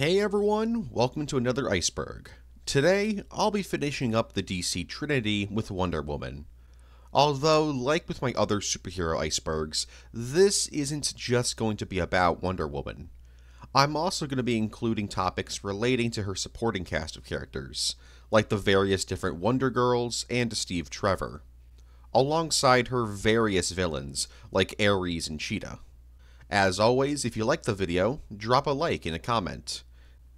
Hey everyone, welcome to another iceberg. Today, I'll be finishing up the DC Trinity with Wonder Woman. Although, like with my other superhero icebergs, this isn't just going to be about Wonder Woman. I'm also going to be including topics relating to her supporting cast of characters, like the various different Wonder Girls and Steve Trevor, alongside her various villains, like Ares and Cheetah. As always, if you like the video, drop a like and a comment.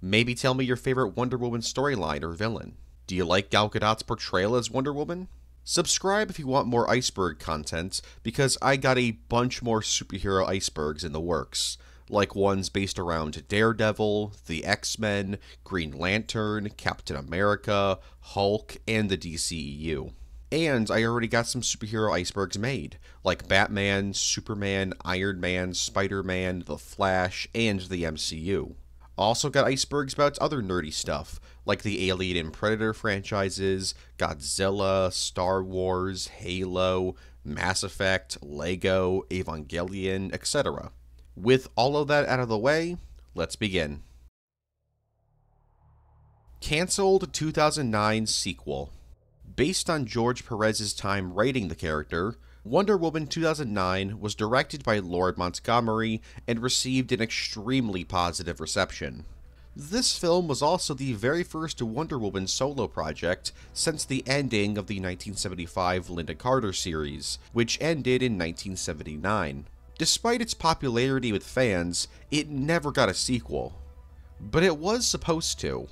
Maybe tell me your favorite Wonder Woman storyline or villain. Do you like Gal Gadot's portrayal as Wonder Woman? Subscribe if you want more iceberg content, because I got a bunch more superhero icebergs in the works, like ones based around Daredevil, the X Men, Green Lantern, Captain America, Hulk, and the DCEU. And I already got some superhero icebergs made, like Batman, Superman, Iron Man, Spider Man, The Flash, and the MCU. Also got icebergs about other nerdy stuff, like the Alien and Predator franchises, Godzilla, Star Wars, Halo, Mass Effect, Lego, Evangelion, etc. With all of that out of the way, let's begin. Cancelled 2009 sequel. Based on George Perez's time writing the character, Wonder Woman 2009 was directed by Lauren Montgomery and received an extremely positive reception. This film was also the very first Wonder Woman solo project since the ending of the 1975 Lynda Carter series, which ended in 1979. Despite its popularity with fans, it never got a sequel. But it was supposed to.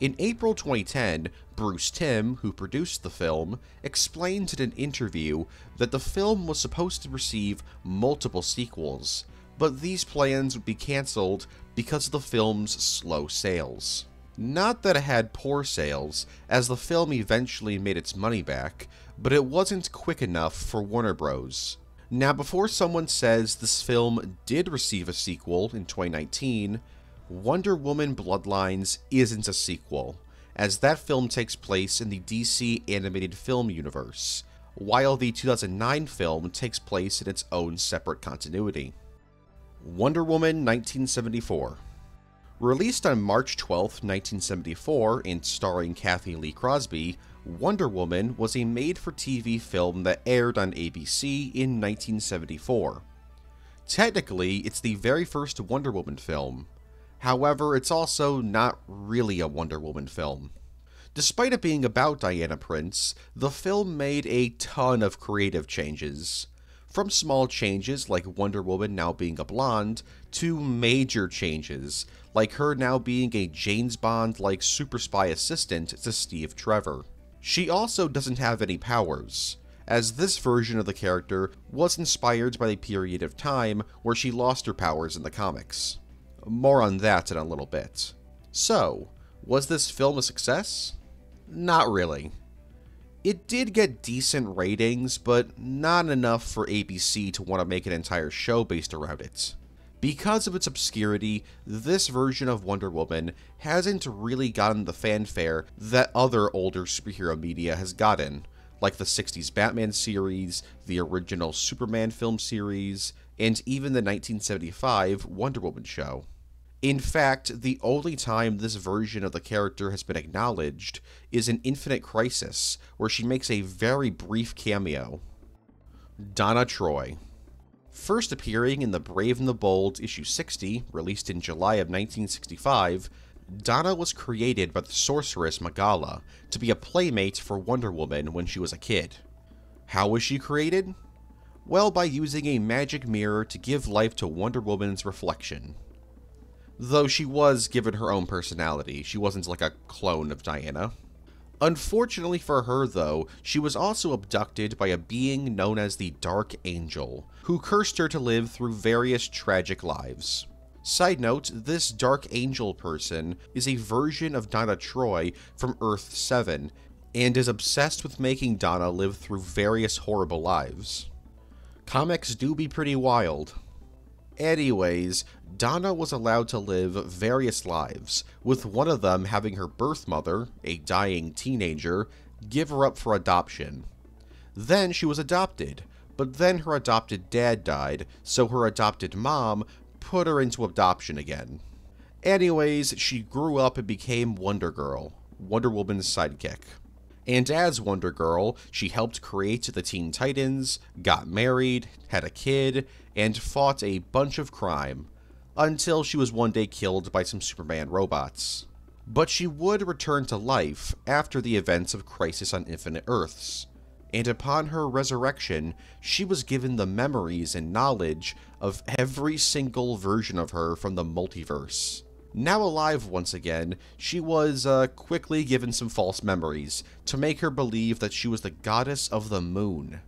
In April 2010, Bruce Timm, who produced the film, explained in an interview that the film was supposed to receive multiple sequels, but these plans would be cancelled because of the film's slow sales. Not that it had poor sales, as the film eventually made its money back, but it wasn't quick enough for Warner Bros. Now, before someone says this film did receive a sequel in 2019, Wonder Woman Bloodlines isn't a sequel, as that film takes place in the DC animated film universe, while the 2009 film takes place in its own separate continuity. Wonder Woman 1974 Released on March 12, 1974, and starring Cathy Lee Crosby, Wonder Woman was a made for TV film that aired on ABC in 1974. Technically, it's the very first Wonder Woman film. However, it's also not really a Wonder Woman film. Despite it being about Diana Prince, the film made a ton of creative changes. From small changes like Wonder Woman now being a blonde, to major changes, like her now being a James Bond like super spy assistant to Steve Trevor. She also doesn't have any powers, as this version of the character was inspired by a period of time where she lost her powers in the comics. More on that in a little bit. So, was this film a success? Not really. It did get decent ratings, but not enough for ABC to want to make an entire show based around it. Because of its obscurity, this version of Wonder Woman hasn't really gotten the fanfare that other older superhero media has gotten, like the 60s Batman series, the original Superman film series, and even the 1975 Wonder Woman show. In fact, the only time this version of the character has been acknowledged is in Infinite Crisis, where she makes a very brief cameo. Donna Troy First appearing in The Brave and the Bold issue 60, released in July of 1965, Donna was created by the sorceress Magala to be a playmate for Wonder Woman when she was a kid. How was she created? Well, by using a magic mirror to give life to Wonder Woman's reflection. Though she was given her own personality, she wasn't like a clone of Diana. Unfortunately for her, though, she was also abducted by a being known as the Dark Angel, who cursed her to live through various tragic lives. Side note, this Dark Angel person is a version of Donna Troy from Earth 7, and is obsessed with making Donna live through various horrible lives. Comics do be pretty wild. Anyways, Donna was allowed to live various lives, with one of them having her birth mother, a dying teenager, give her up for adoption. Then she was adopted, but then her adopted dad died, so her adopted mom put her into adoption again. Anyways, she grew up and became Wonder Girl, Wonder Woman's sidekick. And as Wonder Girl, she helped create the Teen Titans, got married, had a kid, and fought a bunch of crime, until she was one day killed by some Superman robots. But she would return to life after the events of Crisis on Infinite Earths, and upon her resurrection, she was given the memories and knowledge of every single version of her from the multiverse. Now alive once again, she was uh, quickly given some false memories to make her believe that she was the goddess of the moon.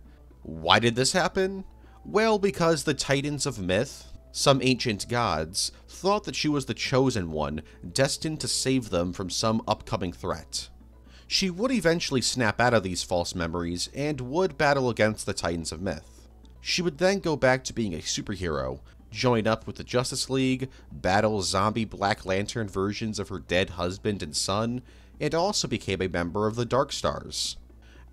Why did this happen? Well, because the Titans of myth, some ancient gods, thought that she was the chosen one, destined to save them from some upcoming threat. She would eventually snap out of these false memories and would battle against the Titans of myth. She would then go back to being a superhero, join up with the Justice League, battle zombie Black Lantern versions of her dead husband and son, and also became a member of the Dark Stars.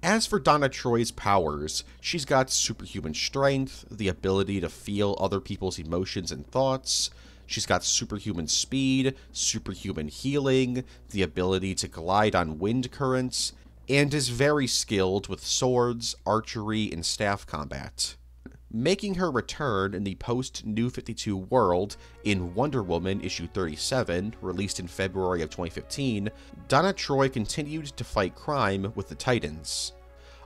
As for Donna Troy's powers, she's got superhuman strength, the ability to feel other people's emotions and thoughts, she's got superhuman speed, superhuman healing, the ability to glide on wind currents, and is very skilled with swords, archery, and staff combat making her return in the post New 52 world in Wonder Woman issue 37, released in February of 2015, Donna Troy continued to fight crime with the Titans.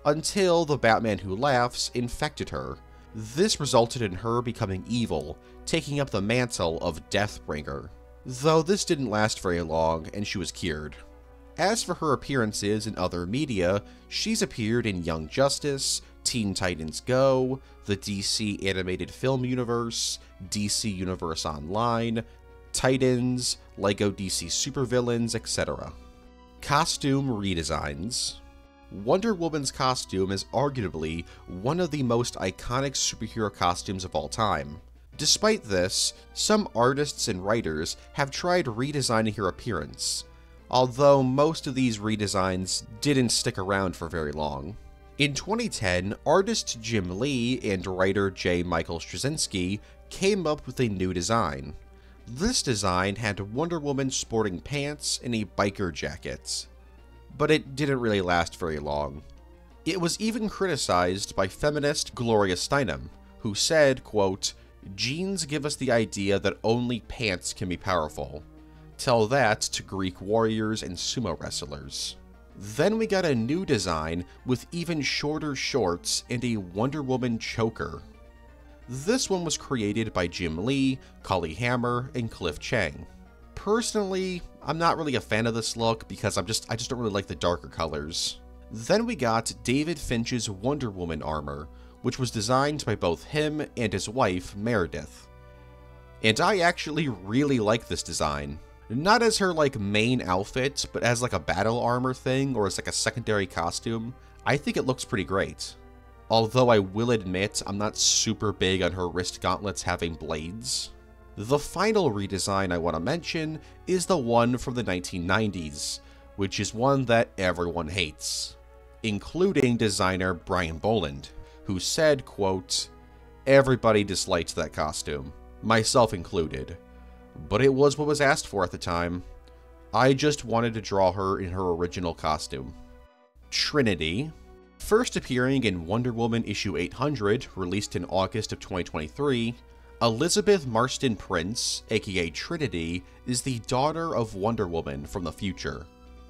Until the Batman Who Laughs infected her. This resulted in her becoming evil, taking up the mantle of Deathbringer. Though this didn't last very long, and she was cured. As for her appearances in other media, she's appeared in Young Justice, Teen Titans Go, the DC Animated Film Universe, DC Universe Online, Titans, LEGO DC Supervillains, etc. Costume redesigns. Wonder Woman's costume is arguably one of the most iconic superhero costumes of all time. Despite this, some artists and writers have tried redesigning her appearance, although most of these redesigns didn't stick around for very long. In 2010, artist Jim Lee and writer J. Michael Straczynski came up with a new design. This design had Wonder Woman sporting pants and a biker jacket. But it didn't really last very long. It was even criticized by feminist Gloria Steinem, who said, quote, Jeans give us the idea that only pants can be powerful. Tell that to Greek warriors and sumo wrestlers. Then we got a new design with even shorter shorts and a Wonder Woman choker. This one was created by Jim Lee, Cully Hamner, and Cliff Chiang. Personally, I'm not really a fan of this look because I'm just I just don't really like the darker colors. Then we got David Finch's Wonder Woman armor, which was designed by both him and his wife, Meredith. And I actually really like this design. Not as her like main outfit, but as like a battle armor thing or as like a secondary costume. I think it looks pretty great. Although I will admit I'm not super big on her wrist gauntlets having blades. The final redesign I want to mention is the one from the 1990s, which is one that everyone hates, including designer Brian Bolland, who said, quote, Everybody disliked that costume, myself included but it was what was asked for at the time. I just wanted to draw her in her original costume. Trinity, first appearing in Wonder Woman issue 800, released in August of 2023, Elizabeth Marston Prince, aka Trinity, is the daughter of Wonder Woman from the future.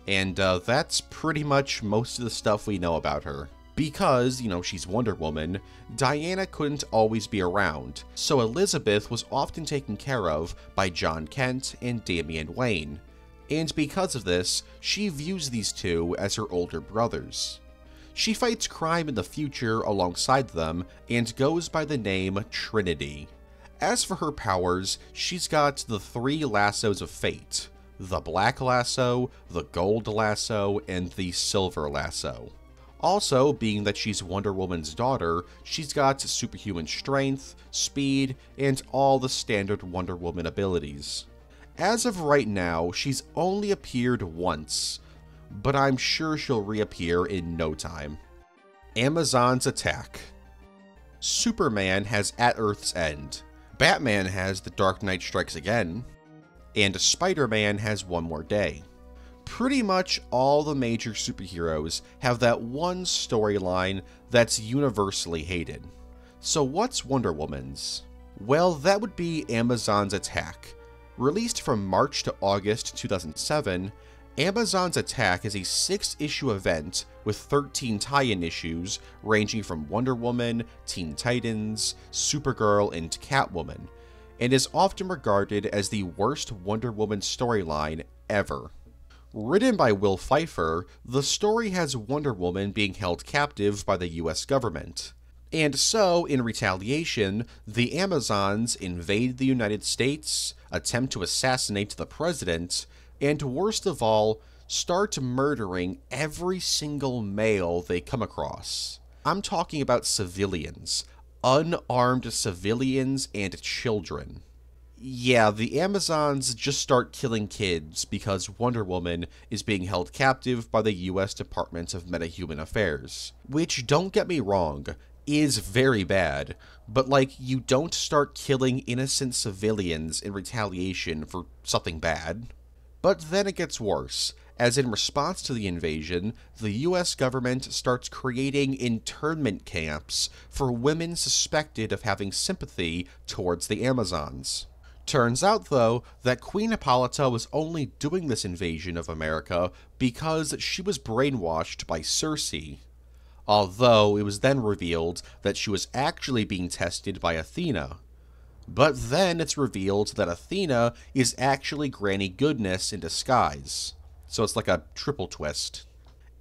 And uh, that's pretty much most of the stuff we know about her. Because, you know, she's Wonder Woman, Diana couldn't always be around, so Elizabeth was often taken care of by Jon Kent and Damian Wayne. And because of this, she views these two as her older brothers. She fights crime in the future alongside them and goes by the name Trinity. As for her powers, she's got the three lassos of fate the black lasso, the gold lasso, and the silver lasso. Also, being that she's Wonder Woman's daughter, she's got superhuman strength, speed, and all the standard Wonder Woman abilities. As of right now, she's only appeared once, but I'm sure she'll reappear in no time. Amazons Attack Superman has At Earth's End. Batman has The Dark Knight Strikes Again. and Spider Man has one more day. Pretty much all the major superheroes have that one storyline that's universally hated. So, what's Wonder Woman's? Well, that would be Amazons Attack. Released from March to August 2007, Amazons Attack is a six issue event with 13 tie in issues ranging from Wonder Woman, Teen Titans, Supergirl, and Catwoman, and is often regarded as the worst Wonder Woman storyline ever. Written by Will Pfeiffer, the story has Wonder Woman being held captive by the US government. And so, in retaliation, the Amazons invade the United States, attempt to assassinate the president, and worst of all, start murdering every single male they come across. I'm talking about civilians, unarmed civilians and children. Yeah, the Amazons just start killing kids because Wonder Woman is being held captive by the US Department of Metahuman Affairs. Which, don't get me wrong, is very bad, but like, you don't start killing innocent civilians in retaliation for something bad. But then it gets worse, as in response to the invasion, the US government starts creating internment camps for women suspected of having sympathy towards the Amazons. Turns out, though, that Queen Hippolyta was only doing this invasion of America because she was brainwashed by Circe, although it was then revealed that she was actually being tested by Athena. But then it's revealed that Athena is actually Granny Goodness in disguise. So it's like a triple twist.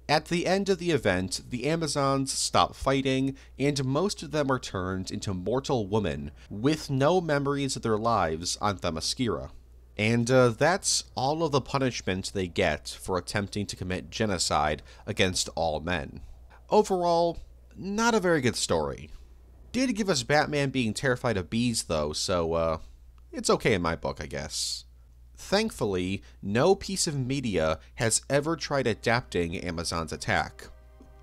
At the end of the event, the Amazons stop fighting, and most of them are turned into mortal women with no memories of their lives on Themyscira. And uh, that's all of the punishment they get for attempting to commit genocide against all men. Overall, not a very good story. Did give us Batman being terrified of bees, though, so uh, it's okay in my book, I guess. Thankfully, no piece of media has ever tried adapting Amazons attack.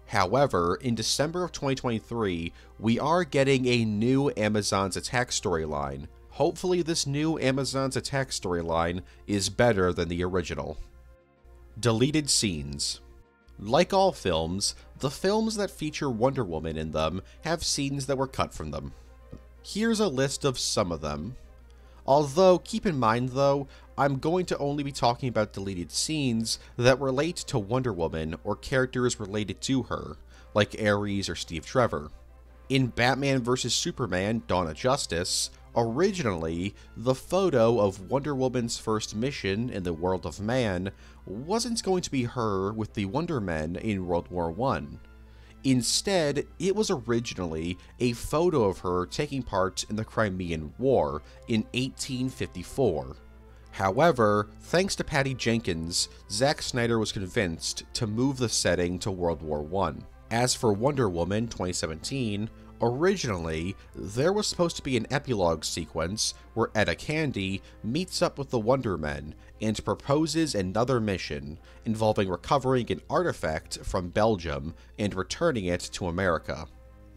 However, in December of 2023, we are getting a new Amazons attack storyline. Hopefully, this new Amazons attack storyline is better than the original. Deleted scenes. Like all films, the films that feature Wonder Woman in them have scenes that were cut from them. Here's a list of some of them. Although, keep in mind though, I'm going to only be talking about deleted scenes that relate to Wonder Woman or characters related to her, like Ares or Steve Trevor. In Batman vs. Superman Dawn of Justice, originally, the photo of Wonder Woman's first mission in the world of man wasn't going to be her with the Wonder Men in World War I. Instead, it was originally a photo of her taking part in the Crimean War in 1854. However, thanks to Patty Jenkins, Zack Snyder was convinced to move the setting to World War I. As for Wonder Woman 2017, originally, there was supposed to be an epilogue sequence where Etta Candy meets up with the Wonder Men and proposes another mission involving recovering an artifact from Belgium and returning it to America.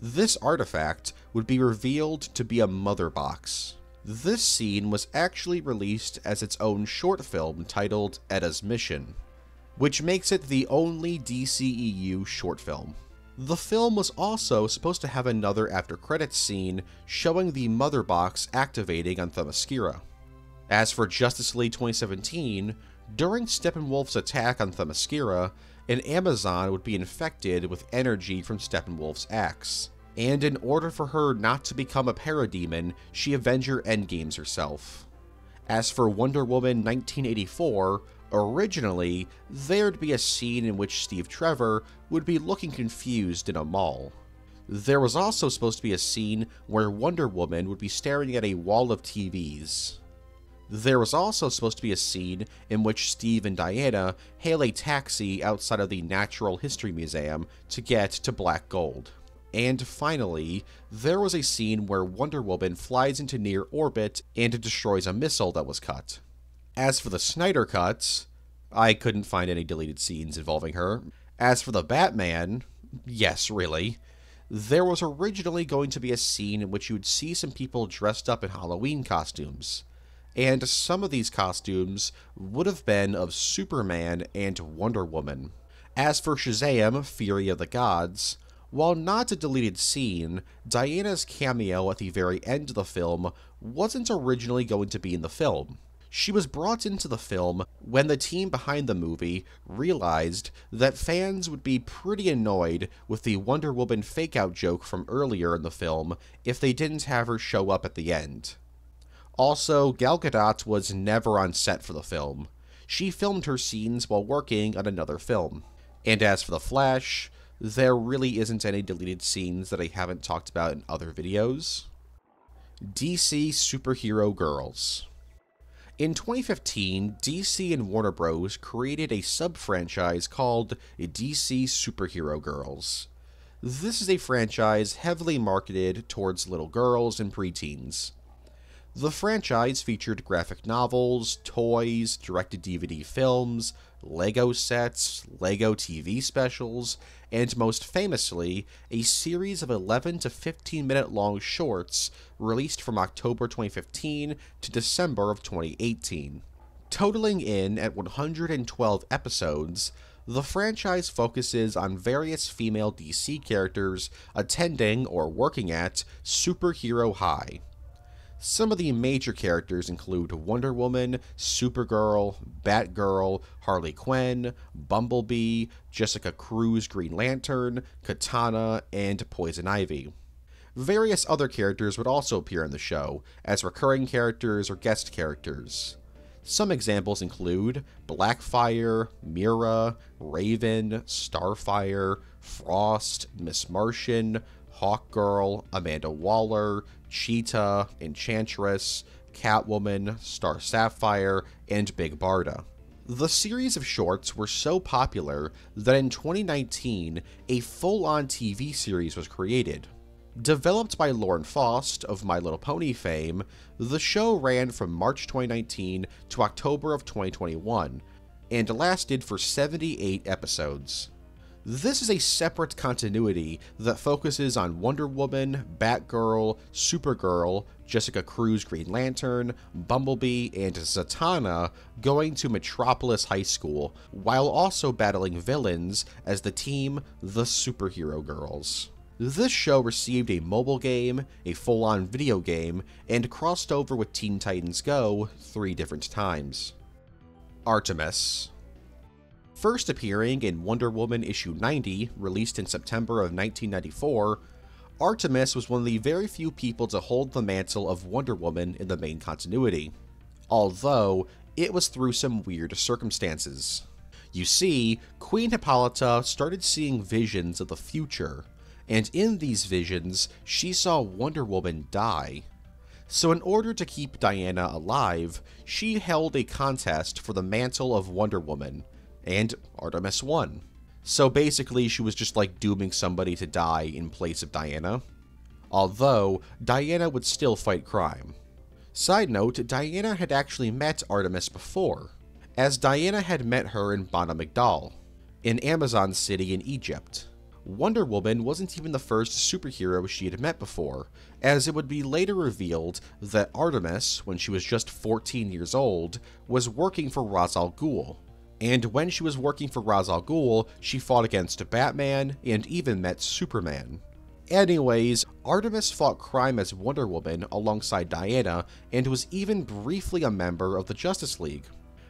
This artifact would be revealed to be a mother box. This scene was actually released as its own short film titled Etta's Mission, which makes it the only DCEU short film. The film was also supposed to have another after credits scene showing the mother box activating on Themyscira. As for Justice League 2017, during Steppenwolf's attack on Themyscira, an Amazon would be infected with energy from Steppenwolf's axe and in order for her not to become a parademon, she Avenger Endgames herself. As for Wonder Woman 1984, originally, there'd be a scene in which Steve Trevor would be looking confused in a mall. There was also supposed to be a scene where Wonder Woman would be staring at a wall of TVs. There was also supposed to be a scene in which Steve and Diana hail a taxi outside of the Natural History Museum to get to Black Gold. And finally, there was a scene where Wonder Woman flies into near orbit and destroys a missile that was cut. As for the Snyder cuts, I couldn't find any deleted scenes involving her. As for the Batman, yes, really. There was originally going to be a scene in which you would see some people dressed up in Halloween costumes. and some of these costumes would have been of Superman and Wonder Woman. As for Shazam, Fury of the Gods, while not a deleted scene, Diana's cameo at the very end of the film wasn't originally going to be in the film. She was brought into the film when the team behind the movie realized that fans would be pretty annoyed with the Wonder Woman fake out joke from earlier in the film if they didn't have her show up at the end. Also, Gal Gadot was never on set for the film. She filmed her scenes while working on another film. And as for The Flash, there really isn't any deleted scenes that I haven't talked about in other videos. DC Superhero Girls. In 2015, DC and Warner Bros. created a sub franchise called DC Superhero Girls. This is a franchise heavily marketed towards little girls and preteens. The franchise featured graphic novels, toys, directed DVD films, Lego sets, Lego TV specials, and most famously, a series of 11 to 15 minute long shorts released from October 2015 to December of 2018. Totaling in at 112 episodes, the franchise focuses on various female DC characters attending or working at Superhero High. Some of the major characters include Wonder Woman, Supergirl, Batgirl, Harley Quinn, Bumblebee, Jessica Cruz Green Lantern, Katana, and Poison Ivy. Various other characters would also appear in the show, as recurring characters or guest characters. Some examples include Blackfire, Mira, Raven, Starfire, Frost, Miss Martian, Hawkgirl, Amanda Waller, Cheetah, Enchantress, Catwoman, Star Sapphire, and Big Barda. The series of shorts were so popular that in 2019, a full on TV series was created. Developed by Lauren Faust of My Little Pony fame, the show ran from March 2019 to October of 2021 and lasted for 78 episodes. This is a separate continuity that focuses on Wonder Woman, Batgirl, Supergirl, Jessica Cruz Green Lantern, Bumblebee, and Zatanna going to Metropolis High School, while also battling villains as the team The Superhero Girls. This show received a mobile game, a full on video game, and crossed over with Teen Titans Go three different times. Artemis First appearing in Wonder Woman issue 90, released in September of 1994, Artemis was one of the very few people to hold the mantle of Wonder Woman in the main continuity, although it was through some weird circumstances. You see, Queen Hippolyta started seeing visions of the future, and in these visions, she saw Wonder Woman die. So, in order to keep Diana alive, she held a contest for the mantle of Wonder Woman, and Artemis won. So basically, she was just like dooming somebody to die in place of Diana. Although, Diana would still fight crime. Side note, Diana had actually met Artemis before, as Diana had met her in Bana Mighdall, an Amazon city in Egypt. Wonder Woman wasn't even the first superhero she had met before, as it would be later revealed that Artemis, when she was just 14 years old, was working for Ra's al Ghul, and when she was working for Ra's al Ghul, she fought against Batman and even met Superman. Anyways, Artemis fought crime as Wonder Woman alongside Diana and was even briefly a member of the Justice League.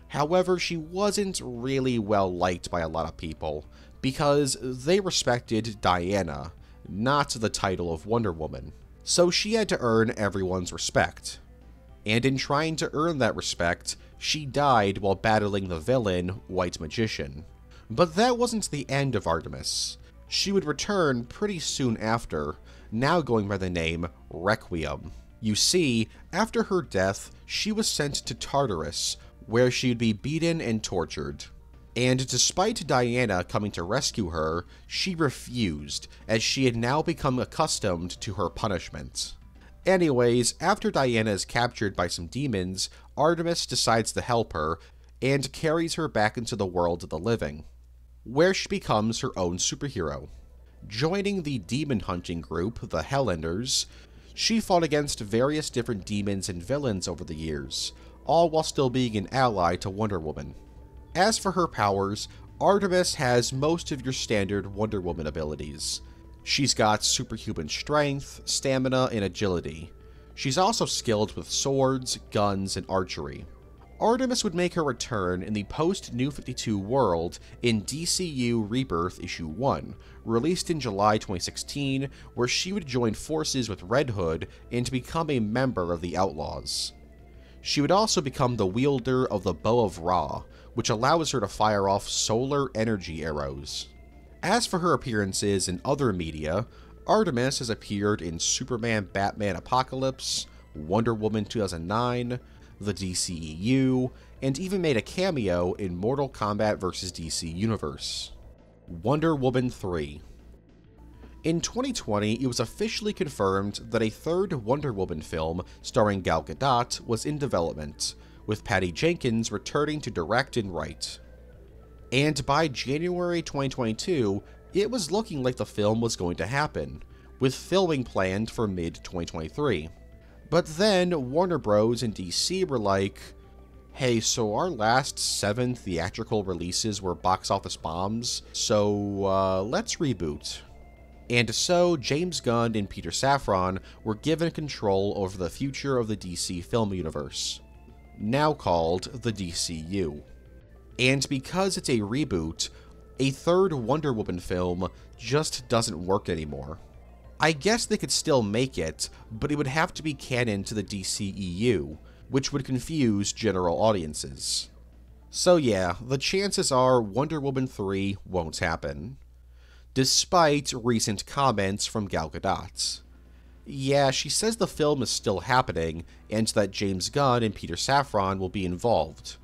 However, she wasn't really well liked by a lot of people, because they respected Diana, not the title of Wonder Woman. So she had to earn everyone's respect. And in trying to earn that respect, she died while battling the villain, White Magician. But that wasn't the end of Artemis. She would return pretty soon after, now going by the name Requiem. You see, after her death, she was sent to Tartarus, where she would be beaten and tortured. And despite Diana coming to rescue her, she refused, as she had now become accustomed to her punishment. Anyways, after Diana is captured by some demons, Artemis decides to help her and carries her back into the world of the living, where she becomes her own superhero. Joining the demon hunting group, the Hellenders, she fought against various different demons and villains over the years, all while still being an ally to Wonder Woman. As for her powers, Artemis has most of your standard Wonder Woman abilities. She's got superhuman strength, stamina, and agility. She's also skilled with swords, guns, and archery. Artemis would make her return in the post New 52 world in DCU Rebirth Issue 1, released in July 2016, where she would join forces with Red Hood and become a member of the Outlaws. She would also become the wielder of the Bow of Ra, which allows her to fire off solar energy arrows. As for her appearances in other media, Artemis has appeared in Superman Batman Apocalypse, Wonder Woman 2009, the DCEU, and even made a cameo in Mortal Kombat vs. DC Universe. Wonder Woman 3 In 2020, it was officially confirmed that a third Wonder Woman film starring Gal Gadot was in development, with Patty Jenkins returning to direct and write. And by January 2022, it was looking like the film was going to happen, with filming planned for mid 2023. But then Warner Bros. and DC were like, hey, so our last seven theatrical releases were box office bombs, so uh, let's reboot. And so, James Gunn and Peter Safran were given control over the future of the DC film universe, now called the DCU. And because it's a reboot, a third Wonder Woman film just doesn't work anymore. I guess they could still make it, but it would have to be canon to the DCEU, which would confuse general audiences. So yeah, the chances are Wonder Woman 3 won't happen. Despite recent comments from Gal Gadot. Yeah, she says the film is still happening, and that James Gunn and Peter Safran will be involved.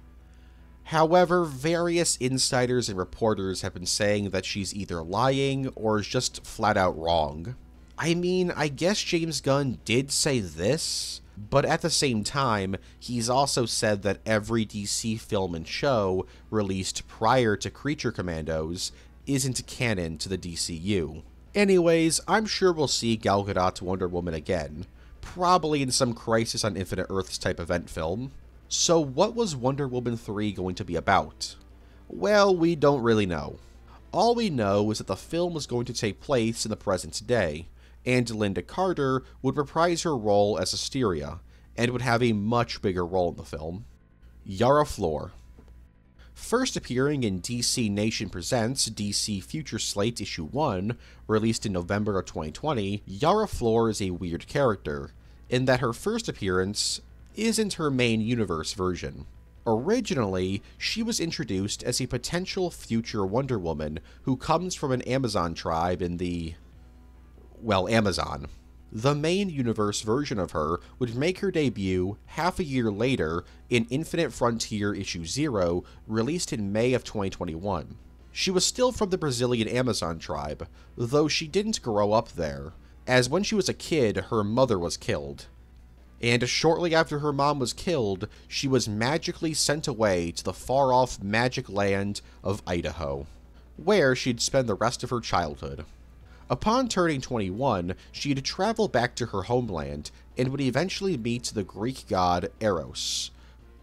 However, various insiders and reporters have been saying that she's either lying or just flat out wrong. I mean, I guess James Gunn did say this, but at the same time, he's also said that every DC film and show released prior to Creature Commandos isn't canon to the DCU. Anyways, I'm sure we'll see Gal Gadot's Wonder Woman again, probably in some Crisis on Infinite Earths type event film. So what was Wonder Woman 3 going to be about? Well, we don't really know. All we know is that the film was going to take place in the present day, and Lynda Carter would reprise her role as Asteria, and would have a much bigger role in the film. Yara Flor. First appearing in DC Nation Presents DC Future State Issue 1, released in November of 2020, Yara Flor is a weird character, in that her first appearance isn't her main universe version. Originally, she was introduced as a potential future Wonder Woman who comes from an Amazon tribe in the well, Amazon. The main universe version of her would make her debut half a year later in Infinite Frontier Issue 0, released in May of 2021. She was still from the Brazilian Amazon tribe, though she didn't grow up there, as when she was a kid, her mother was killed. And shortly after her mom was killed, she was magically sent away to the far off magic land of Idaho, where she'd spend the rest of her childhood. Upon turning 21, she'd travel back to her homeland and would eventually meet the Greek god Eros.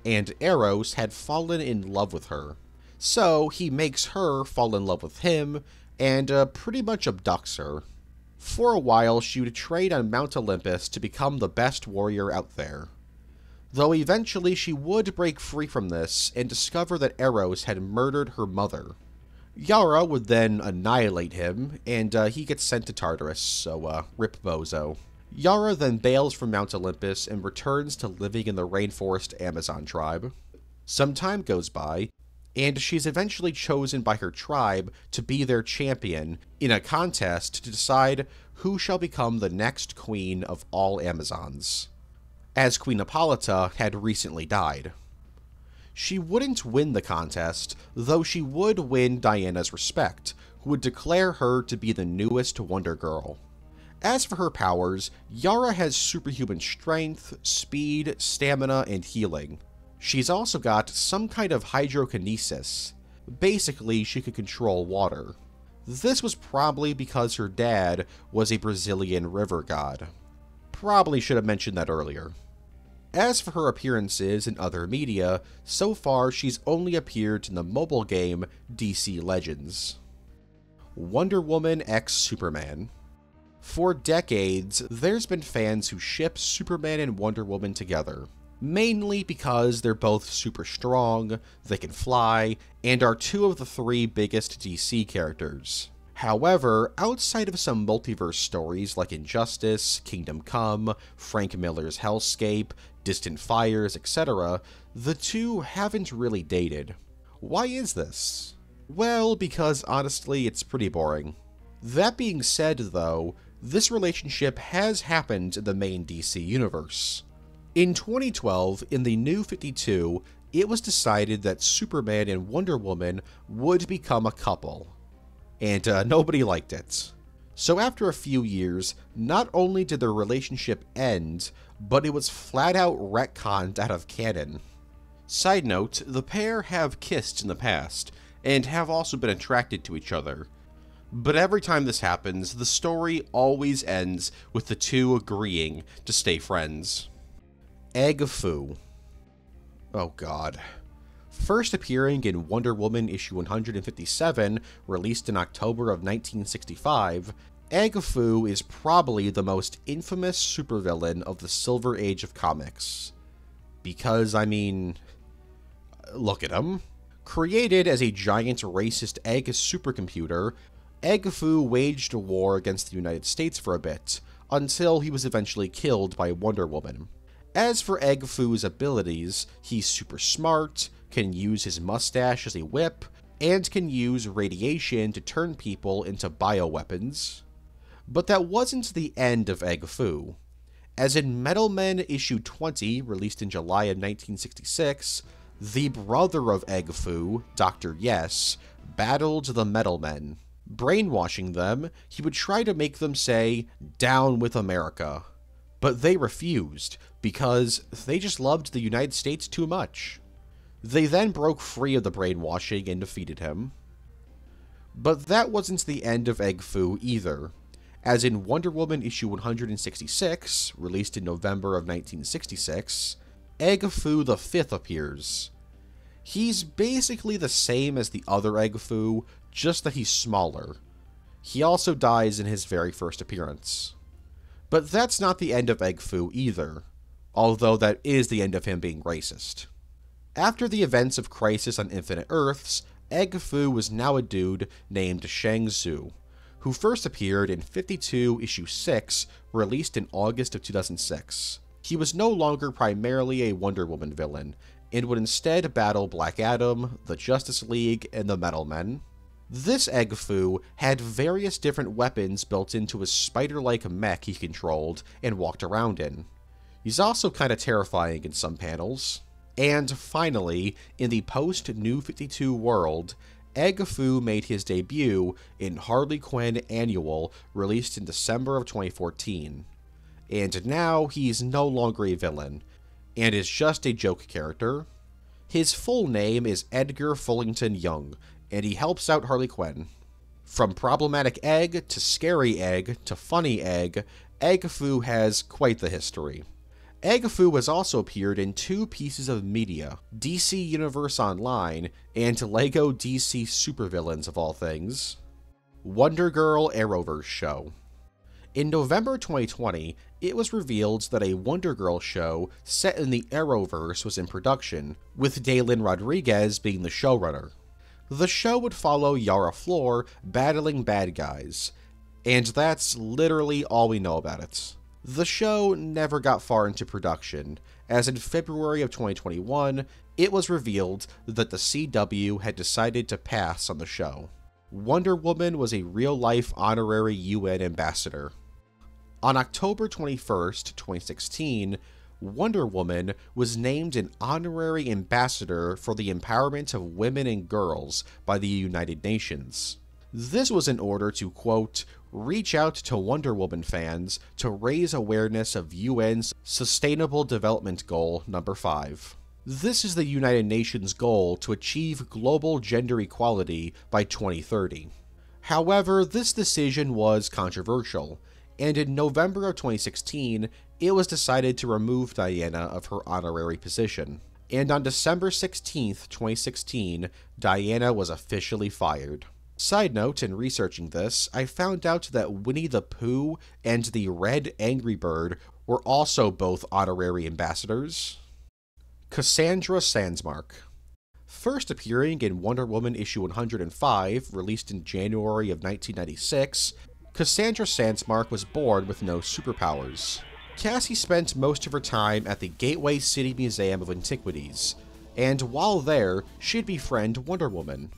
And Eros had fallen in love with her. So he makes her fall in love with him and uh, pretty much abducts her. For a while, she would trade on Mount Olympus to become the best warrior out there. Though eventually she would break free from this and discover that Eros had murdered her mother. Yara would then annihilate him, and uh, he gets sent to Tartarus, so uh, rip Bozo. Yara then bails from Mount Olympus and returns to living in the rainforest Amazon tribe. Some time goes by, and she's eventually chosen by her tribe to be their champion in a contest to decide who shall become the next queen of all Amazons, as Queen Hippolyta had recently died. She wouldn't win the contest, though she would win Diana's respect, who would declare her to be the newest Wonder Girl. As for her powers, Yara has superhuman strength, speed, stamina, and healing. She's also got some kind of hydrokinesis. Basically, she could control water. This was probably because her dad was a Brazilian river god. Probably should have mentioned that earlier. As for her appearances in other media, so far she's only appeared in the mobile game DC Legends. Wonder Woman x Superman. For decades, there's been fans who ship Superman and Wonder Woman together, mainly because they're both super strong, they can fly, and are two of the three biggest DC characters. However, outside of some multiverse stories like Injustice, Kingdom Come, Frank Miller's Hellscape, Distant Fires, etc., the two haven't really dated. Why is this? Well, because honestly, it's pretty boring. That being said, though, this relationship has happened in the main DC universe. In 2012, in the New 52, it was decided that Superman and Wonder Woman would become a couple. And uh, nobody liked it. So after a few years, not only did their relationship end, but it was flat out retconned out of canon. Side note, the pair have kissed in the past, and have also been attracted to each other. But every time this happens, the story always ends with the two agreeing to stay friends. Egg Fu. Oh god. First appearing in Wonder Woman issue 157, released in October of 1965, Egg Fu is probably the most infamous supervillain of the Silver Age of comics. Because, I mean, look at him. Created as a giant racist egg supercomputer, Fu waged a war against the United States for a bit, until he was eventually killed by Wonder Woman. As for Egg Fu's abilities, he's super smart, can use his mustache as a whip, and can use radiation to turn people into bioweapons. But that wasn't the end of Egg Fu. As in Metal Men issue 20, released in July of 1966, the brother of Egg Fu, Dr. Yes, battled the Metal Men. Brainwashing them, he would try to make them say, Down with America. But they refused, because they just loved the United States too much. They then broke free of the brainwashing and defeated him. But that wasn't the end of Egg Fu either as in Wonder Woman issue 166, released in November of 1966, Egg Fu the Fifth appears. He's basically the same as the other Egg Fu, just that he's smaller. He also dies in his very first appearance. But that's not the end of Egg Fu either, although that is the end of him being racist. After the events of Crisis on Infinite Earths, Egg Fu was now a dude named Chang Tzu who first appeared in 52 issue 6, released in August of 2006. He was no longer primarily a Wonder Woman villain, and would instead battle Black Adam, the Justice League, and the Metal Men. This Egg Fu had various different weapons built into his spider-like mech he controlled and walked around in. He's also kinda terrifying in some panels. And finally, in the post-New 52 world, Egg Fu made his debut in Harley Quinn Annual, released in December of 2014. And now he's no longer a villain, and is just a joke character. His full name is Edgar Fullington Young, and he helps out Harley Quinn. From problematic egg to scary egg to funny egg, Egg Fu has quite the history. Egg Fu has also appeared in two pieces of media DC Universe Online and LEGO DC Supervillains of all things. Wonder Girl Arrowverse Show. In November 2020, it was revealed that a Wonder Girl show set in the Arrowverse was in production, with Dailyn Rodriguez being the showrunner. The show would follow Yara Flor battling bad guys, and that's literally all we know about it. The show never got far into production, as in February of 2021, it was revealed that the CW had decided to pass on the show. Wonder Woman was a real life honorary UN ambassador. On October 21st, 2016, Wonder Woman was named an honorary ambassador for the empowerment of women and girls by the United Nations. This was in order to, quote, reach out to Wonder Woman fans to raise awareness of UN's Sustainable Development Goal number 5. This is the United Nations goal to achieve global gender equality by 2030. However, this decision was controversial, and in November of 2016, it was decided to remove Diana of her honorary position. And on December 16, 2016, Diana was officially fired. Side note, in researching this, I found out that Winnie the Pooh and the Red Angry Bird were also both honorary ambassadors. Cassandra Sandsmark. First appearing in Wonder Woman issue 105, released in January of 1996, Cassandra Sandsmark was born with no superpowers. Cassie spent most of her time at the Gateway City Museum of Antiquities, and while there, she'd befriend Wonder Woman.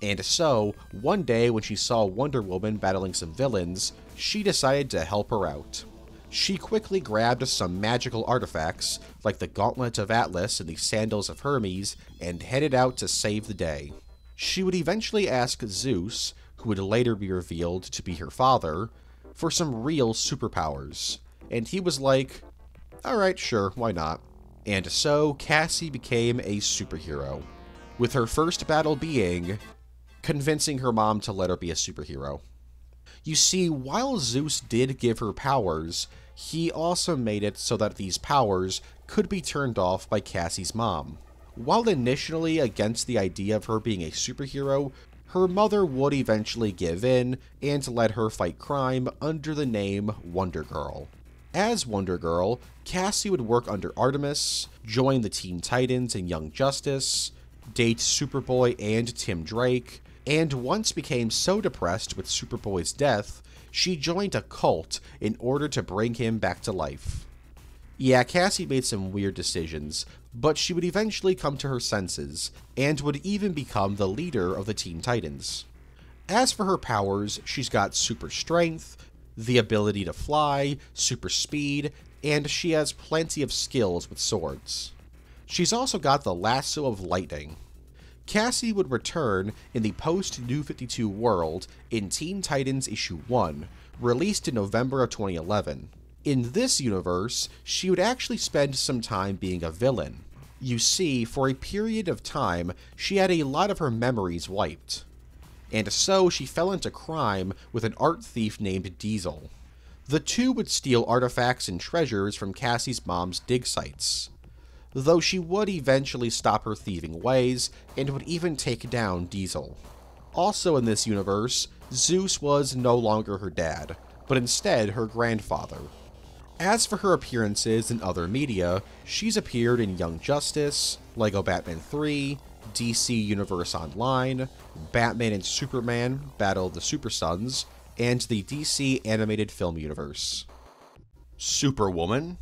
And so, one day when she saw Wonder Woman battling some villains, she decided to help her out. She quickly grabbed some magical artifacts, like the Gauntlet of Atlas and the Sandals of Hermes, and headed out to save the day. She would eventually ask Zeus, who would later be revealed to be her father, for some real superpowers. And he was like, alright, sure, why not? And so, Cassie became a superhero. With her first battle being convincing her mom to let her be a superhero. You see, while Zeus did give her powers, he also made it so that these powers could be turned off by Cassie's mom. While initially against the idea of her being a superhero, her mother would eventually give in and let her fight crime under the name Wonder Girl. As Wonder Girl, Cassie would work under Artemis, join the Teen Titans and Young Justice, date Superboy and Tim Drake, and once became so depressed with Superboy's death, she joined a cult in order to bring him back to life. Yeah, Cassie made some weird decisions, but she would eventually come to her senses, and would even become the leader of the Teen Titans. As for her powers, she's got super strength, the ability to fly, super speed, and she has plenty of skills with swords. She's also got the lasso of lightning, Cassie would return in the post New 52 world in Teen Titans issue 1, released in November of 2011. In this universe, she would actually spend some time being a villain. You see, for a period of time, she had a lot of her memories wiped. And so she fell into crime with an art thief named Diesel. The two would steal artifacts and treasures from Cassie's mom's dig sites though she would eventually stop her thieving ways and would even take down Diesel. Also in this universe, Zeus was no longer her dad, but instead her grandfather. As for her appearances in other media, she's appeared in Young Justice, LEGO Batman 3, DC Universe Online, Batman and Superman Battle of the Super Sons, and the DC animated film universe. Superwoman,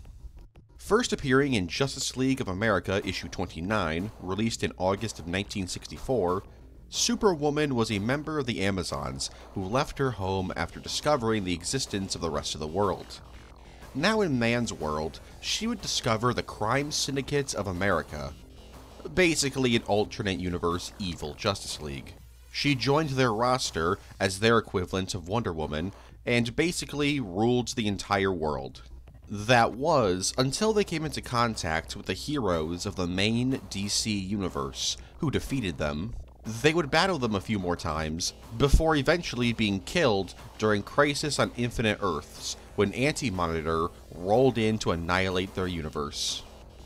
First appearing in Justice League of America issue 29, released in August of 1964, Superwoman was a member of the Amazons who left her home after discovering the existence of the rest of the world. Now in man's world, she would discover the crime syndicates of America, basically an alternate universe evil Justice League. She joined their roster as their equivalent of Wonder Woman and basically ruled the entire world that was until they came into contact with the heroes of the main DC universe, who defeated them. They would battle them a few more times, before eventually being killed during Crisis on Infinite Earths, when Anti-Monitor rolled in to annihilate their universe.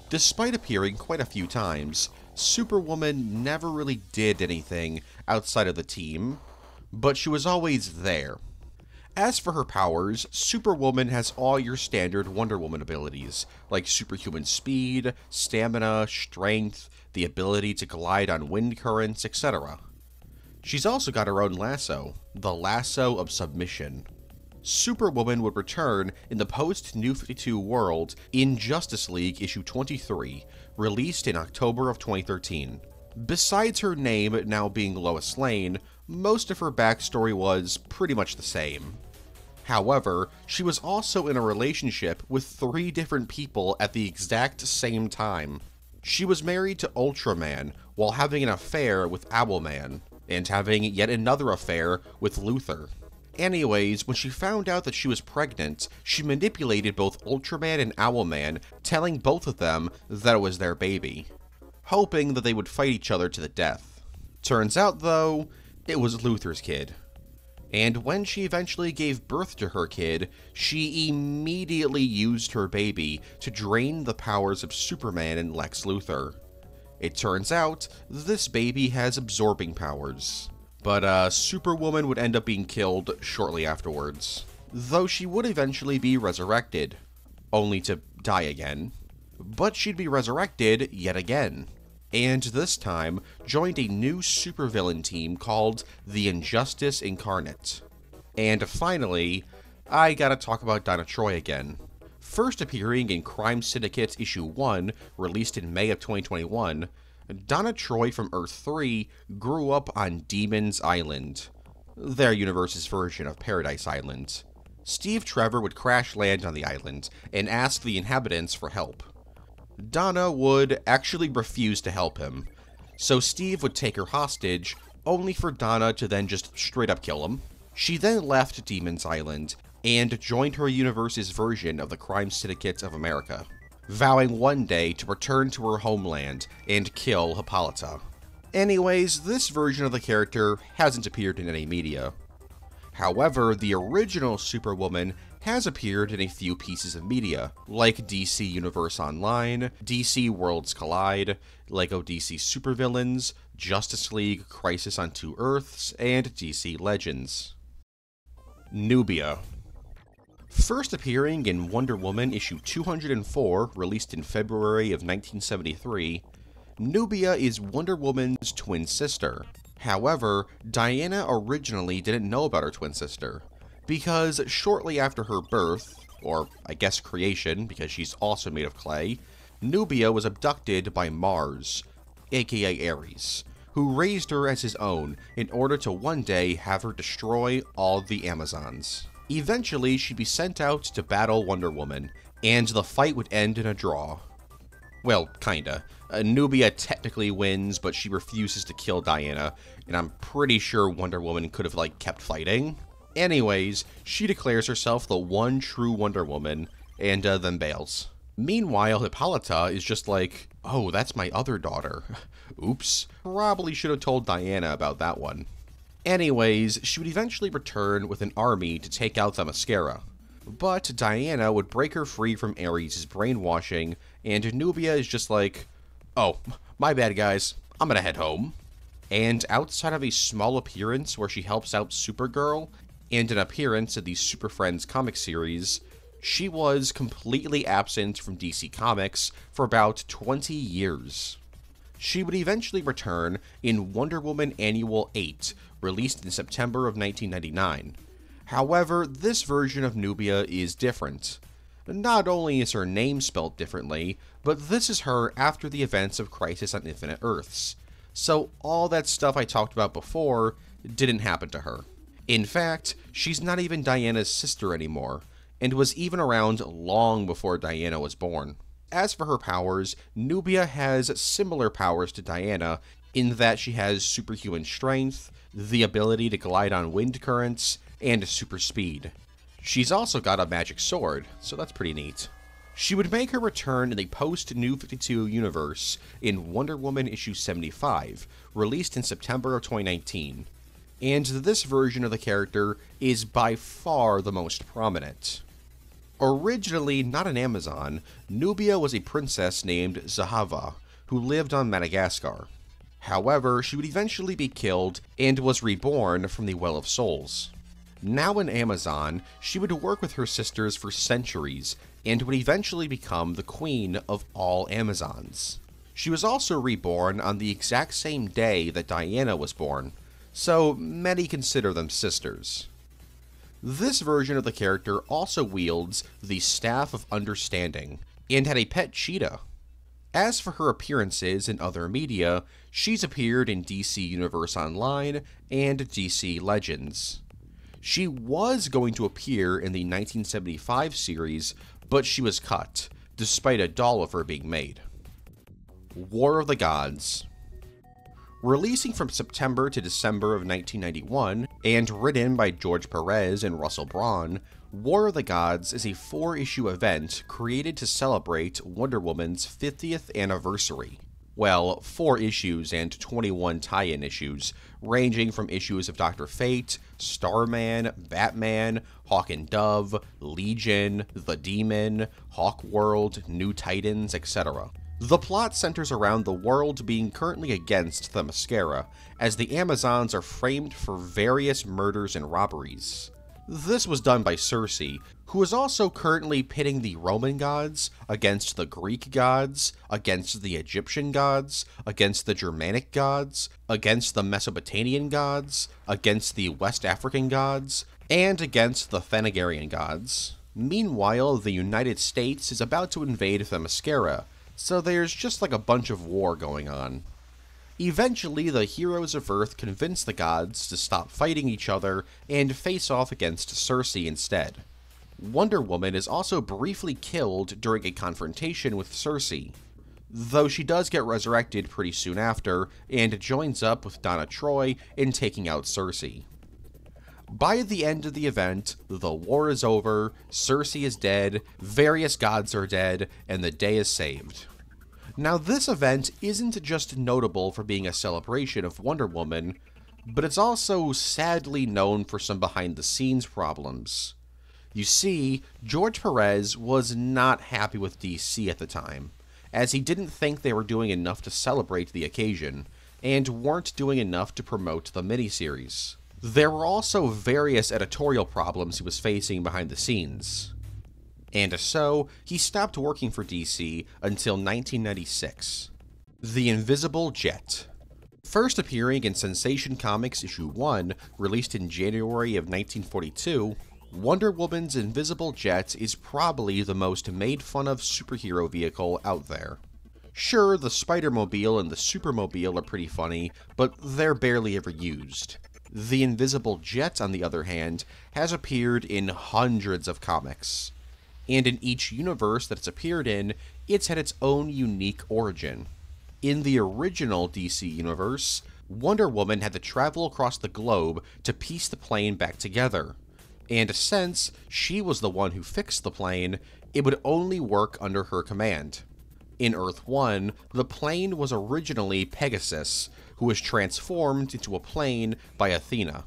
Despite appearing quite a few times, Superwoman never really did anything outside of the team, but she was always there. As for her powers, Superwoman has all your standard Wonder Woman abilities, like superhuman speed, stamina, strength, the ability to glide on wind currents, etc. She's also got her own lasso, the Lasso of Submission. Superwoman would return in the post New 52 world in Justice League issue 23, released in October of 2013. Besides her name now being Lois Lane, most of her backstory was pretty much the same. However, she was also in a relationship with three different people at the exact same time. She was married to Ultraman while having an affair with Owlman, and having yet another affair with Luthor. Anyways, when she found out that she was pregnant, she manipulated both Ultraman and Owlman, telling both of them that it was their baby, hoping that they would fight each other to the death. Turns out, though, it was Luthor's kid. And when she eventually gave birth to her kid, she immediately used her baby to drain the powers of Superman and Lex Luthor. It turns out, this baby has absorbing powers. But uh, Superwoman would end up being killed shortly afterwards. Though she would eventually be resurrected, only to die again. But she'd be resurrected yet again and this time joined a new supervillain team called the Injustice Incarnate. And finally, I gotta talk about Donna Troy again. First appearing in Crime Syndicate Issue 1, released in May of 2021, Donna Troy from Earth 3 grew up on Demon's Island, their universe's version of Paradise Island. Steve Trevor would crash land on the island and ask the inhabitants for help. Donna would actually refuse to help him, so Steve would take her hostage, only for Donna to then just straight up kill him. She then left Demon's Island and joined her universe's version of the Crime Syndicate of America, vowing one day to return to her homeland and kill Hippolyta. Anyways, this version of the character hasn't appeared in any media. However, the original Superwoman has appeared in a few pieces of media, like DC Universe Online, DC Worlds Collide, LEGO DC Supervillains, Justice League Crisis on Two Earths, and DC Legends. Nubia. First appearing in Wonder Woman issue 204, released in February of 1973, Nubia is Wonder Woman's twin sister. However, Diana originally didn't know about her twin sister, because shortly after her birth, or I guess creation, because she's also made of clay, Nubia was abducted by Mars, aka Ares, who raised her as his own in order to one day have her destroy all the Amazons. Eventually, she'd be sent out to battle Wonder Woman, and the fight would end in a draw. Well, kinda. Uh, Nubia technically wins, but she refuses to kill Diana, and I'm pretty sure Wonder Woman could have, like, kept fighting. Anyways, she declares herself the one true Wonder Woman and uh, then bails. Meanwhile, Hippolyta is just like, oh, that's my other daughter. Oops. Probably should have told Diana about that one. Anyways, she would eventually return with an army to take out Themyscira. But Diana would break her free from Ares' brainwashing, and Nubia is just like, oh, my bad guys, I'm gonna head home. And outside of a small appearance where she helps out Supergirl and an appearance in the Super Friends comic series, she was completely absent from DC Comics for about 20 years. She would eventually return in Wonder Woman Annual 8, released in September of 1999. However, this version of Nubia is different. Not only is her name spelled differently, but this is her after the events of Crisis on Infinite Earths. So all that stuff I talked about before didn't happen to her. In fact, she's not even Diana's sister anymore, and was even around long before Diana was born. As for her powers, Nubia has similar powers to Diana in that she has superhuman strength, the ability to glide on wind currents, and super speed. She's also got a magic sword, so that's pretty neat. She would make her return in the post New 52 universe in Wonder Woman issue 75, released in September of 2019 and this version of the character is by far the most prominent. Originally not an Amazon, Nubia was a princess named Zahava, who lived on Madagascar. However, she would eventually be killed and was reborn from the Well of Souls. Now an Amazon, she would work with her sisters for centuries and would eventually become the queen of all Amazons. She was also reborn on the exact same day that Diana was born, so many consider them sisters. This version of the character also wields the Staff of Understanding and had a pet cheetah. As for her appearances in other media, she's appeared in DC Universe Online and DC Legends. She was going to appear in the 1975 series, but she was cut, despite a doll of her being made. War of the Gods Releasing from September to December of 1991, and written by George Perez and Russell Braun, War of the Gods is a four issue event created to celebrate Wonder Woman's 50th anniversary. Well, four issues and 21 tie in issues, ranging from issues of Dr. Fate, Starman, Batman, Hawk and Dove, Legion, The Demon, Hawk World, New Titans, etc. The plot centers around the world being currently against the Themyscira, as the Amazons are framed for various murders and robberies. This was done by Circe, who is also currently pitting the Roman gods against the Greek gods, against the Egyptian gods, against the Germanic gods, against the Mesopotamian gods, against the West African gods, and against the Thanagarian gods. Meanwhile, the United States is about to invade Themyscira, so there's just like a bunch of war going on. Eventually, the heroes of Earth convince the gods to stop fighting each other and face off against Circe instead. Wonder Woman is also briefly killed during a confrontation with Circe, though she does get resurrected pretty soon after and joins up with Donna Troy in taking out Circe. By the end of the event, the war is over, Circe is dead, various gods are dead, and the day is saved. Now, this event isn't just notable for being a celebration of Wonder Woman, but it's also sadly known for some behind the scenes problems. You see, George Perez was not happy with DC at the time, as he didn't think they were doing enough to celebrate the occasion, and weren't doing enough to promote the miniseries. There were also various editorial problems he was facing behind the scenes and so he stopped working for DC until 1996. The Invisible Jet. First appearing in Sensation Comics issue 1, released in January of 1942, Wonder Woman's Invisible Jet is probably the most made fun of superhero vehicle out there. Sure, the Spider-Mobile and the Supermobile are pretty funny, but they're barely ever used. The Invisible Jet, on the other hand, has appeared in hundreds of comics and in each universe that it's appeared in, it's had its own unique origin. In the original DC universe, Wonder Woman had to travel across the globe to piece the plane back together. And since she was the one who fixed the plane, it would only work under her command. In Earth 1, the plane was originally Pegasus, who was transformed into a plane by Athena.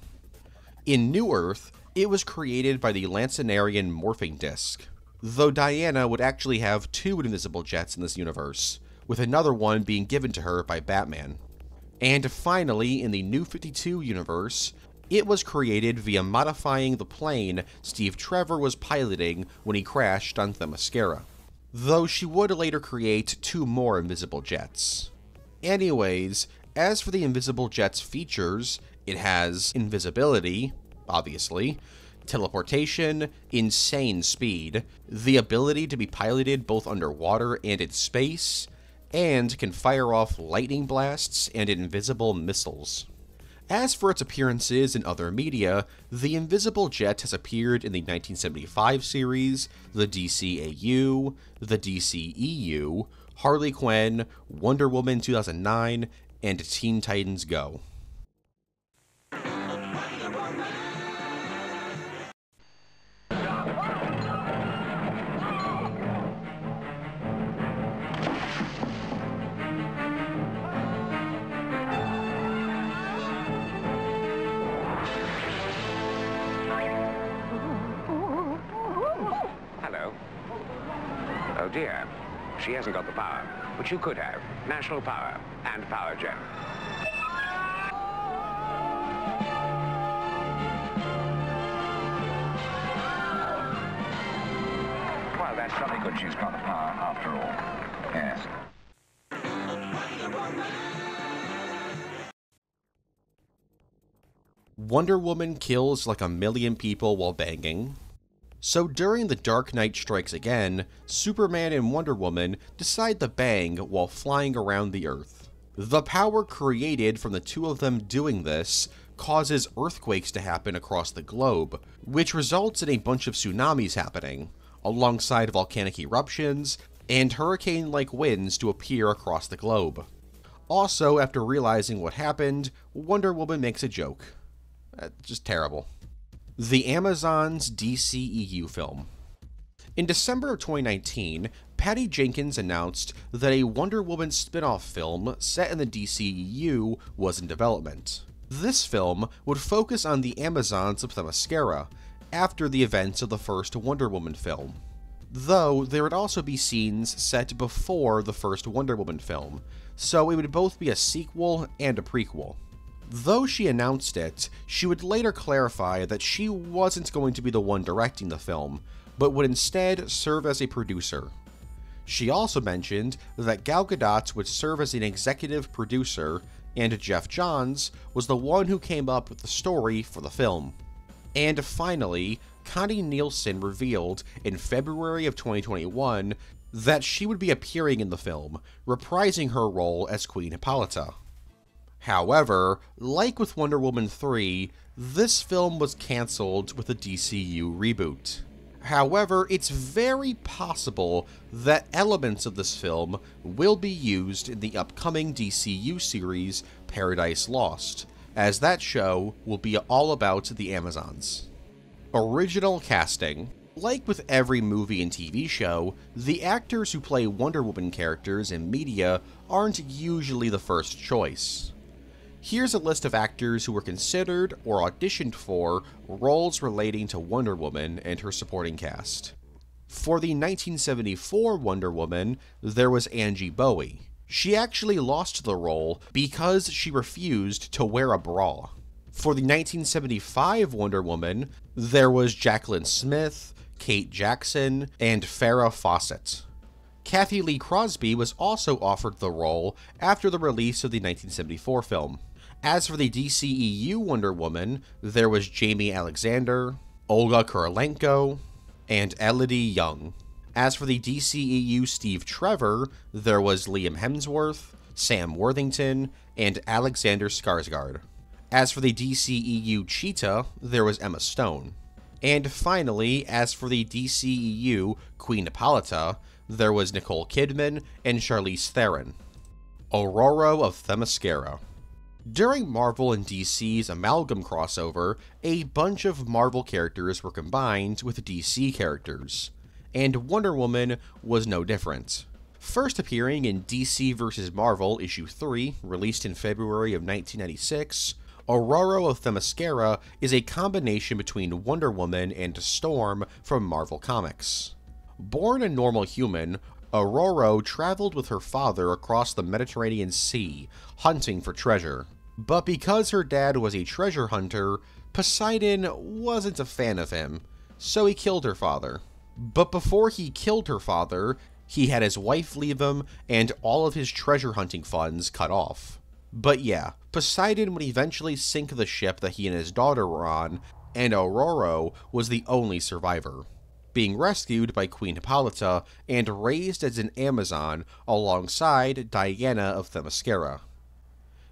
In New Earth, it was created by the Lansinarian morphing disk though Diana would actually have two invisible jets in this universe, with another one being given to her by Batman. And finally, in the New 52 universe, it was created via modifying the plane Steve Trevor was piloting when he crashed on Themyscira, though she would later create two more invisible jets. Anyways, as for the invisible jet's features, it has invisibility, obviously, teleportation, insane speed, the ability to be piloted both underwater and in space, and can fire off lightning blasts and invisible missiles. As for its appearances in other media, the Invisible Jet has appeared in the 1975 series, the DCAU, the DCEU, Harley Quinn, Wonder Woman 2009, and Teen Titans Go. Dear. She hasn't got the power, but you could have. National Power and Power Gem. Well, that's something good she's got the power after all. Yes. Wonder Woman kills like a million people while banging, so during The Dark Knight Strikes Again, Superman and Wonder Woman decide to bang while flying around the Earth. The power created from the two of them doing this causes earthquakes to happen across the globe, which results in a bunch of tsunamis happening, alongside volcanic eruptions and hurricane like winds to appear across the globe. Also, after realizing what happened, Wonder Woman makes a joke. Uh, just terrible the Amazons DCEU film. In December of 2019, Patty Jenkins announced that a Wonder Woman spin off film set in the DCEU was in development. This film would focus on the Amazons of Themyscira after the events of the first Wonder Woman film. Though there would also be scenes set before the first Wonder Woman film, so it would both be a sequel and a prequel. Though she announced it, she would later clarify that she wasn't going to be the one directing the film, but would instead serve as a producer. She also mentioned that Gal Gadot would serve as an executive producer, and Geoff Johns was the one who came up with the story for the film. And finally, Connie Nielsen revealed in February of 2021 that she would be appearing in the film, reprising her role as Queen Hippolyta. However, like with Wonder Woman 3, this film was cancelled with a DCU reboot. However, it's very possible that elements of this film will be used in the upcoming DCU series Paradise Lost, as that show will be all about the Amazons. Original casting. Like with every movie and TV show, the actors who play Wonder Woman characters in media aren't usually the first choice. Here's a list of actors who were considered or auditioned for roles relating to Wonder Woman and her supporting cast. For the 1974 Wonder Woman, there was Angie Bowie. She actually lost the role because she refused to wear a bra. For the 1975 Wonder Woman, there was Jacqueline Smith, Kate Jackson, and Farrah Fawcett. Cathy Lee Crosby was also offered the role after the release of the 1974 film. As for the DCEU Wonder Woman, there was Jaimie Alexander, Olga Kurylenko, and Élodie Yung. As for the DCEU Steve Trevor, there was Liam Hemsworth, Sam Worthington, and Alexander Skarsgård. As for the DCEU Cheetah, there was Emma Stone. And finally, as for the DCEU Queen Hippolyta, there was Nicole Kidman and Charlize Theron. Ororo of Themyscira. During Marvel and DC's amalgam crossover, a bunch of Marvel characters were combined with DC characters, and Wonder Woman was no different. First appearing in DC vs. Marvel issue 3, released in February of 1996, Ororo of Themyscira is a combination between Wonder Woman and Storm from Marvel Comics. Born a normal human, Ororo traveled with her father across the Mediterranean Sea, hunting for treasure. But because her dad was a treasure hunter, Poseidon wasn't a fan of him, so he killed her father. But before he killed her father, he had his wife leave him and all of his treasure hunting funds cut off. But yeah, Poseidon would eventually sink the ship that he and his daughter were on, and Ororo was the only survivor being rescued by Queen Hippolyta and raised as an Amazon alongside Diana of Themyscira.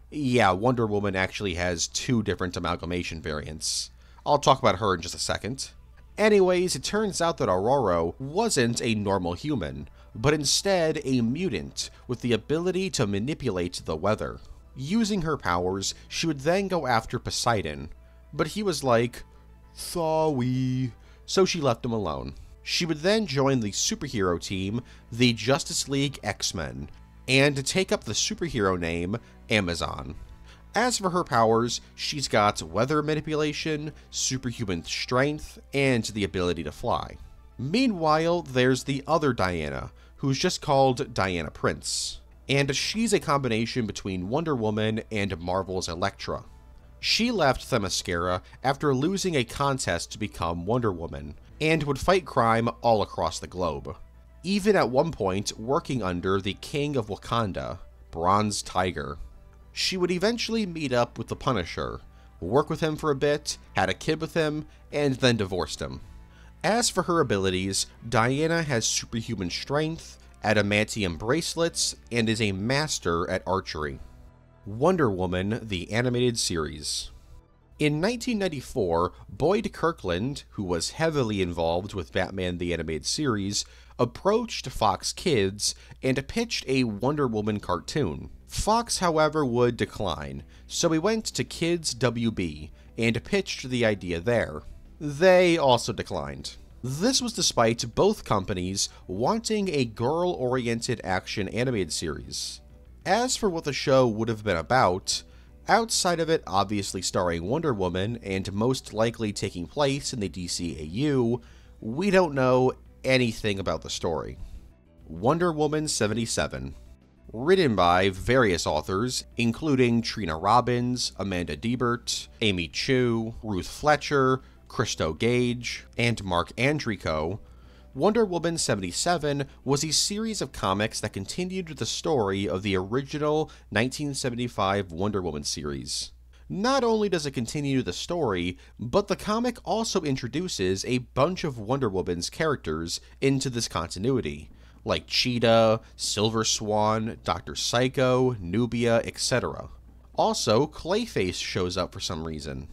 Yeah, Wonder Woman actually has two different amalgamation variants. I'll talk about her in just a second. Anyways, it turns out that Ororo wasn't a normal human, but instead a mutant with the ability to manipulate the weather. Using her powers, she would then go after Poseidon, but he was like, sorry, so she left him alone. She would then join the superhero team, the Justice League X-Men, and take up the superhero name Amazon. As for her powers, she's got weather manipulation, superhuman strength, and the ability to fly. Meanwhile, there's the other Diana, who's just called Diana Prince, and she's a combination between Wonder Woman and Marvel's Elektra. She left Themyscira after losing a contest to become Wonder Woman, and would fight crime all across the globe. Even at one point working under the King of Wakanda, Bronze Tiger. She would eventually meet up with the Punisher, work with him for a bit, had a kid with him, and then divorced him. As for her abilities, Diana has superhuman strength, adamantium bracelets, and is a master at archery. Wonder Woman, the animated series. In 1994, Boyd Kirkland, who was heavily involved with Batman the Animated Series, approached Fox Kids and pitched a Wonder Woman cartoon. Fox, however, would decline, so he went to Kids WB and pitched the idea there. They also declined. This was despite both companies wanting a girl oriented action animated series. As for what the show would have been about, outside of it obviously starring Wonder Woman and most likely taking place in the DCAU, we don't know anything about the story. Wonder Woman 77. Written by various authors, including Trina Robbins, Amanda Deibert, Amy Chu, Ruth Fletcher, Christo Gage, and Marc Andreyko, Wonder Woman 77 was a series of comics that continued the story of the original 1975 Wonder Woman series. Not only does it continue the story, but the comic also introduces a bunch of Wonder Woman's characters into this continuity, like Cheetah, Silver Swan, Dr. Psycho, Nubia, etc. Also, Clayface shows up for some reason.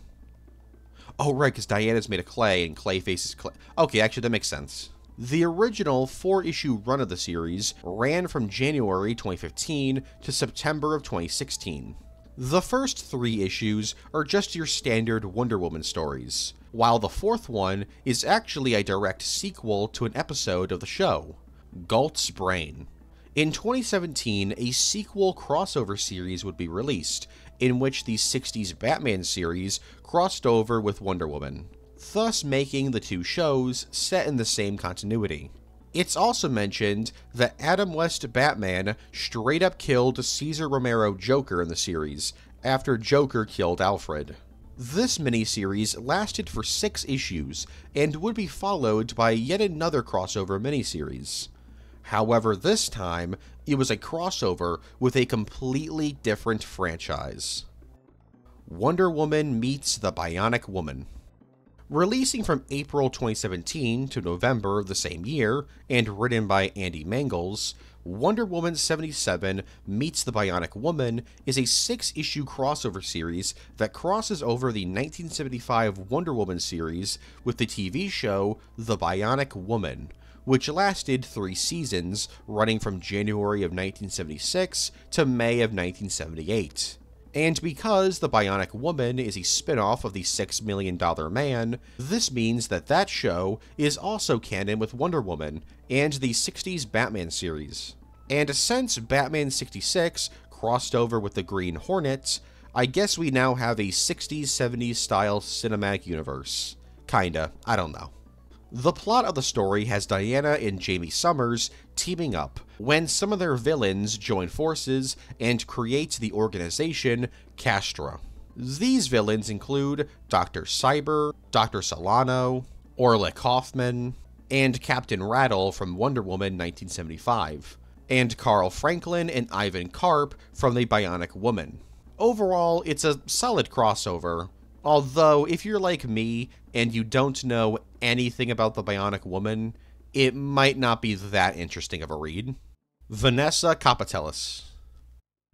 Oh, right, because Diana's made of clay and Clayface is clay. Okay, actually, that makes sense. The original four issue run of the series ran from January 2015 to September of 2016. The first three issues are just your standard Wonder Woman stories, while the fourth one is actually a direct sequel to an episode of the show, Gault's Brain. In 2017, a sequel crossover series would be released, in which the 60s Batman series crossed over with Wonder Woman thus making the two shows set in the same continuity. It's also mentioned that Adam West Batman straight up killed Cesar Romero Joker in the series, after Joker killed Alfred. This miniseries lasted for six issues, and would be followed by yet another crossover miniseries. However, this time, it was a crossover with a completely different franchise. Wonder Woman meets the Bionic Woman. Releasing from April 2017 to November of the same year, and written by Andy Mangels, Wonder Woman 77 Meets the Bionic Woman is a six issue crossover series that crosses over the 1975 Wonder Woman series with the TV show The Bionic Woman, which lasted three seasons, running from January of 1976 to May of 1978. And because The Bionic Woman is a spin off of The Six Million Dollar Man, this means that that show is also canon with Wonder Woman and the 60s Batman series. And since Batman 66 crossed over with the Green Hornet, I guess we now have a 60s 70s style cinematic universe. Kinda, I don't know. The plot of the story has Diana and Jaime Sommers teaming up when some of their villains join forces and create the organization Castra. These villains include Dr. Cyber, Dr. Solano, Orlick Hoffman, and Captain Rattle from Wonder Woman 1975, and Carl Franklin and Ivan Karp from The Bionic Woman. Overall, it's a solid crossover, Although, if you're like me and you don't know anything about the Bionic Woman, it might not be that interesting of a read. Vanessa Kapatelis.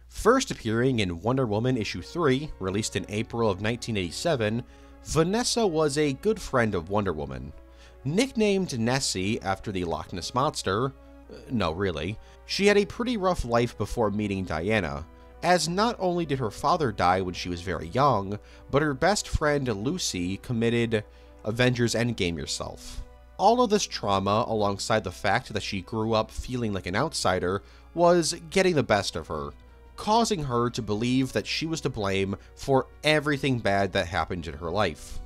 First appearing in Wonder Woman issue 3, released in April of 1987, Vanessa was a good friend of Wonder Woman. Nicknamed Nessie after the Loch Ness Monster, uh, no, really, she had a pretty rough life before meeting Diana, as not only did her father die when she was very young, but her best friend Lucy committed Avengers Endgame yourself. All of this trauma, alongside the fact that she grew up feeling like an outsider, was getting the best of her, causing her to believe that she was to blame for everything bad that happened in her life.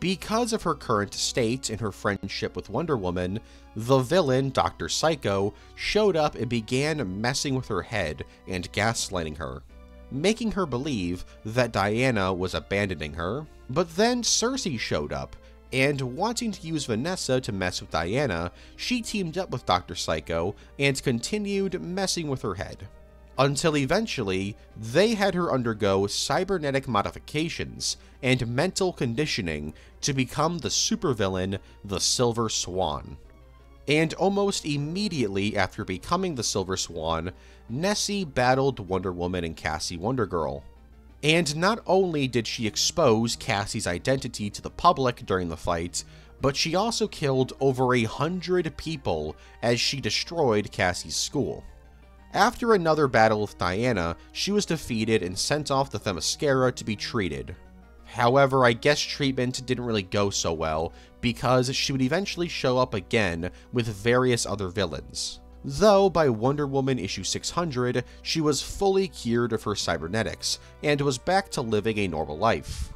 Because of her current state and her friendship with Wonder Woman, the villain, Dr. Psycho, showed up and began messing with her head and gaslighting her, making her believe that Diana was abandoning her. But then Circe showed up, and wanting to use Vanessa to mess with Diana, she teamed up with Dr. Psycho and continued messing with her head until eventually they had her undergo cybernetic modifications and mental conditioning to become the supervillain the Silver Swan. And almost immediately after becoming the Silver Swan, Nessie battled Wonder Woman and Cassie Wonder Girl. And not only did she expose Cassie's identity to the public during the fight, but she also killed over a hundred people as she destroyed Cassie's school. After another battle with Diana, she was defeated and sent off to Themyscira to be treated. However, I guess treatment didn't really go so well because she would eventually show up again with various other villains. Though by Wonder Woman issue 600, she was fully cured of her cybernetics and was back to living a normal life.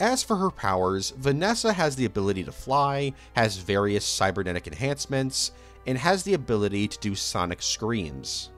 As for her powers, Vanessa has the ability to fly, has various cybernetic enhancements, and has the ability to do sonic screams.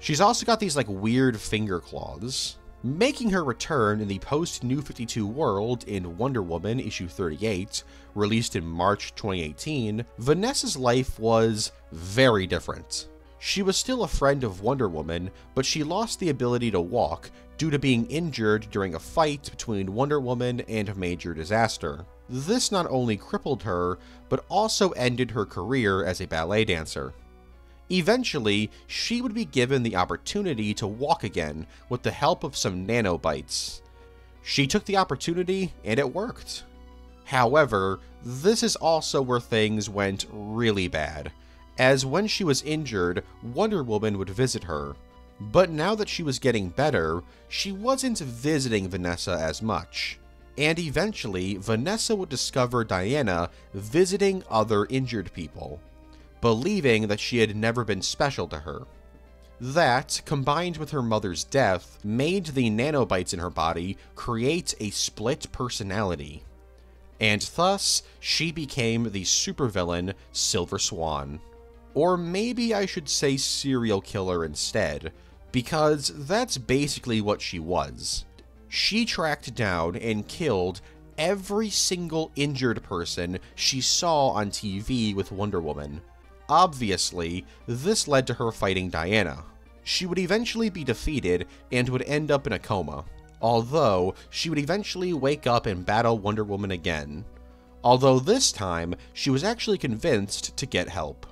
She's also got these like weird finger claws. Making her return in the post New 52 world in Wonder Woman issue 38, released in March 2018, Vanessa's life was very different. She was still a friend of Wonder Woman, but she lost the ability to walk due to being injured during a fight between Wonder Woman and a Major Disaster. This not only crippled her, but also ended her career as a ballet dancer. Eventually, she would be given the opportunity to walk again with the help of some nanobites. She took the opportunity, and it worked. However, this is also where things went really bad, as when she was injured, Wonder Woman would visit her. But now that she was getting better, she wasn't visiting Vanessa as much. And eventually, Vanessa would discover Diana visiting other injured people believing that she had never been special to her. That, combined with her mother's death, made the nanobites in her body create a split personality. And thus, she became the supervillain Silver Swan. Or maybe I should say serial killer instead, because that's basically what she was. She tracked down and killed every single injured person she saw on TV with Wonder Woman. Obviously, this led to her fighting Diana. She would eventually be defeated and would end up in a coma, although she would eventually wake up and battle Wonder Woman again. Although this time, she was actually convinced to get help.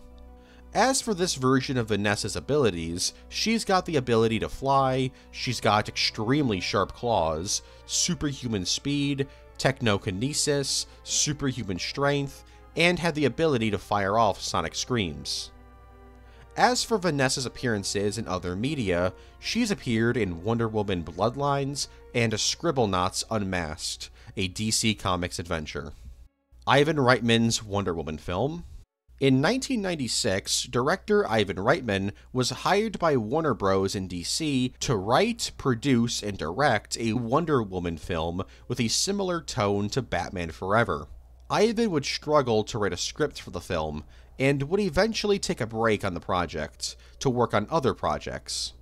As for this version of Vanessa's abilities, she's got the ability to fly, she's got extremely sharp claws, superhuman speed, technokinesis, superhuman strength, and had the ability to fire off sonic screams. As for Vanessa's appearances in other media, she's appeared in Wonder Woman Bloodlines and Scribblenauts Unmasked, a DC Comics adventure. Ivan Reitman's Wonder Woman film. In 1996, director Ivan Reitman was hired by Warner Bros. in DC to write, produce, and direct a Wonder Woman film with a similar tone to Batman Forever. Ivan would struggle to write a script for the film and would eventually take a break on the project to work on other projects.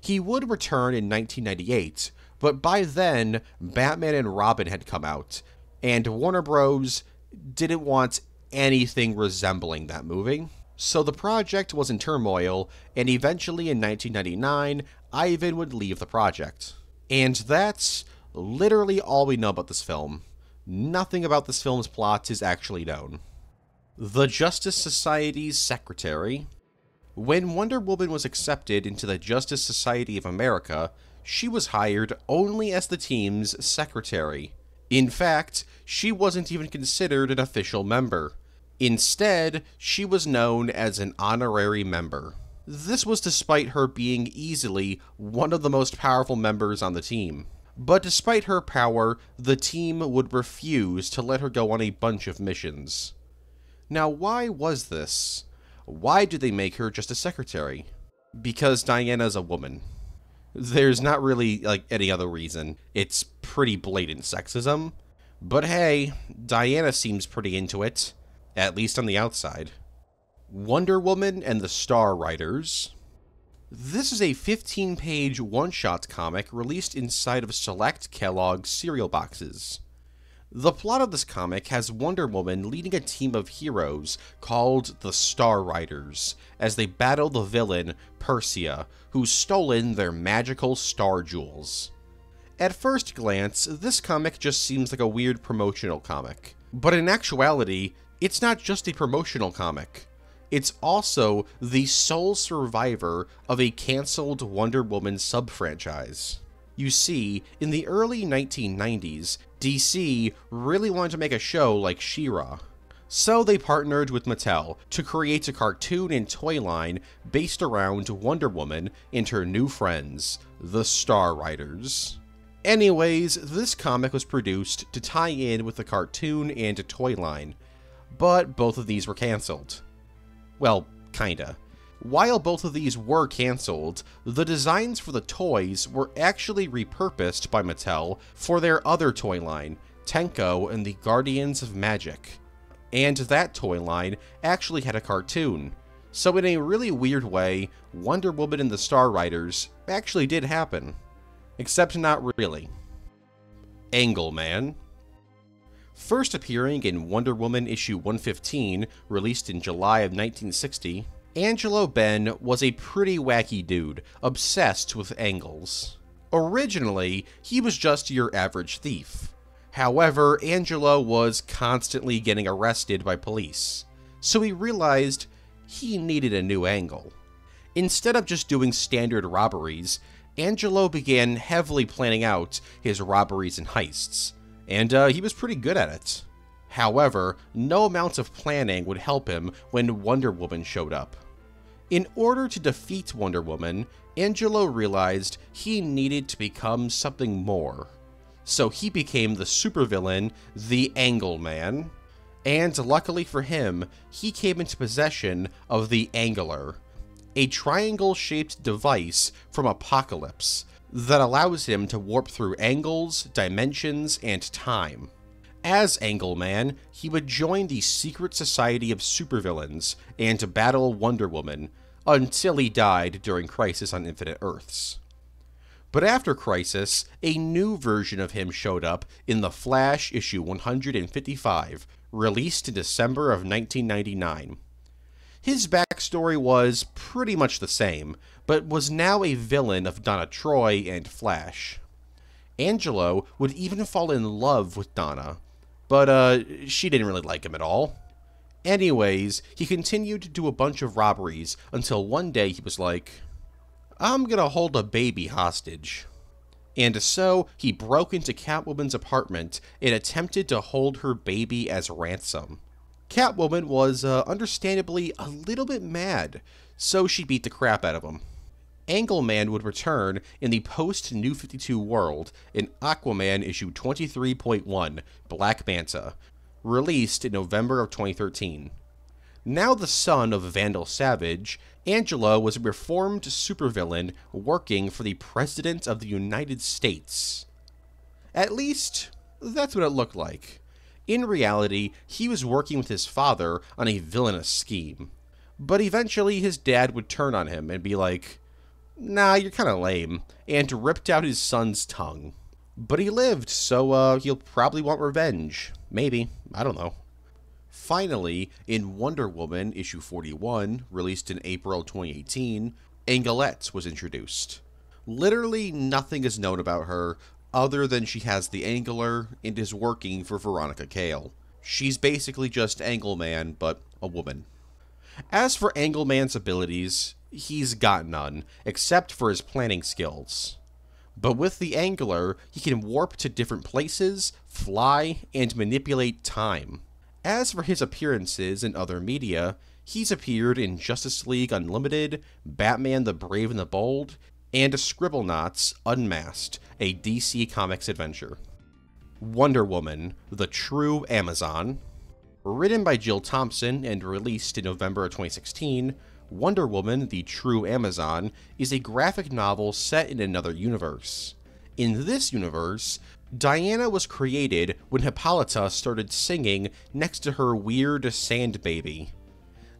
He would return in 1998, but by then, Batman and Robin had come out, and Warner Bros. didn't want anything resembling that movie. So the project was in turmoil, and eventually in 1999, Ivan would leave the project. And that's literally all we know about this film nothing about this film's plot is actually known. The Justice Society's secretary. When Wonder Woman was accepted into the Justice Society of America, she was hired only as the team's secretary. In fact, she wasn't even considered an official member. Instead, she was known as an honorary member. This was despite her being easily one of the most powerful members on the team. But despite her power, the team would refuse to let her go on a bunch of missions. Now, why was this? Why did they make her just a secretary? Because Diana's a woman. There's not really like any other reason. It's pretty blatant sexism. But hey, Diana seems pretty into it, at least on the outside. Wonder Woman and the Star Riders this is a 15 page one shot comic released inside of select Kellogg cereal boxes. The plot of this comic has Wonder Woman leading a team of heroes called the Star Riders as they battle the villain, Persia, who's stolen their magical star jewels. At first glance, this comic just seems like a weird promotional comic. But in actuality, it's not just a promotional comic it's also the sole survivor of a cancelled Wonder Woman sub franchise. You see, in the early 1990s, DC really wanted to make a show like She-Ra. So they partnered with Mattel to create a cartoon and toy line based around Wonder Woman and her new friends, the Star Riders. Anyways, this comic was produced to tie in with the cartoon and toy line, but both of these were cancelled. Well, kinda. While both of these were cancelled, the designs for the toys were actually repurposed by Mattel for their other toy line, Tenko and the Guardians of Magic. And that toy line actually had a cartoon. So, in a really weird way, Wonder Woman and the Star Riders actually did happen. Except not really. Angle Man. First appearing in Wonder Woman issue 115, released in July of 1960, Angelo Bend was a pretty wacky dude, obsessed with angles. Originally, he was just your average thief. However, Angelo was constantly getting arrested by police, so he realized he needed a new angle. Instead of just doing standard robberies, Angelo began heavily planning out his robberies and heists, and uh, he was pretty good at it. However, no amount of planning would help him when Wonder Woman showed up. In order to defeat Wonder Woman, Angelo realized he needed to become something more. So he became the supervillain, the Angle Man. And luckily for him, he came into possession of the Angler, a triangle shaped device from Apokolips that allows him to warp through angles, dimensions, and time. As Angleman, he would join the secret society of supervillains and battle Wonder Woman until he died during Crisis on Infinite Earths. But after Crisis, a new version of him showed up in The Flash issue 155, released in December of 1999. His backstory was pretty much the same, but was now a villain of Donna Troy and Flash. Angelo would even fall in love with Donna, but uh, she didn't really like him at all. Anyways, he continued to do a bunch of robberies until one day he was like, I'm gonna hold a baby hostage. And so he broke into Catwoman's apartment and attempted to hold her baby as ransom. Catwoman was uh, understandably a little bit mad, so she beat the crap out of him. Angleman would return in the post New 52 world in Aquaman issue 23.1, Black Manta, released in November of 2013. Now the son of Vandal Savage, Angelo was a reformed supervillain working for the President of the United States. At least, that's what it looked like. In reality, he was working with his father on a villainous scheme. But eventually, his dad would turn on him and be like, Nah, you're kinda lame, and ripped out his son's tongue. But he lived, so uh, he'll probably want revenge. Maybe. I don't know. Finally, in Wonder Woman issue 41, released in April 2018, Anglette was introduced. Literally nothing is known about her other than she has the Angler and is working for Veronica Cale. She's basically just Angleman, but a woman. As for Angleman's abilities, he's got none, except for his planning skills. But with the Angler, he can warp to different places, fly, and manipulate time. As for his appearances in other media, he's appeared in Justice League Unlimited, Batman the Brave and the Bold, and Scribblenauts Unmasked, a DC Comics adventure. Wonder Woman, The True Amazon. Written by Jill Thompson and released in November of 2016, Wonder Woman, The True Amazon is a graphic novel set in another universe. In this universe, Diana was created when Hippolyta started singing next to her weird sand baby.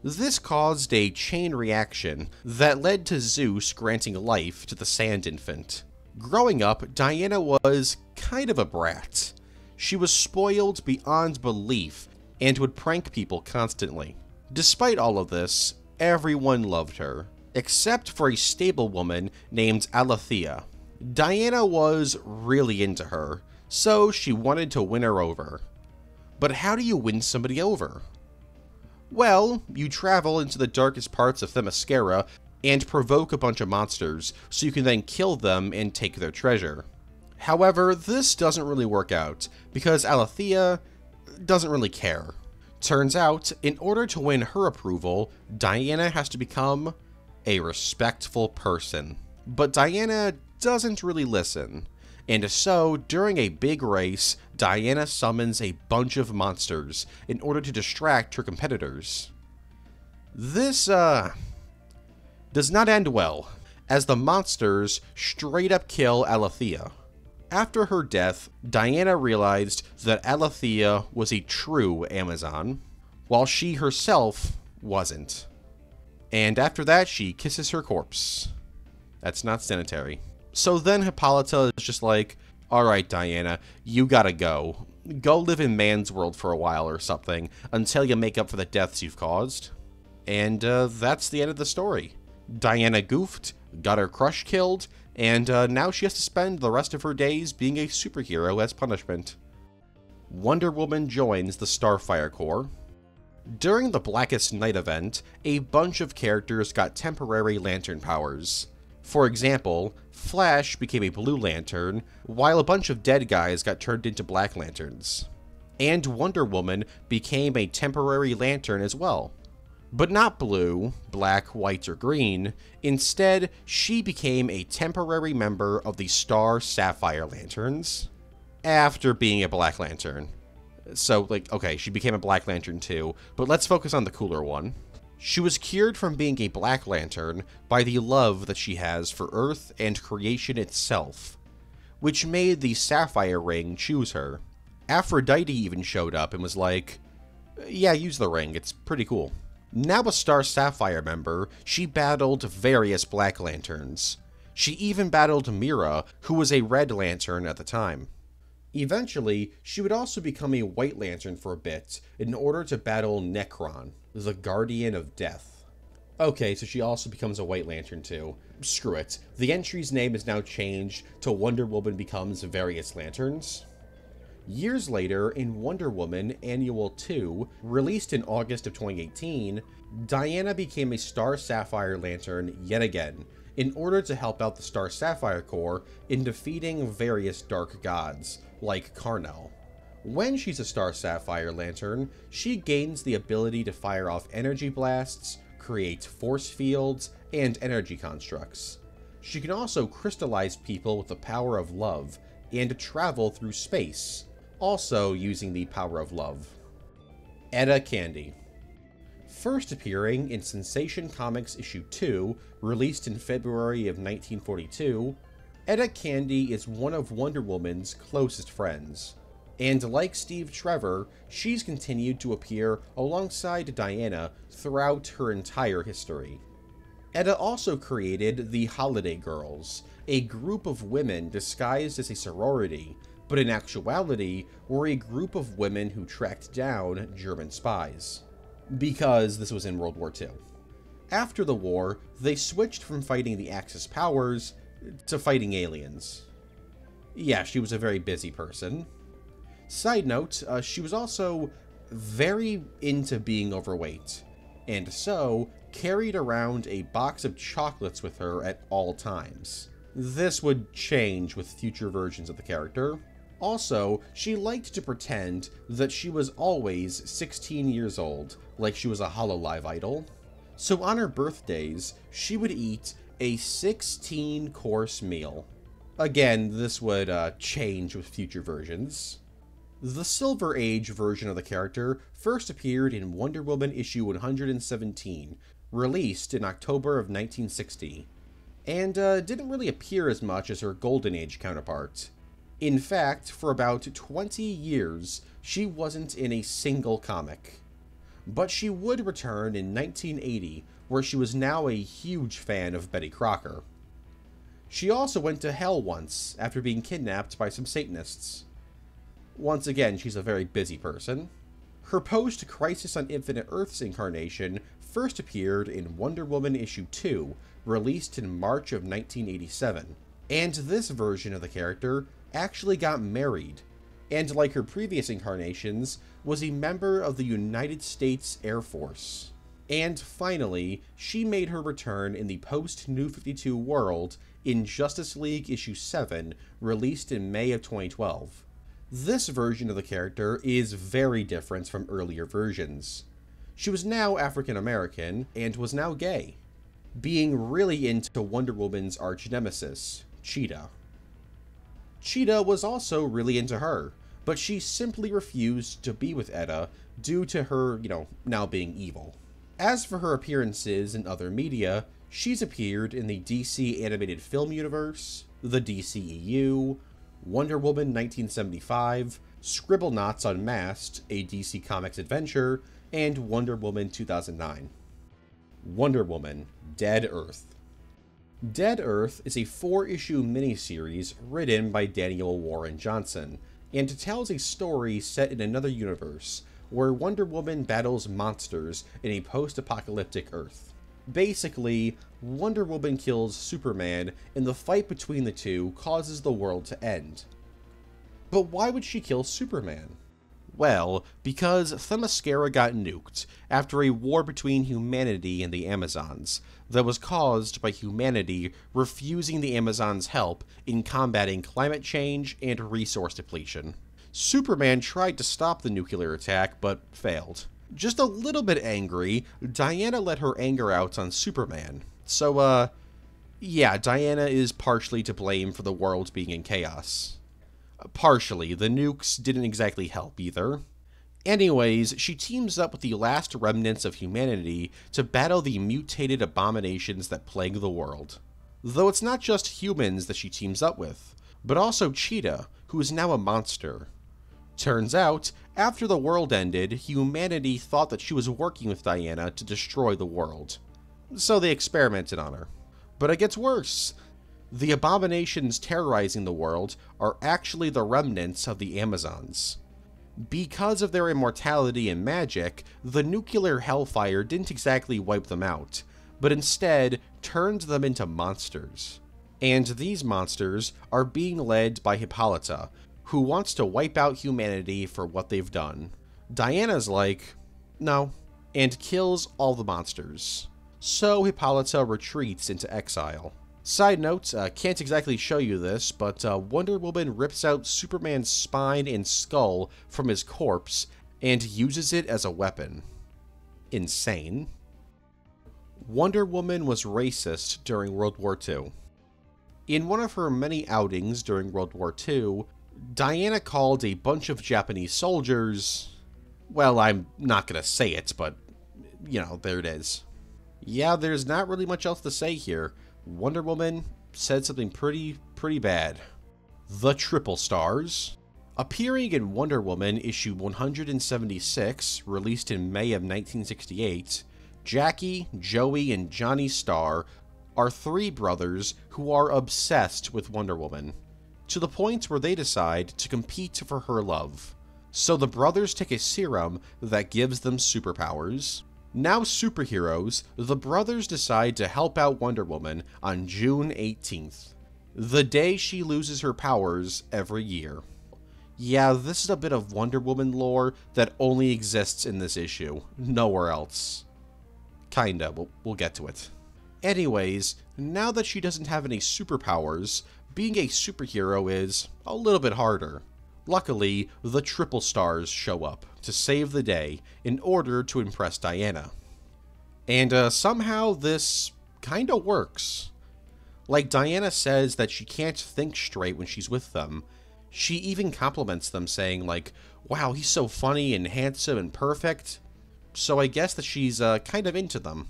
This caused a chain reaction that led to Zeus granting life to the sand infant. Growing up, Diana was kind of a brat. She was spoiled beyond belief and would prank people constantly. Despite all of this, everyone loved her, except for a stable woman named Alethea. Diana was really into her, so she wanted to win her over. But how do you win somebody over? Well, you travel into the darkest parts of Themyscira and provoke a bunch of monsters, so you can then kill them and take their treasure. However, this doesn't really work out, because Alethea doesn't really care. Turns out, in order to win her approval, Diana has to become a respectful person. But Diana doesn't really listen. And so, during a big race, Diana summons a bunch of monsters in order to distract her competitors. This, uh, does not end well, as the monsters straight up kill Alethea. After her death, Diana realized that Alethea was a true Amazon, while she herself wasn't. And after that, she kisses her corpse. That's not sanitary. So then Hippolyta is just like, Alright, Diana, you gotta go. Go live in man's world for a while or something, until you make up for the deaths you've caused. And uh, that's the end of the story. Diana goofed, got her crush killed, and uh, now she has to spend the rest of her days being a superhero as punishment. Wonder Woman joins the Star Sapphire Corps. During the Blackest Night event, a bunch of characters got temporary lantern powers. For example, Flash became a Blue Lantern, while a bunch of dead guys got turned into Black Lanterns. And Wonder Woman became a temporary lantern as well. But not blue, black, white, or green. Instead, she became a temporary member of the Star Sapphire Lanterns after being a Black Lantern. So, like, okay, she became a Black Lantern too, but let's focus on the cooler one. She was cured from being a Black Lantern by the love that she has for Earth and creation itself, which made the Sapphire Ring choose her. Aphrodite even showed up and was like, yeah, use the ring, it's pretty cool. Now a Star Sapphire member, she battled various Black Lanterns. She even battled Mera, who was a Red Lantern at the time. Eventually, she would also become a White Lantern for a bit in order to battle Nekron, the Guardian of Death. Okay, so she also becomes a White Lantern too. Screw it. The entry's name is now changed to Wonder Woman Becomes Various Lanterns. Years later, in Wonder Woman Annual 2, released in August of 2018, Diana became a Star Sapphire Lantern yet again, in order to help out the Star Sapphire Corps in defeating various dark gods, like Karnell. When she's a Star Sapphire Lantern, she gains the ability to fire off energy blasts, create force fields, and energy constructs. She can also crystallize people with the power of love, and travel through space, also using the power of love. Etta Candy. First appearing in Sensation Comics issue 2, released in February of 1942, Etta Candy is one of Wonder Woman's closest friends. And like Steve Trevor, she's continued to appear alongside Diana throughout her entire history. Etta also created the Holiday Girls, a group of women disguised as a sorority, but in actuality were a group of women who tracked down German spies. Because this was in World War II. After the war, they switched from fighting the Axis powers to fighting aliens. Yeah, she was a very busy person. Side note, uh, she was also very into being overweight, and so carried around a box of chocolates with her at all times. This would change with future versions of the character. Also, she liked to pretend that she was always 16 years old, like she was a Hololive idol. So on her birthdays, she would eat a 16 course meal. Again, this would uh, change with future versions. The Silver Age version of the character first appeared in Wonder Woman issue 117, released in October of 1960, and uh, didn't really appear as much as her Golden Age counterpart. In fact, for about 20 years, she wasn't in a single comic. But she would return in 1980, where she was now a huge fan of Betty Crocker. She also went to hell once after being kidnapped by some Satanists. Once again, she's a very busy person. Her post Crisis on Infinite Earths incarnation first appeared in Wonder Woman issue 2, released in March of 1987. And this version of the character actually got married, and like her previous incarnations, was a member of the United States Air Force. And finally, she made her return in the post New 52 world in Justice League issue 7, released in May of 2012. This version of the character is very different from earlier versions. She was now African American and was now gay, being really into Wonder Woman's arch nemesis, Cheetah. Cheetah was also really into her, but she simply refused to be with Etta due to her, you know, now being evil. As for her appearances in other media, she's appeared in the DC animated film universe, the DCEU, Wonder Woman 1975, Scribblenauts Unmasked, a DC Comics adventure, and Wonder Woman 2009. Wonder Woman Dead Earth. Dead Earth is a four issue miniseries written by Daniel Warren Johnson, and it tells a story set in another universe where Wonder Woman battles monsters in a post apocalyptic Earth. Basically, Wonder Woman kills Superman, and the fight between the two causes the world to end. But why would she kill Superman? Well, because Themyscira got nuked after a war between humanity and the Amazons that was caused by humanity refusing the Amazons' help in combating climate change and resource depletion. Superman tried to stop the nuclear attack but failed. Just a little bit angry, Diana let her anger out on Superman. So, uh, yeah, Diana is partially to blame for the world being in chaos. Partially, the nukes didn't exactly help either. Anyways, she teams up with the last remnants of humanity to battle the mutated abominations that plague the world. Though it's not just humans that she teams up with, but also Cheetah, who is now a monster. Turns out, after the world ended, humanity thought that she was working with Diana to destroy the world. So they experimented on her. But it gets worse. The abominations terrorizing the world are actually the remnants of the Amazons. Because of their immortality and magic, the nuclear hellfire didn't exactly wipe them out, but instead turned them into monsters. And these monsters are being led by Hippolyta, who wants to wipe out humanity for what they've done. Diana's like, no, and kills all the monsters. So Hippolyta retreats into exile. Side note, uh, can't exactly show you this, but uh, Wonder Woman rips out Superman's spine and skull from his corpse and uses it as a weapon. Insane. Wonder Woman was racist during World War II. In one of her many outings during World War II, Diana called a bunch of Japanese soldiers. Well, I'm not gonna say it, but, you know, there it is. Yeah, there's not really much else to say here. Wonder Woman said something pretty, pretty bad. The Triple Stars. Appearing in Wonder Woman issue 176, released in May of 1968, Jackie, Joey, and Johnny Star are three brothers who are obsessed with Wonder Woman, to the point where they decide to compete for her love. So the brothers take a serum that gives them superpowers. Now superheroes, the brothers decide to help out Wonder Woman on June 18th, the day she loses her powers every year. Yeah, this is a bit of Wonder Woman lore that only exists in this issue, nowhere else. Kinda, we'll, we'll get to it. Anyways, now that she doesn't have any superpowers, being a superhero is a little bit harder. Luckily, the Triple Stars show up to save the day in order to impress Diana. And uh, somehow this kinda works. Like Diana says that she can't think straight when she's with them. She even compliments them, saying, like, wow, he's so funny and handsome and perfect. So I guess that she's uh, kind of into them.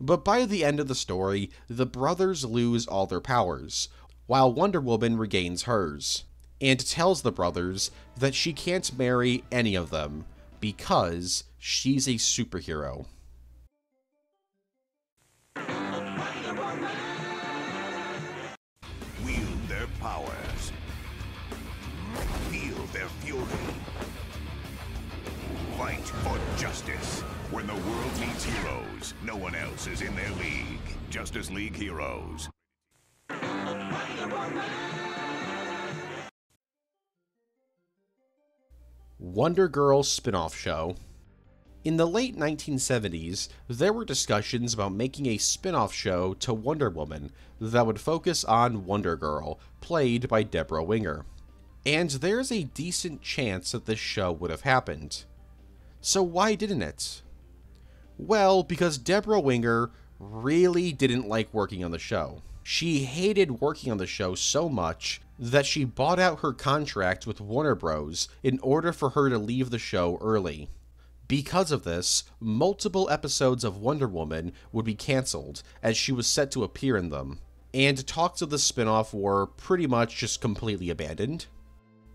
But by the end of the story, the brothers lose all their powers, while Wonder Woman regains hers and tells the brothers that she can't marry any of them because she's a superhero. Wield their powers. Feel their fury. Fight for justice. When the world needs heroes, no one else is in their league. Justice League Heroes. Wonder Girl spin off show. In the late 1970s, there were discussions about making a spin off show to Wonder Woman that would focus on Wonder Girl, played by Deborah Winger. And there's a decent chance that this show would have happened. So why didn't it? Well, because Deborah Winger really didn't like working on the show. She hated working on the show so much that she bought out her contract with Warner Bros. in order for her to leave the show early. Because of this, multiple episodes of Wonder Woman would be cancelled as she was set to appear in them, and talks of the spin off were pretty much just completely abandoned.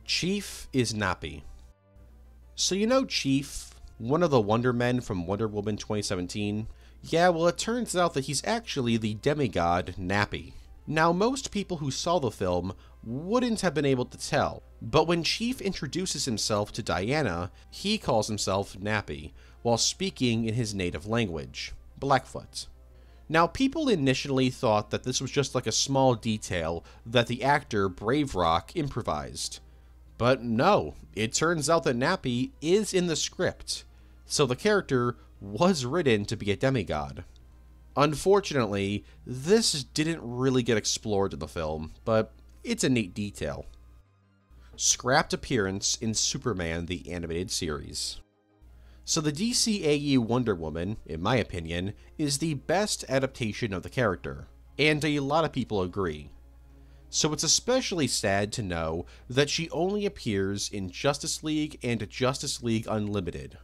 Chief is Napi. So, you know Chief, one of the Wonder Men from Wonder Woman 2017? Yeah, well, it turns out that he's actually the demigod Napi. Now, most people who saw the film wouldn't have been able to tell, but when Chief introduces himself to Diana, he calls himself Napi, while speaking in his native language, Blackfoot. Now, people initially thought that this was just like a small detail that the actor Brave Rock improvised. But no, it turns out that Napi is in the script, so the character was written to be a demigod. Unfortunately, this didn't really get explored in the film, but it's a neat detail. Scrapped appearance in Superman the Animated Series. So, the DCAU Wonder Woman, in my opinion, is the best adaptation of the character, and a lot of people agree. So, it's especially sad to know that she only appears in Justice League and Justice League Unlimited.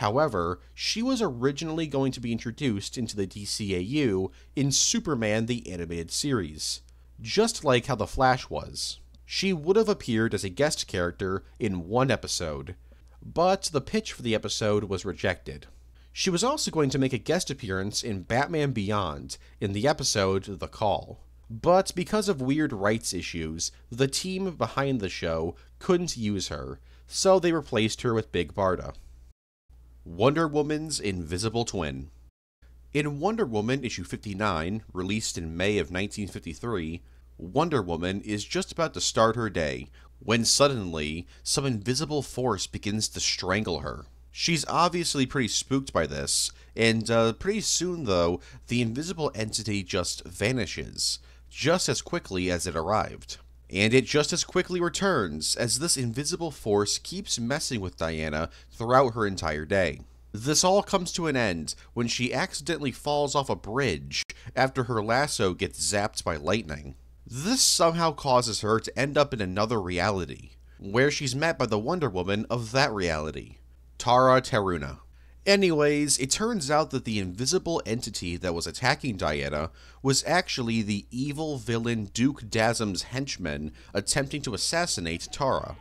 However, she was originally going to be introduced into the DCAU in Superman the Animated Series, just like how The Flash was. She would have appeared as a guest character in one episode, but the pitch for the episode was rejected. She was also going to make a guest appearance in Batman Beyond in the episode The Call. But because of weird rights issues, the team behind the show couldn't use her, so they replaced her with Big Barda. Wonder Woman's Invisible Twin. In Wonder Woman issue 59, released in May of 1953, Wonder Woman is just about to start her day when suddenly some invisible force begins to strangle her. She's obviously pretty spooked by this, and uh, pretty soon, though, the invisible entity just vanishes, just as quickly as it arrived. And it just as quickly returns as this invisible force keeps messing with Diana throughout her entire day. This all comes to an end when she accidentally falls off a bridge after her lasso gets zapped by lightning. This somehow causes her to end up in another reality, where she's met by the Wonder Woman of that reality, Tara Terruna. Anyways, it turns out that the invisible entity that was attacking Diana was actually the evil villain Duke Dasm's henchman attempting to assassinate Tara.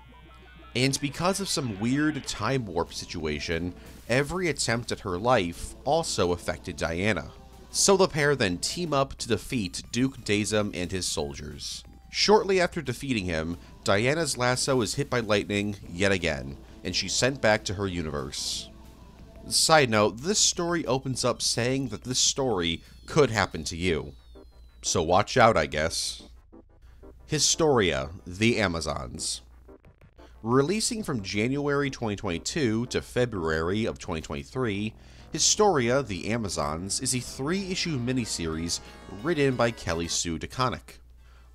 And because of some weird time warp situation, every attempt at her life also affected Diana so the pair then team up to defeat Duke Dasm and his soldiers. Shortly after defeating him, Diana's lasso is hit by lightning yet again, and she's sent back to her universe. Side note, this story opens up saying that this story could happen to you. So watch out, I guess. Historia, The Amazons. Releasing from January 2022 to February of 2023, Historia, The Amazons is a three issue miniseries written by Kelly Sue DeConnick.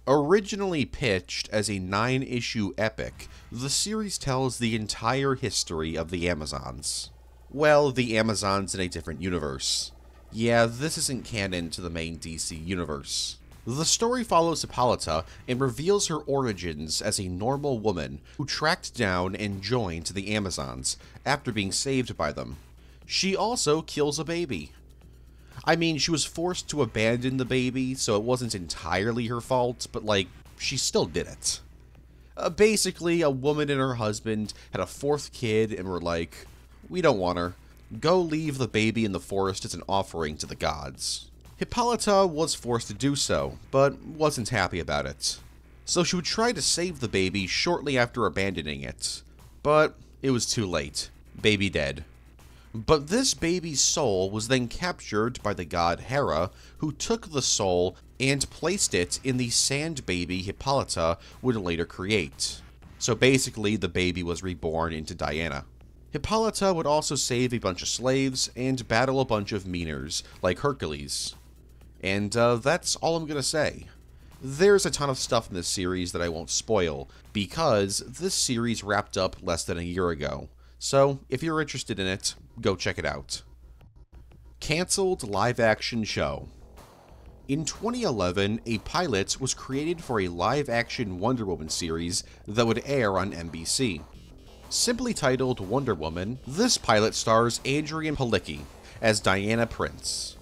Originally pitched as a nine issue epic, the series tells the entire history of the Amazons. Well, the Amazons in a different universe. Yeah, this isn't canon to the main DC universe. The story follows Hippolyta and reveals her origins as a normal woman who tracked down and joined the Amazons after being saved by them she also kills a baby. I mean, she was forced to abandon the baby, so it wasn't entirely her fault, but like, she still did it. Uh, basically, a woman and her husband had a fourth kid and were like, we don't want her. Go leave the baby in the forest as an offering to the gods. Hippolyta was forced to do so, but wasn't happy about it. So she would try to save the baby shortly after abandoning it. But it was too late. Baby dead. But this baby's soul was then captured by the god Hera, who took the soul and placed it in the sand baby Hippolyta would later create. So basically, the baby was reborn into Diana. Hippolyta would also save a bunch of slaves and battle a bunch of meaners, like Hercules. And uh, that's all I'm gonna say. There's a ton of stuff in this series that I won't spoil, because this series wrapped up less than a year ago. So, if you're interested in it, go check it out. Cancelled live action show. In 2011, a pilot was created for a live action Wonder Woman series that would air on NBC. Simply titled Wonder Woman, this pilot stars Adrianne Palicki as Diana Prince,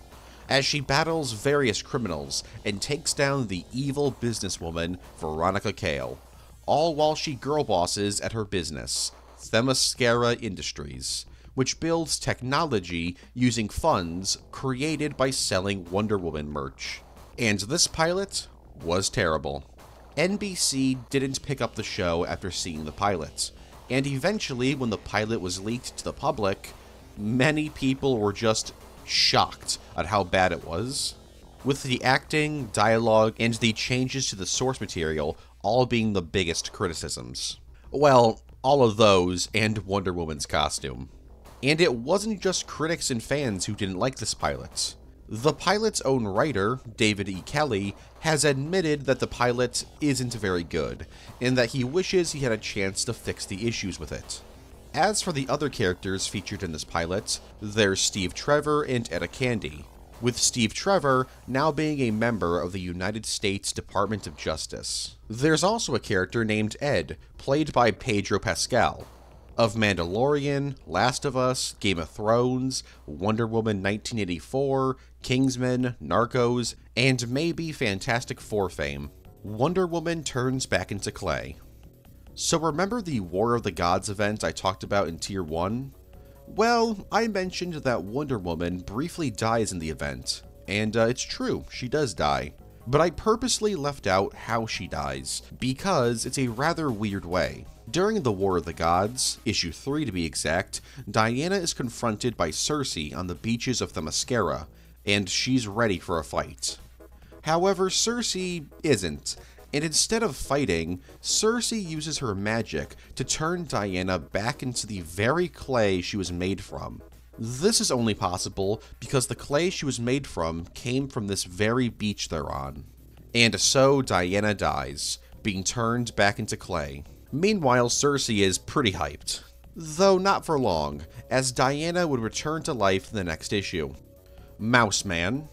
as she battles various criminals and takes down the evil businesswoman Veronica Cale, all while she girl bosses at her business, Themyscira Industries, which builds technology using funds created by selling Wonder Woman merch. And this pilot was terrible. NBC didn't pick up the show after seeing the pilot, and eventually, when the pilot was leaked to the public, many people were just shocked at how bad it was. With the acting, dialogue, and the changes to the source material all being the biggest criticisms. Well, all of those and Wonder Woman's costume. And it wasn't just critics and fans who didn't like this pilot. The pilot's own writer, David E. Kelley, has admitted that the pilot isn't very good, and that he wishes he had a chance to fix the issues with it. As for the other characters featured in this pilot, there's Steve Trevor and Etta Candy, with Steve Trevor now being a member of the United States Department of Justice. There's also a character named Ed, played by Pedro Pascal, of Mandalorian, Last of Us, Game of Thrones, Wonder Woman 1984, Kingsman, Narcos, and maybe Fantastic Four fame. Wonder Woman turns back into clay. So remember the War of the Gods event I talked about in Tier 1? Well, I mentioned that Wonder Woman briefly dies in the event, and uh, it's true, she does die. But I purposely left out how she dies, because it's a rather weird way. During the War of the Gods, issue 3 to be exact, Diana is confronted by Circe on the beaches of the Themyscira, and she's ready for a fight. However, Circe isn't, and instead of fighting, Circe uses her magic to turn Diana back into the very clay she was made from. This is only possible because the clay she was made from came from this very beach they're on. And so Diana dies, being turned back into clay. Meanwhile, Circe is pretty hyped. Though not for long, as Diana would return to life in the next issue. Mouse Man,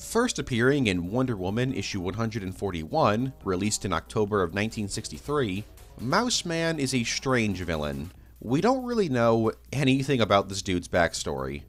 First appearing in Wonder Woman issue 141, released in October of 1963, Mouse Man is a strange villain. We don't really know anything about this dude's backstory.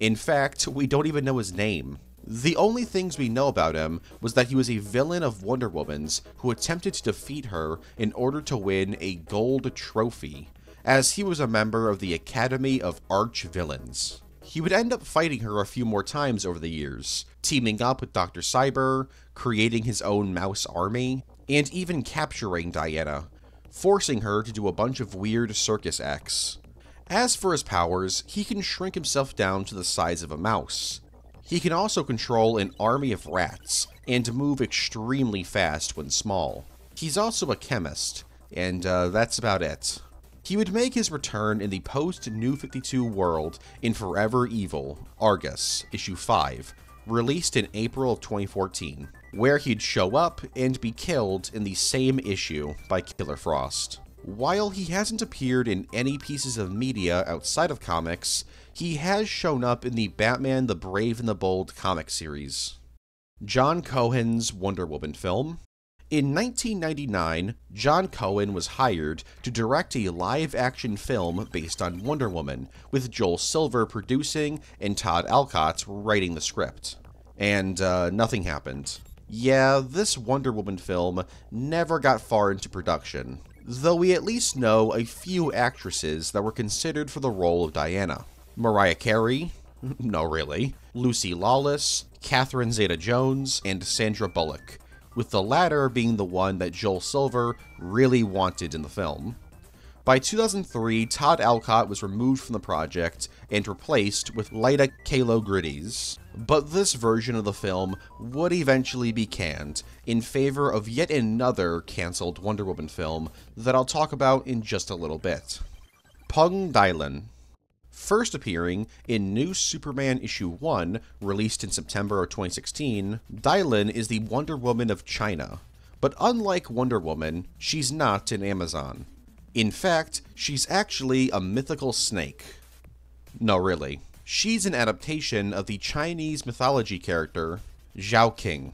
In fact, we don't even know his name. The only things we know about him was that he was a villain of Wonder Woman's who attempted to defeat her in order to win a gold trophy, as he was a member of the Academy of Arch Villains. He would end up fighting her a few more times over the years, teaming up with Dr. Cyber, creating his own mouse army, and even capturing Diana, forcing her to do a bunch of weird circus acts. As for his powers, he can shrink himself down to the size of a mouse. He can also control an army of rats, and move extremely fast when small. He's also a chemist, and uh, that's about it. He would make his return in the post New 52 world in Forever Evil, Argus, issue 5, released in April of 2014, where he'd show up and be killed in the same issue by Killer Frost. While he hasn't appeared in any pieces of media outside of comics, he has shown up in the Batman the Brave and the Bold comic series. John Cohen's Wonder Woman film, in 1999, John Cohen was hired to direct a live action film based on Wonder Woman, with Joel Silver producing and Todd Alcott writing the script. And uh, nothing happened. Yeah, this Wonder Woman film never got far into production, though we at least know a few actresses that were considered for the role of Diana. Mariah Carey, no really, Lucy Lawless, Catherine Zeta Jones, and Sandra Bullock with the latter being the one that Joel Silver really wanted in the film. By 2003, Todd Alcott was removed from the project and replaced with Laeta Kalogridis. But this version of the film would eventually be canned in favor of yet another cancelled Wonder Woman film that I'll talk about in just a little bit. Peng Deilan first appearing in New Superman issue 1, released in September of 2016, Deilan is the Wonder Woman of China. But unlike Wonder Woman, she's not an Amazon. In fact, she's actually a mythical snake. No, really. She's an adaptation of the Chinese mythology character Xiaoqing.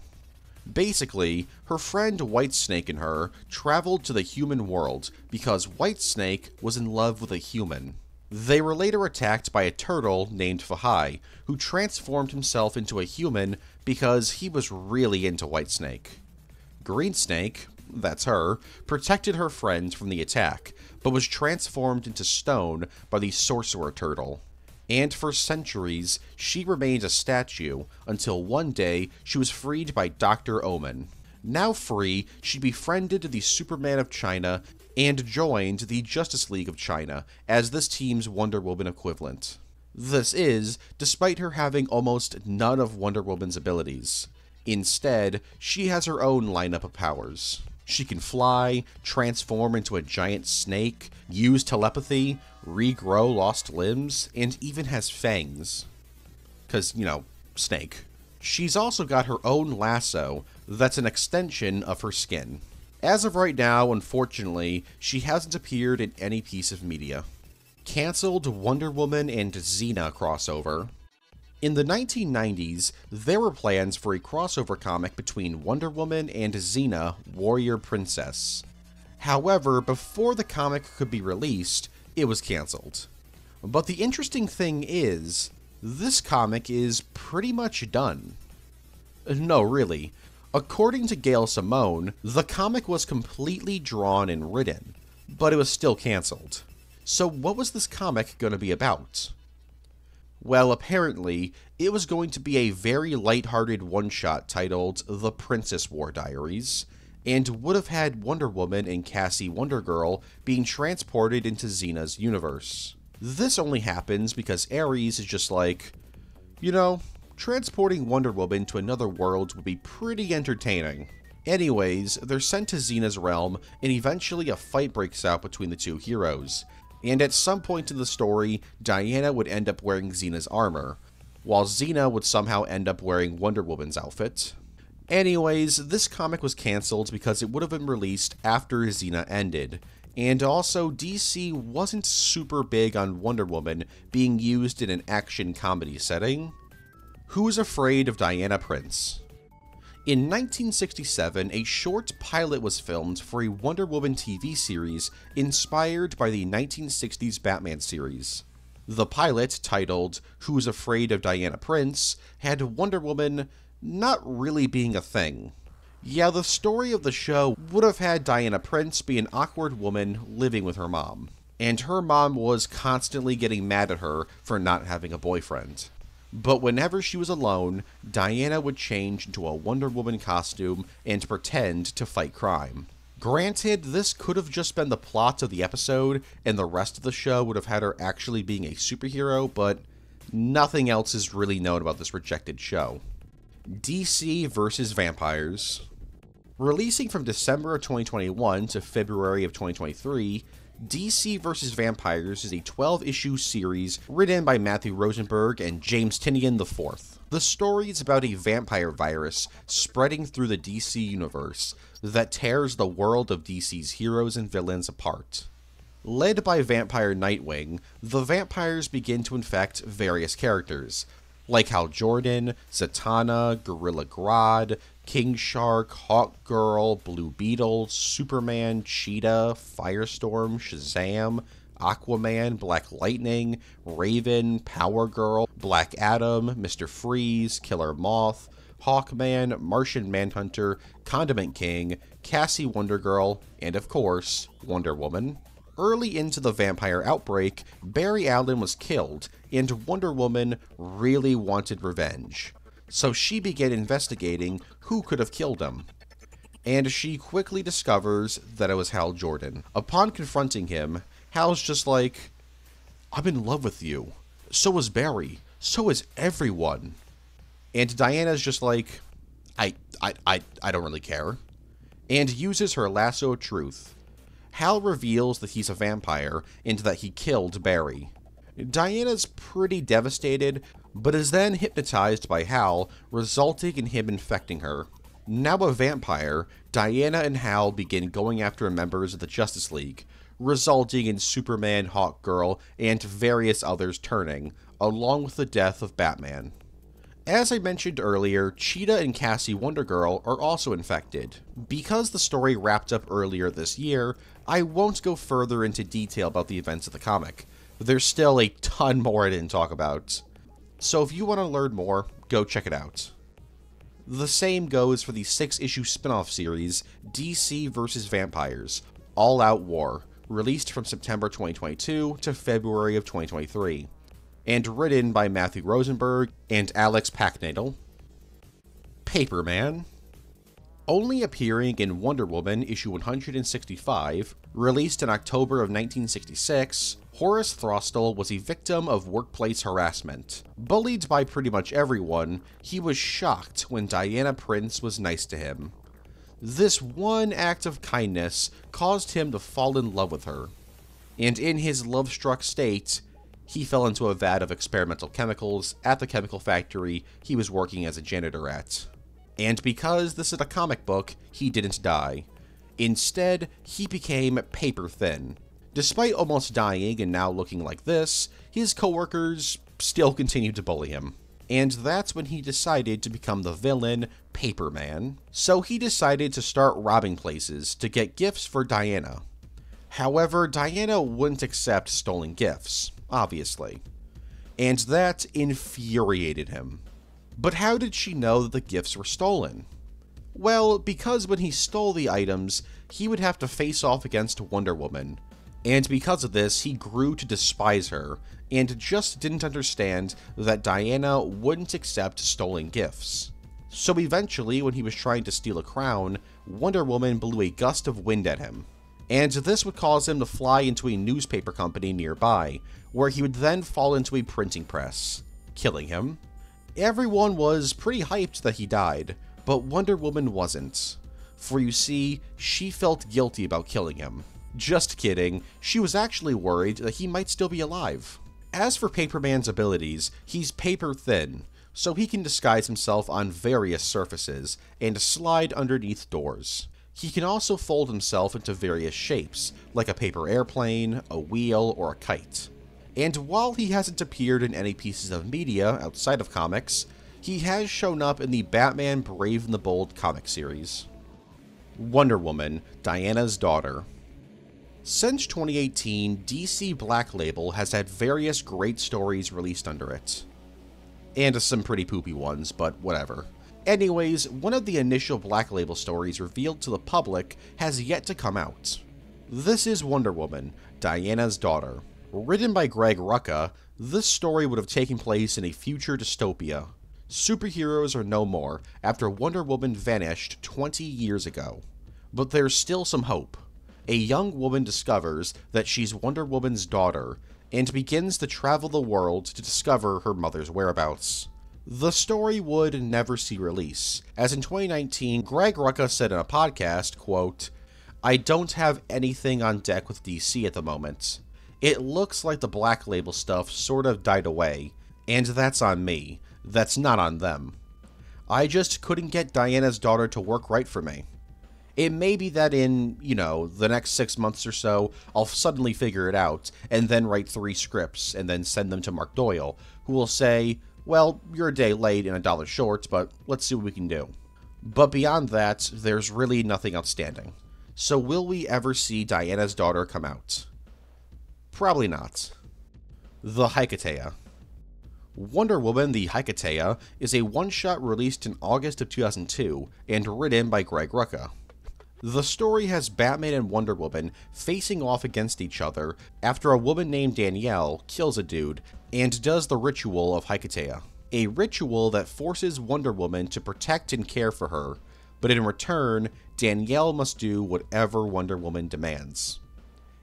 Basically, her friend Whitesnake and her traveled to the human world because Whitesnake was in love with a human. They were later attacked by a turtle named Fahai, who transformed himself into a human because he was really into Whitesnake. Greensnake, that's her, protected her friends from the attack, but was transformed into stone by the sorcerer turtle. And for centuries, she remained a statue until one day she was freed by Dr. Omen. Now free, she befriended the Superman of China and joined the Justice League of China as this team's Wonder Woman equivalent. This is, despite her having almost none of Wonder Woman's abilities. Instead, she has her own lineup of powers. She can fly, transform into a giant snake, use telepathy, regrow lost limbs, and even has fangs. Because, you know, snake. She's also got her own lasso that's an extension of her skin. As of right now, unfortunately, she hasn't appeared in any piece of media. Cancelled Wonder Woman and Xena crossover. In the 1990s, there were plans for a crossover comic between Wonder Woman and Xena, Warrior Princess. However, before the comic could be released, it was cancelled. But the interesting thing is, this comic is pretty much done. No, really. According to Gail Simone, the comic was completely drawn and written, but it was still cancelled. So, what was this comic going to be about? Well, apparently, it was going to be a very light-hearted one-shot titled The Princess War Diaries, and would have had Wonder Woman and Cassie Wonder Girl being transported into Xena's universe. This only happens because Ares is just like, you know, transporting Wonder Woman to another world would be pretty entertaining. Anyways, they're sent to Xena's realm, and eventually a fight breaks out between the two heroes. And at some point in the story, Diana would end up wearing Xena's armor, while Xena would somehow end up wearing Wonder Woman's outfit. Anyways, this comic was cancelled because it would have been released after Xena ended, and also DC wasn't super big on Wonder Woman being used in an action comedy setting. Who's Afraid of Diana Prince? In 1967, a short pilot was filmed for a Wonder Woman TV series inspired by the 1960s Batman series. The pilot, titled Who's Afraid of Diana Prince, had Wonder Woman not really being a thing. Yeah, the story of the show would have had Diana Prince be an awkward woman living with her mom, and her mom was constantly getting mad at her for not having a boyfriend. But whenever she was alone, Diana would change into a Wonder Woman costume and pretend to fight crime. Granted, this could have just been the plot of the episode, and the rest of the show would have had her actually being a superhero, but nothing else is really known about this rejected show. DC vs. Vampires. Releasing from December of 2021 to February of 2023, DC vs. Vampires is a 12 issue series written by Matthew Rosenberg and James Tynion IV. The story is about a vampire virus spreading through the DC universe that tears the world of DC's heroes and villains apart. Led by Vampire Nightwing, the vampires begin to infect various characters, like Hal Jordan, Zatanna, Gorilla Grodd, King Shark, Hawk Girl, Blue Beetle, Superman, Cheetah, Firestorm, Shazam, Aquaman, Black Lightning, Raven, Power Girl, Black Adam, Mr. Freeze, Killer Moth, Hawkman, Martian Manhunter, Condiment King, Cassie Wonder Girl, and of course, Wonder Woman. Early into the vampire outbreak, Barry Allen was killed, and Wonder Woman really wanted revenge. So she began investigating who could have killed him. And she quickly discovers that it was Hal Jordan. Upon confronting him, Hal's just like, I'm in love with you. So is Barry. So is everyone. And Diana's just like, I, I, I, I don't really care. And uses her lasso of truth. Hal reveals that he's a vampire and that he killed Barry. Diana's pretty devastated, but is then hypnotized by Hal, resulting in him infecting her. Now a vampire, Diana and Hal begin going after members of the Justice League, resulting in Superman, Hawkgirl, and various others turning, along with the death of Batman. As I mentioned earlier, Cheetah and Cassie Wonder Girl are also infected. Because the story wrapped up earlier this year, I won't go further into detail about the events of the comic. There's still a ton more I didn't talk about. So if you want to learn more, go check it out. The same goes for the six issue spin off series DC vs. Vampires All Out War, released from September 2022 to February of 2023 and written by Matthew Rosenberg and Alex Paknadel. Paperman. Only appearing in Wonder Woman issue 165, released in October of 1966, Horace Throstle was a victim of workplace harassment. Bullied by pretty much everyone, he was shocked when Diana Prince was nice to him. This one act of kindness caused him to fall in love with her. And in his love struck state, he fell into a vat of experimental chemicals at the chemical factory he was working as a janitor at. And because this is a comic book, he didn't die. Instead, he became paper thin. Despite almost dying and now looking like this, his coworkers still continued to bully him. And that's when he decided to become the villain, Paperman. So he decided to start robbing places to get gifts for Diana. However, Diana wouldn't accept stolen gifts obviously. And that infuriated him. But how did she know that the gifts were stolen? Well, because when he stole the items, he would have to face off against Wonder Woman. And because of this, he grew to despise her, and just didn't understand that Diana wouldn't accept stolen gifts. So eventually, when he was trying to steal a crown, Wonder Woman blew a gust of wind at him. And this would cause him to fly into a newspaper company nearby, where he would then fall into a printing press, killing him. Everyone was pretty hyped that he died, but Wonder Woman wasn't. For you see, she felt guilty about killing him. Just kidding, she was actually worried that he might still be alive. As for Paperman's abilities, he's paper thin, so he can disguise himself on various surfaces and slide underneath doors. He can also fold himself into various shapes, like a paper airplane, a wheel, or a kite. And while he hasn't appeared in any pieces of media outside of comics, he has shown up in the Batman Brave and the Bold comic series. Wonder Woman, Diana's daughter. Since 2018, DC Black Label has had various great stories released under it. And some pretty poopy ones, but whatever. Anyways, one of the initial Black Label stories revealed to the public has yet to come out. This is Wonder Woman, Diana's daughter. Written by Greg Rucka, this story would have taken place in a future dystopia. Superheroes are no more after Wonder Woman vanished 20 years ago. But there's still some hope. A young woman discovers that she's Wonder Woman's daughter and begins to travel the world to discover her mother's whereabouts. The story would never see release, as in 2019, Greg Rucka said in a podcast, quote, I don't have anything on deck with DC at the moment it looks like the black label stuff sort of died away, and that's on me. That's not on them. I just couldn't get Diana's daughter to work right for me. It may be that in, you know, the next six months or so, I'll suddenly figure it out, and then write three scripts, and then send them to Mark Doyle, who will say, well, you're a day late and a dollar short, but let's see what we can do. But beyond that, there's really nothing outstanding. So will we ever see Diana's daughter come out? Probably not. The Hiketeia. Wonder Woman the Hiketeia is a one shot released in August of 2002 and written by Greg Rucka. The story has Batman and Wonder Woman facing off against each other after a woman named Danielle kills a dude and does the ritual of Hiketeia, a ritual that forces Wonder Woman to protect and care for her, but in return, Danielle must do whatever Wonder Woman demands.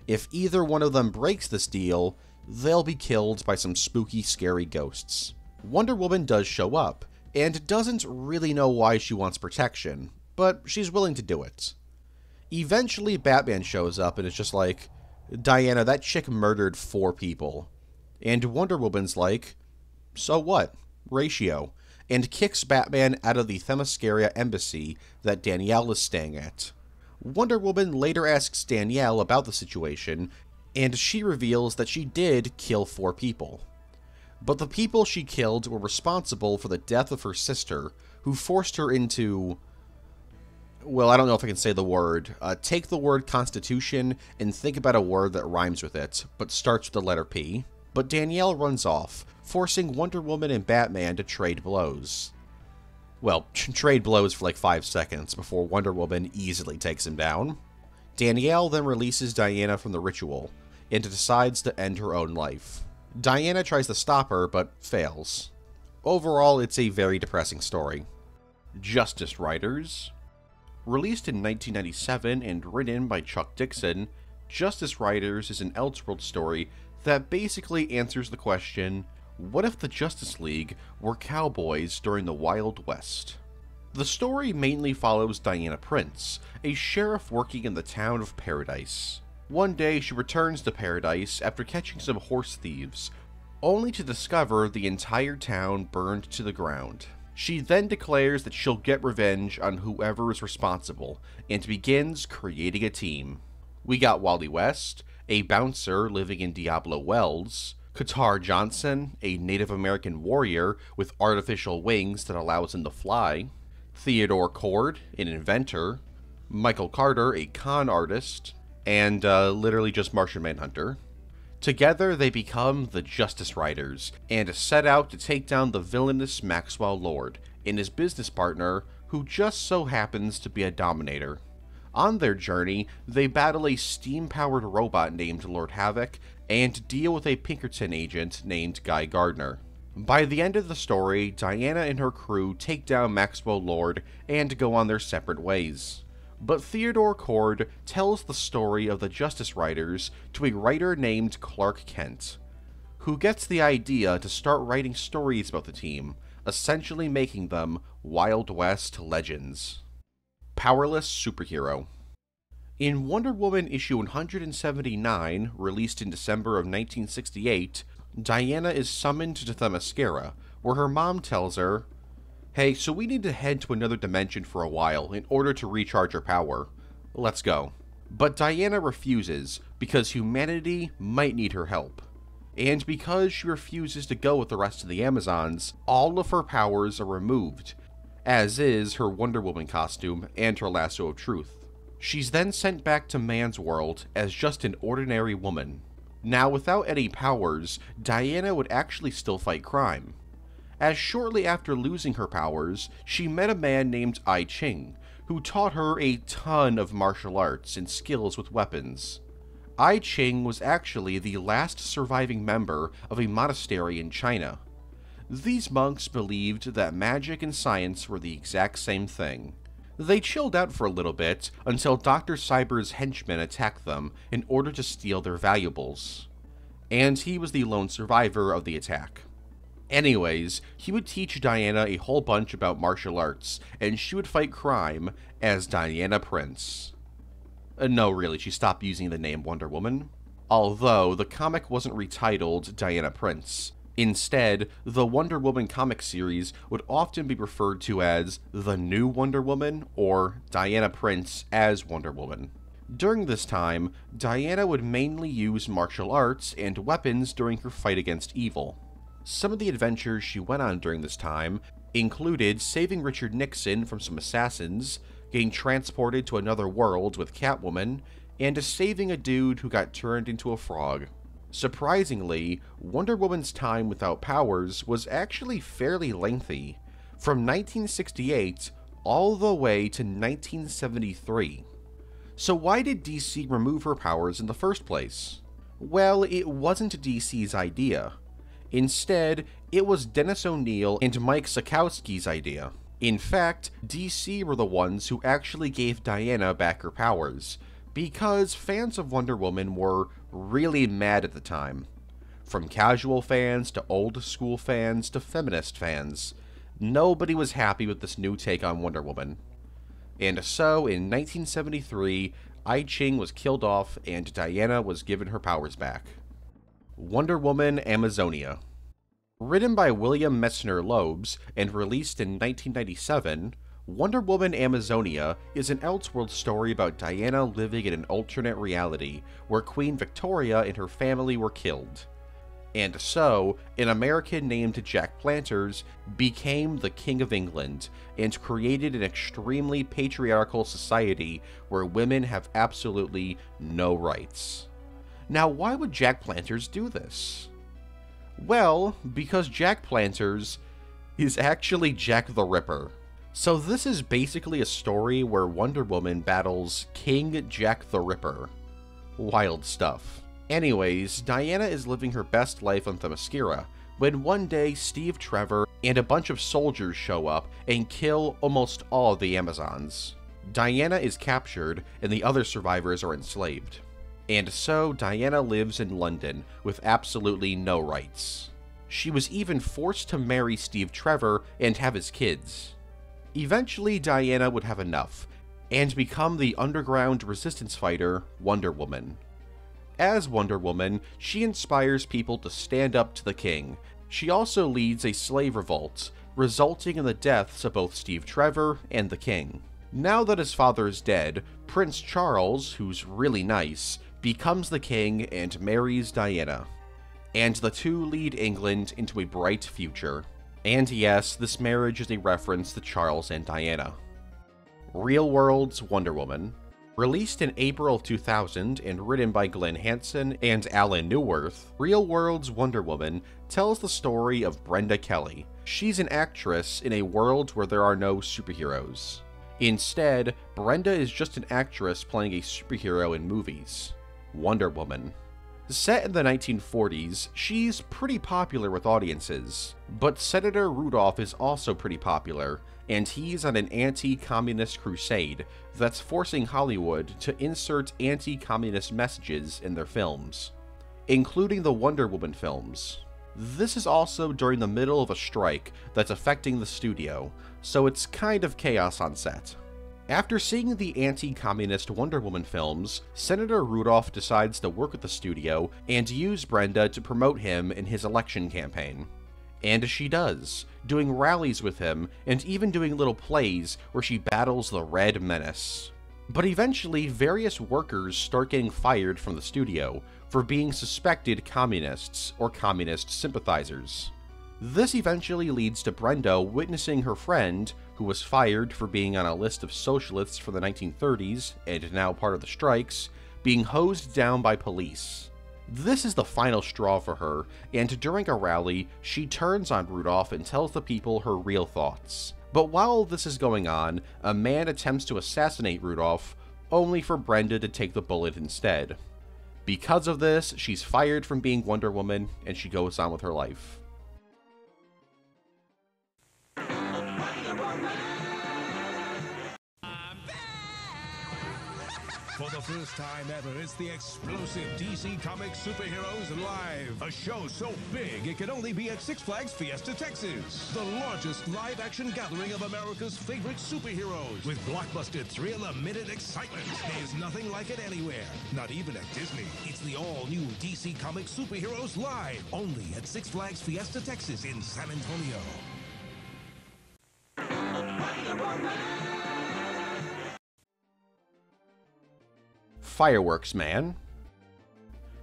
If either one of them breaks this deal, they'll be killed by some spooky, scary ghosts. Wonder Woman does show up, and doesn't really know why she wants protection, but she's willing to do it. Eventually, Batman shows up and is just like, Diana, that chick murdered four people. And Wonder Woman's like, so what? Ratio. And kicks Batman out of the Themyscira embassy that Danielle is staying at. Wonder Woman later asks Danielle about the situation, and she reveals that she did kill four people. But the people she killed were responsible for the death of her sister, who forced her into. Well, I don't know if I can say the word. Uh, take the word Constitution and think about a word that rhymes with it, but starts with the letter P. But Danielle runs off, forcing Wonder Woman and Batman to trade blows. Well, trade blows for like five seconds before Wonder Woman easily takes him down. Danielle then releases Diana from the ritual and decides to end her own life. Diana tries to stop her, but fails. Overall, it's a very depressing story. Justice Riders. Released in 1997 and written by Chuck Dixon, Justice Riders is an Elseworld story that basically answers the question what if the Justice League were cowboys during the Wild West? The story mainly follows Diana Prince, a sheriff working in the town of Paradise. One day she returns to Paradise after catching some horse thieves, only to discover the entire town burned to the ground. She then declares that she'll get revenge on whoever is responsible, and begins creating a team. We got Wally West, a bouncer living in Diablo Wells, Katar Johnson, a Native American warrior with artificial wings that allows him to fly, Theodore Cord, an inventor, Michael Carter, a con artist, and uh, literally just Martian Manhunter. Together, they become the Justice Riders and set out to take down the villainous Maxwell Lord and his business partner, who just so happens to be a Dominator. On their journey, they battle a steam powered robot named Lord Havoc and deal with a Pinkerton agent named Guy Gardner. By the end of the story, Diana and her crew take down Maxwell Lord and go on their separate ways. But Theodore Cord tells the story of the Justice Riders to a writer named Clark Kent, who gets the idea to start writing stories about the team, essentially making them Wild West legends. Powerless Superhero in Wonder Woman issue 179, released in December of 1968, Diana is summoned to Themyscira, where her mom tells her, Hey, so we need to head to another dimension for a while in order to recharge our power. Let's go. But Diana refuses because humanity might need her help. And because she refuses to go with the rest of the Amazons, all of her powers are removed, as is her Wonder Woman costume and her lasso of truth. She's then sent back to man's world as just an ordinary woman. Now, without any powers, Diana would actually still fight crime. As shortly after losing her powers, she met a man named I Ching, who taught her a ton of martial arts and skills with weapons. I Ching was actually the last surviving member of a monastery in China. These monks believed that magic and science were the exact same thing. They chilled out for a little bit until Dr. Cyber's henchmen attacked them in order to steal their valuables. And he was the lone survivor of the attack. Anyways, he would teach Diana a whole bunch about martial arts, and she would fight crime as Diana Prince. Uh, no, really, she stopped using the name Wonder Woman. Although, the comic wasn't retitled Diana Prince, Instead, the Wonder Woman comic series would often be referred to as The New Wonder Woman or Diana Prince as Wonder Woman. During this time, Diana would mainly use martial arts and weapons during her fight against evil. Some of the adventures she went on during this time included saving Richard Nixon from some assassins, getting transported to another world with Catwoman, and saving a dude who got turned into a frog. Surprisingly, Wonder Woman's time without powers was actually fairly lengthy, from 1968 all the way to 1973. So why did DC remove her powers in the first place? Well, it wasn't DC's idea. Instead, it was Dennis O'Neil and Mike Sekowsky's idea. In fact, DC were the ones who actually gave Diana back her powers, because fans of Wonder Woman were really mad at the time. From casual fans to old school fans to feminist fans, nobody was happy with this new take on Wonder Woman. And so, in 1973, I Ching was killed off and Diana was given her powers back. Wonder Woman Amazonia. Written by William Messner Loebs and released in 1997, Wonder Woman Amazonia is an Elseworld story about Diana living in an alternate reality where Queen Victoria and her family were killed. And so, an American named Jack Planters became the King of England and created an extremely patriarchal society where women have absolutely no rights. Now, why would Jack Planters do this? Well, because Jack Planters is actually Jack the Ripper. So, this is basically a story where Wonder Woman battles King Jack the Ripper. Wild stuff. Anyways, Diana is living her best life on Themyscira when one day Steve Trevor and a bunch of soldiers show up and kill almost all the Amazons. Diana is captured and the other survivors are enslaved. And so Diana lives in London with absolutely no rights. She was even forced to marry Steve Trevor and have his kids. Eventually, Diana would have enough and become the underground resistance fighter Wonder Woman. As Wonder Woman, she inspires people to stand up to the king. She also leads a slave revolt, resulting in the deaths of both Steve Trevor and the king. Now that his father is dead, Prince Charles, who's really nice, becomes the king and marries Diana. And the two lead England into a bright future. And yes, this marriage is a reference to Charles and Diana. Real World's Wonder Woman. Released in April 2000 and written by Glenn Hanson and Alan Neuwirth, Real World's Wonder Woman tells the story of Brenda Kelly. She's an actress in a world where there are no superheroes. Instead, Brenda is just an actress playing a superhero in movies. Wonder Woman. Set in the 1940s, she's pretty popular with audiences, but Senator Rudolph is also pretty popular, and he's on an anti communist crusade that's forcing Hollywood to insert anti communist messages in their films, including the Wonder Woman films. This is also during the middle of a strike that's affecting the studio, so it's kind of chaos on set. After seeing the anti communist Wonder Woman films, Senator Rudolph decides to work with the studio and use Brenda to promote him in his election campaign. And she does, doing rallies with him and even doing little plays where she battles the Red Menace. But eventually, various workers start getting fired from the studio for being suspected communists or communist sympathizers. This eventually leads to Brenda witnessing her friend, who was fired for being on a list of socialists for the 1930s and now part of the strikes, being hosed down by police. This is the final straw for her, and during a rally, she turns on Rudolph and tells the people her real thoughts. But while this is going on, a man attempts to assassinate Rudolph, only for Brenda to take the bullet instead. Because of this, she's fired from being Wonder Woman, and she goes on with her life. First time ever, it's the explosive DC Comics Superheroes Live. A show so big it can only be at Six Flags Fiesta, Texas. The largest live action gathering of America's favorite superheroes. With blockbuster thrill a minute excitement. There's nothing like it anywhere. Not even at Disney. It's the all new DC Comics Superheroes Live. Only at Six Flags Fiesta, Texas in San Antonio. Fireworks Man.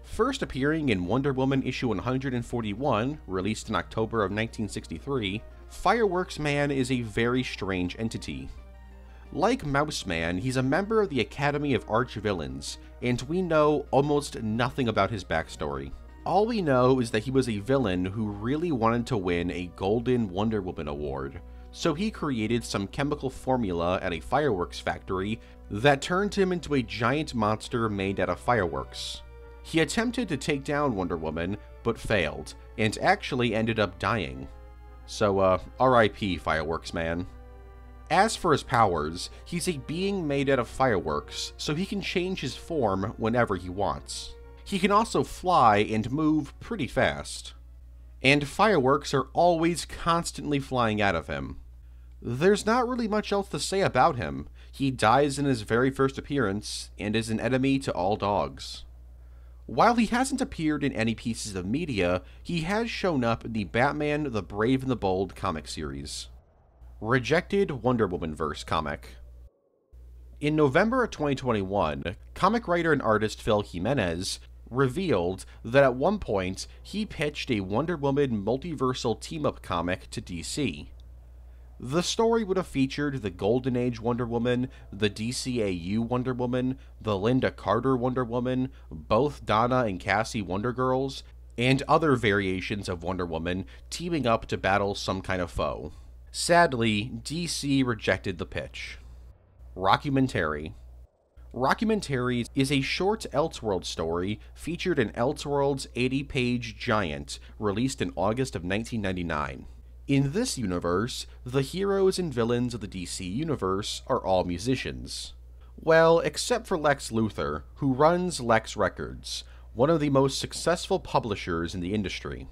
First appearing in Wonder Woman issue 141, released in October of 1963, Fireworks Man is a very strange entity. Like Mouse Man, he's a member of the Academy of Archvillains, and we know almost nothing about his backstory. All we know is that he was a villain who really wanted to win a Golden Wonder Woman award, so he created some chemical formula at a fireworks factory that turned him into a giant monster made out of fireworks. He attempted to take down Wonder Woman, but failed, and actually ended up dying. So, uh, RIP, Fireworks Man. As for his powers, he's a being made out of fireworks, so he can change his form whenever he wants. He can also fly and move pretty fast. And fireworks are always constantly flying out of him. There's not really much else to say about him. He dies in his very first appearance and is an enemy to all dogs. While he hasn't appeared in any pieces of media, he has shown up in the Batman the Brave and the Bold comic series. Rejected Wonder Woman verse comic. In November of 2021, comic writer and artist Phil Jimenez revealed that at one point he pitched a Wonder Woman multiversal team up comic to DC. The story would have featured the Golden Age Wonder Woman, the DCAU Wonder Woman, the Lynda Carter Wonder Woman, both Donna and Cassie Wonder Girls, and other variations of Wonder Woman teaming up to battle some kind of foe. Sadly, DC rejected the pitch. Rockumentary Rockumentary is a short Elseworld story featured in Elseworld's 80 page Giant, released in August of 1999. In this universe, the heroes and villains of the DC universe are all musicians. Well, except for Lex Luthor, who runs Lex Records, one of the most successful publishers in the industry,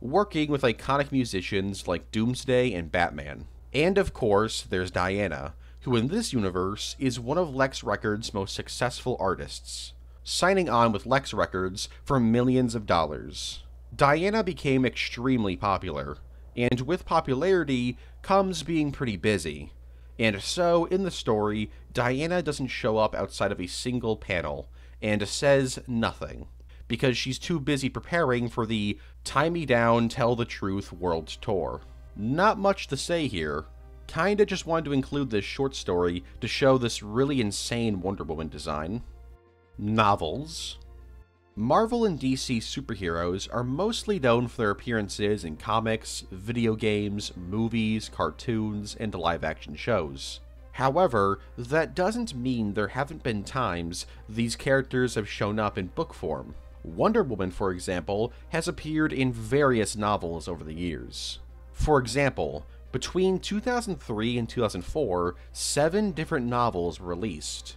working with iconic musicians like Doomsday and Batman. And of course, there's Diana, who in this universe is one of Lex Records' most successful artists, signing on with Lex Records for millions of dollars. Diana became extremely popular, and with popularity comes being pretty busy. And so, in the story, Diana doesn't show up outside of a single panel and says nothing, because she's too busy preparing for the Tie Me Down, Tell the Truth World Tour. Not much to say here. Kinda just wanted to include this short story to show this really insane Wonder Woman design. Novels. Marvel and DC superheroes are mostly known for their appearances in comics, video games, movies, cartoons, and live action shows. However, that doesn't mean there haven't been times these characters have shown up in book form. Wonder Woman, for example, has appeared in various novels over the years. For example, between 2003 and 2004, seven different novels were released.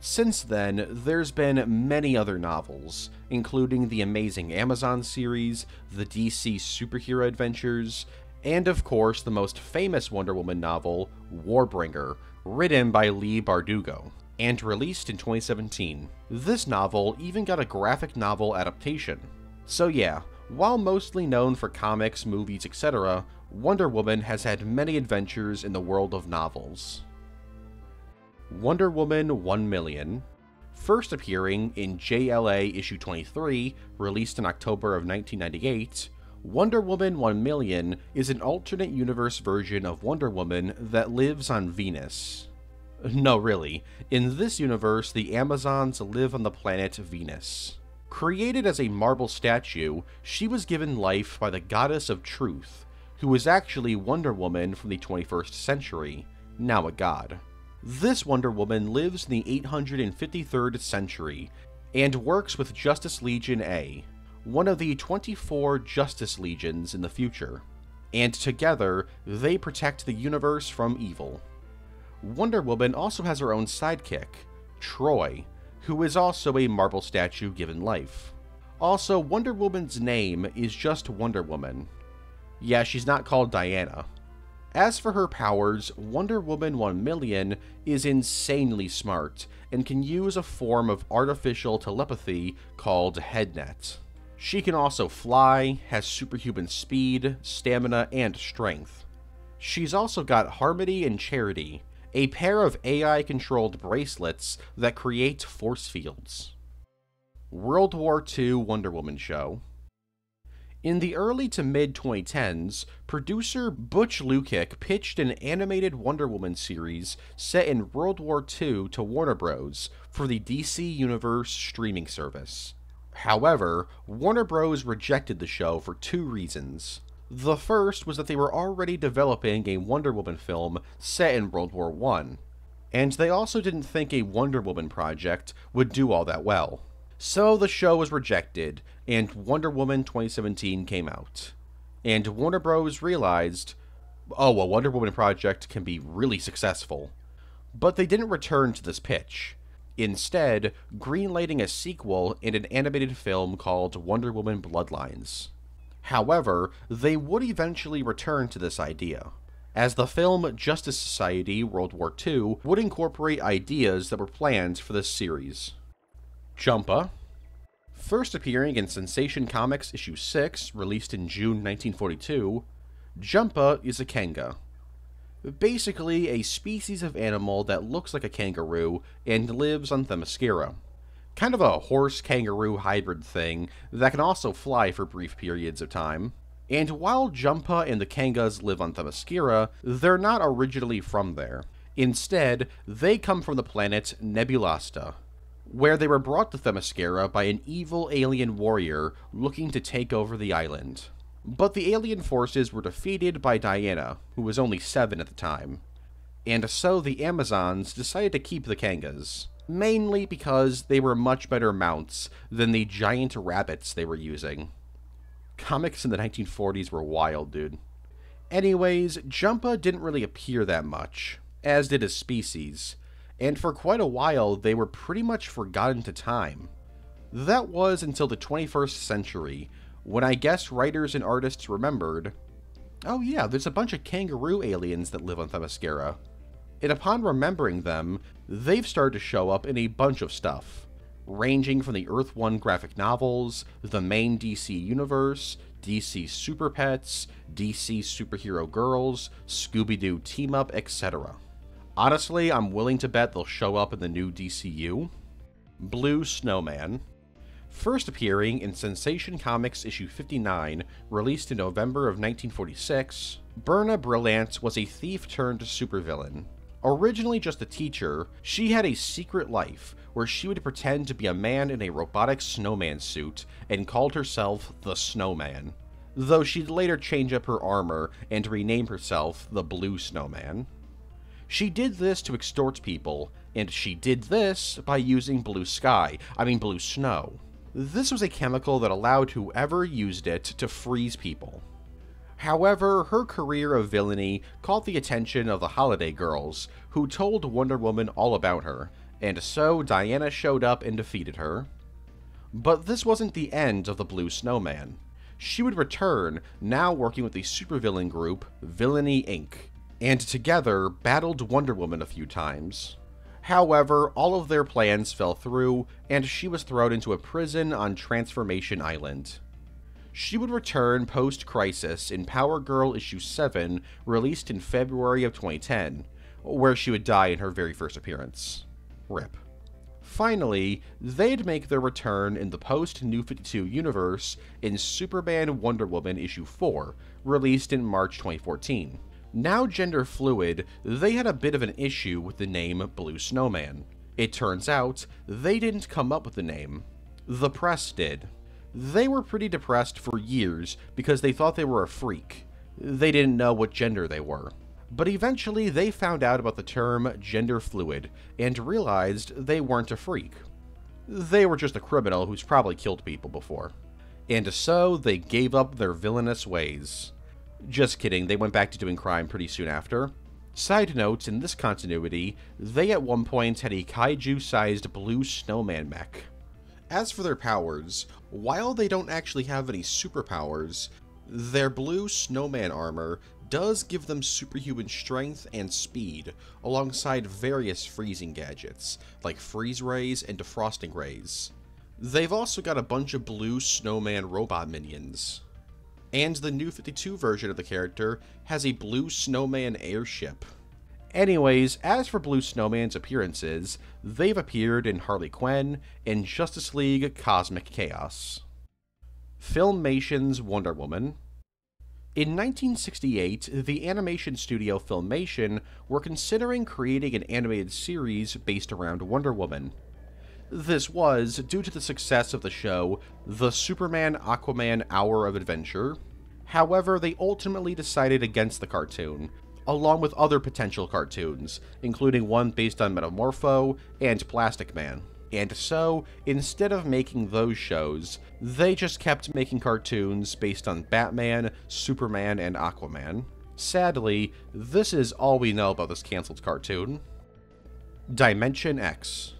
Since then, there's been many other novels, including the Amazing Amazon series, the DC Superhero Adventures, and of course the most famous Wonder Woman novel, Warbringer, written by Leigh Bardugo, and released in 2017. This novel even got a graphic novel adaptation. So yeah, while mostly known for comics, movies, etc., Wonder Woman has had many adventures in the world of novels. Wonder Woman 1 Million, first appearing in JLA issue 23, released in October of 1998, Wonder Woman 1 Million is an alternate universe version of Wonder Woman that lives on Venus. No, really. In this universe, the Amazons live on the planet Venus. Created as a marble statue, she was given life by the goddess of truth, who was actually Wonder Woman from the 21st century, now a god. This Wonder Woman lives in the 853rd century and works with Justice Legion A, one of the 24 Justice Legions in the future, and together they protect the universe from evil. Wonder Woman also has her own sidekick, Troy, who is also a marble statue given life. Also, Wonder Woman's name is just Wonder Woman. Yeah, she's not called Diana. As for her powers, Wonder Woman 1 Million is insanely smart and can use a form of artificial telepathy called Headnet. She can also fly, has superhuman speed, stamina, and strength. She's also got Harmony and Charity, a pair of AI controlled bracelets that create force fields. World War II Wonder Woman Show in the early to mid 2010s, producer Butch Lukic pitched an animated Wonder Woman series set in World War II to Warner Bros. for the DC Universe streaming service. However, Warner Bros. rejected the show for two reasons. The first was that they were already developing a Wonder Woman film set in World War I, and they also didn't think a Wonder Woman project would do all that well. So the show was rejected, and Wonder Woman 2017 came out. And Warner Bros. realized, oh, a Wonder Woman project can be really successful. But they didn't return to this pitch. Instead, greenlighting a sequel in an animated film called Wonder Woman Bloodlines. However, they would eventually return to this idea, as the film Justice Society World War II would incorporate ideas that were planned for this series. Jumpa, first appearing in Sensation Comics issue 6, released in June 1942, Jumpa is a kanga. Basically, a species of animal that looks like a kangaroo and lives on Themyscira. kind of a horse kangaroo hybrid thing that can also fly for brief periods of time. And while Jumpa and the Kangas live on Themyscira, they're not originally from there. Instead, they come from the planet Nebulasta, where they were brought to Themyscira by an evil alien warrior looking to take over the island. But the alien forces were defeated by Diana, who was only seven at the time. And so the Amazons decided to keep the Kangas, mainly because they were much better mounts than the giant rabbits they were using. Comics in the 1940s were wild, dude. Anyways, Jumpa didn't really appear that much, as did his species, and for quite a while they were pretty much forgotten to time. That was until the 21st century, when I guess writers and artists remembered oh yeah, there's a bunch of kangaroo aliens that live on Themyscira. And upon remembering them, they've started to show up in a bunch of stuff ranging from the Earth 1 graphic novels, the main DC universe, DC Super Pets, DC Superhero Girls, Scooby Doo Team Up, etc. Honestly, I'm willing to bet they'll show up in the new DCU. Blue Snowman. First appearing in Sensation Comics issue 59, released in November of 1946, Byrna Brilyant was a thief turned supervillain. Originally just a teacher, she had a secret life where she would pretend to be a man in a robotic snowman suit and called herself the Snowman, though she'd later change up her armor and rename herself the Blue Snowman. She did this to extort people, and she did this by using blue sky, I mean blue snow. This was a chemical that allowed whoever used it to freeze people. However, her career of villainy caught the attention of the Holiday Girls, who told Wonder Woman all about her, and so Diana showed up and defeated her. But this wasn't the end of the Blue Snowman. She would return, now working with the supervillain group Villainy Inc., and together battled Wonder Woman a few times. However, all of their plans fell through, and she was thrown into a prison on Transformation Island. She would return post Crisis in Power Girl issue 7, released in February of 2010, where she would die in her very first appearance. Rip. Finally, they'd make their return in the post New 52 universe in Superman Wonder Woman issue 4, released in March 2014. Now gender fluid, they had a bit of an issue with the name Blue Snowman. It turns out, they didn't come up with the name. The press did. They were pretty depressed for years because they thought they were a freak. They didn't know what gender they were. But eventually they found out about the term gender fluid and realized they weren't a freak. They were just a criminal who's probably killed people before. And so they gave up their villainous ways. Just kidding, they went back to doing crime pretty soon after. Side note, in this continuity, they at one point had a kaiju sized blue snowman mech. As for their powers, while they don't actually have any superpowers, their blue snowman armor does give them superhuman strength and speed, alongside various freezing gadgets, like freeze rays and defrosting rays. They've also got a bunch of blue snowman robot minions. And the new 52 version of the character has a blue snowman airship. Anyways, as for Blue Snowman's appearances, they've appeared in Harley Quinn and Justice League Cosmic Chaos. Filmation's Wonder Woman, in 1968, the animation studio Filmation were considering creating an animated series based around Wonder Woman. This was due to the success of the show, The Superman Aquaman Hour of Adventure. However, they ultimately decided against the cartoon, along with other potential cartoons, including one based on Metamorpho and Plastic Man. And so, instead of making those shows, they just kept making cartoons based on Batman, Superman, and Aquaman. Sadly, this is all we know about this cancelled cartoon. Dimension X.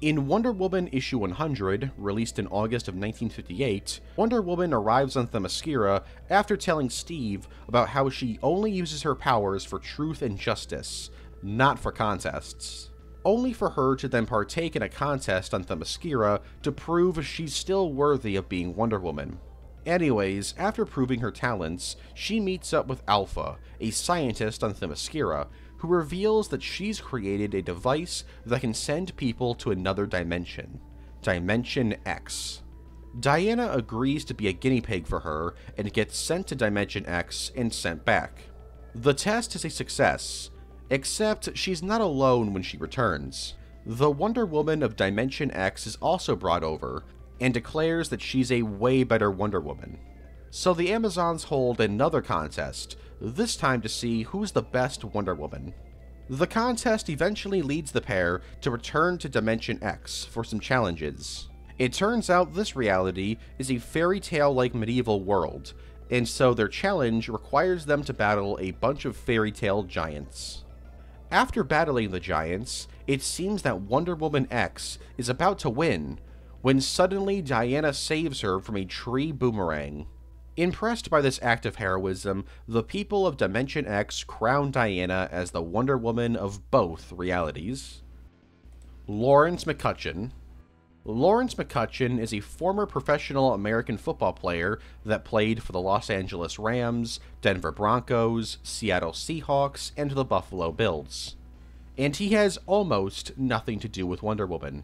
In Wonder Woman issue 100, released in August of 1958, Wonder Woman arrives on Themyscira after telling Steve about how she only uses her powers for truth and justice, not for contests only for her to then partake in a contest on Themyscira to prove she's still worthy of being Wonder Woman. Anyways, after proving her talents, she meets up with Alpha, a scientist on Themyscira, who reveals that she's created a device that can send people to another dimension. Dimension X. Diana agrees to be a guinea pig for her and gets sent to Dimension X and sent back. The test is a success, except she's not alone when she returns. The Wonder Woman of Dimension X is also brought over and declares that she's a way better Wonder Woman. So the Amazons hold another contest, this time to see who's the best Wonder Woman. The contest eventually leads the pair to return to Dimension X for some challenges. It turns out this reality is a fairy tale like medieval world, and so their challenge requires them to battle a bunch of fairy tale giants. After battling the giants, it seems that Wonder Woman X is about to win, when suddenly Diana saves her from a tree boomerang. Impressed by this act of heroism, the people of Dimension X crown Diana as the Wonder Woman of both realities. Lawrence McCutcheon. Lawrence McCutcheon is a former professional American football player that played for the Los Angeles Rams, Denver Broncos, Seattle Seahawks, and the Buffalo Bills. And he has almost nothing to do with Wonder Woman.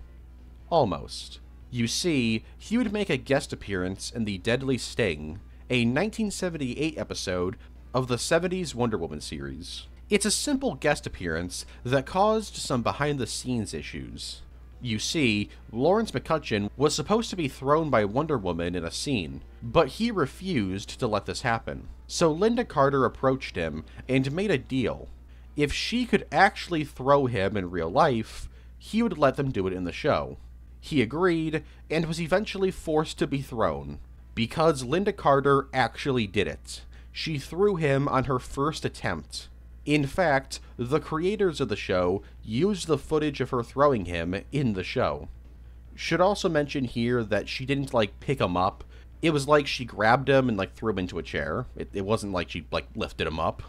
Almost. You see, he would make a guest appearance in The Deadly Sting, a 1978 episode of the 70s Wonder Woman series. It's a simple guest appearance that caused some behind the scenes issues. You see, Lawrence McCutcheon was supposed to be thrown by Wonder Woman in a scene, but he refused to let this happen. So Lynda Carter approached him and made a deal. If she could actually throw him in real life, he would let them do it in the show. He agreed, and was eventually forced to be thrown, because Lynda Carter actually did it. She threw him on her first attempt. In fact, the creators of the show used the footage of her throwing him in the show. Should also mention here that she didn't like pick him up. It was like she grabbed him and like threw him into a chair. It, it wasn't like she like lifted him up.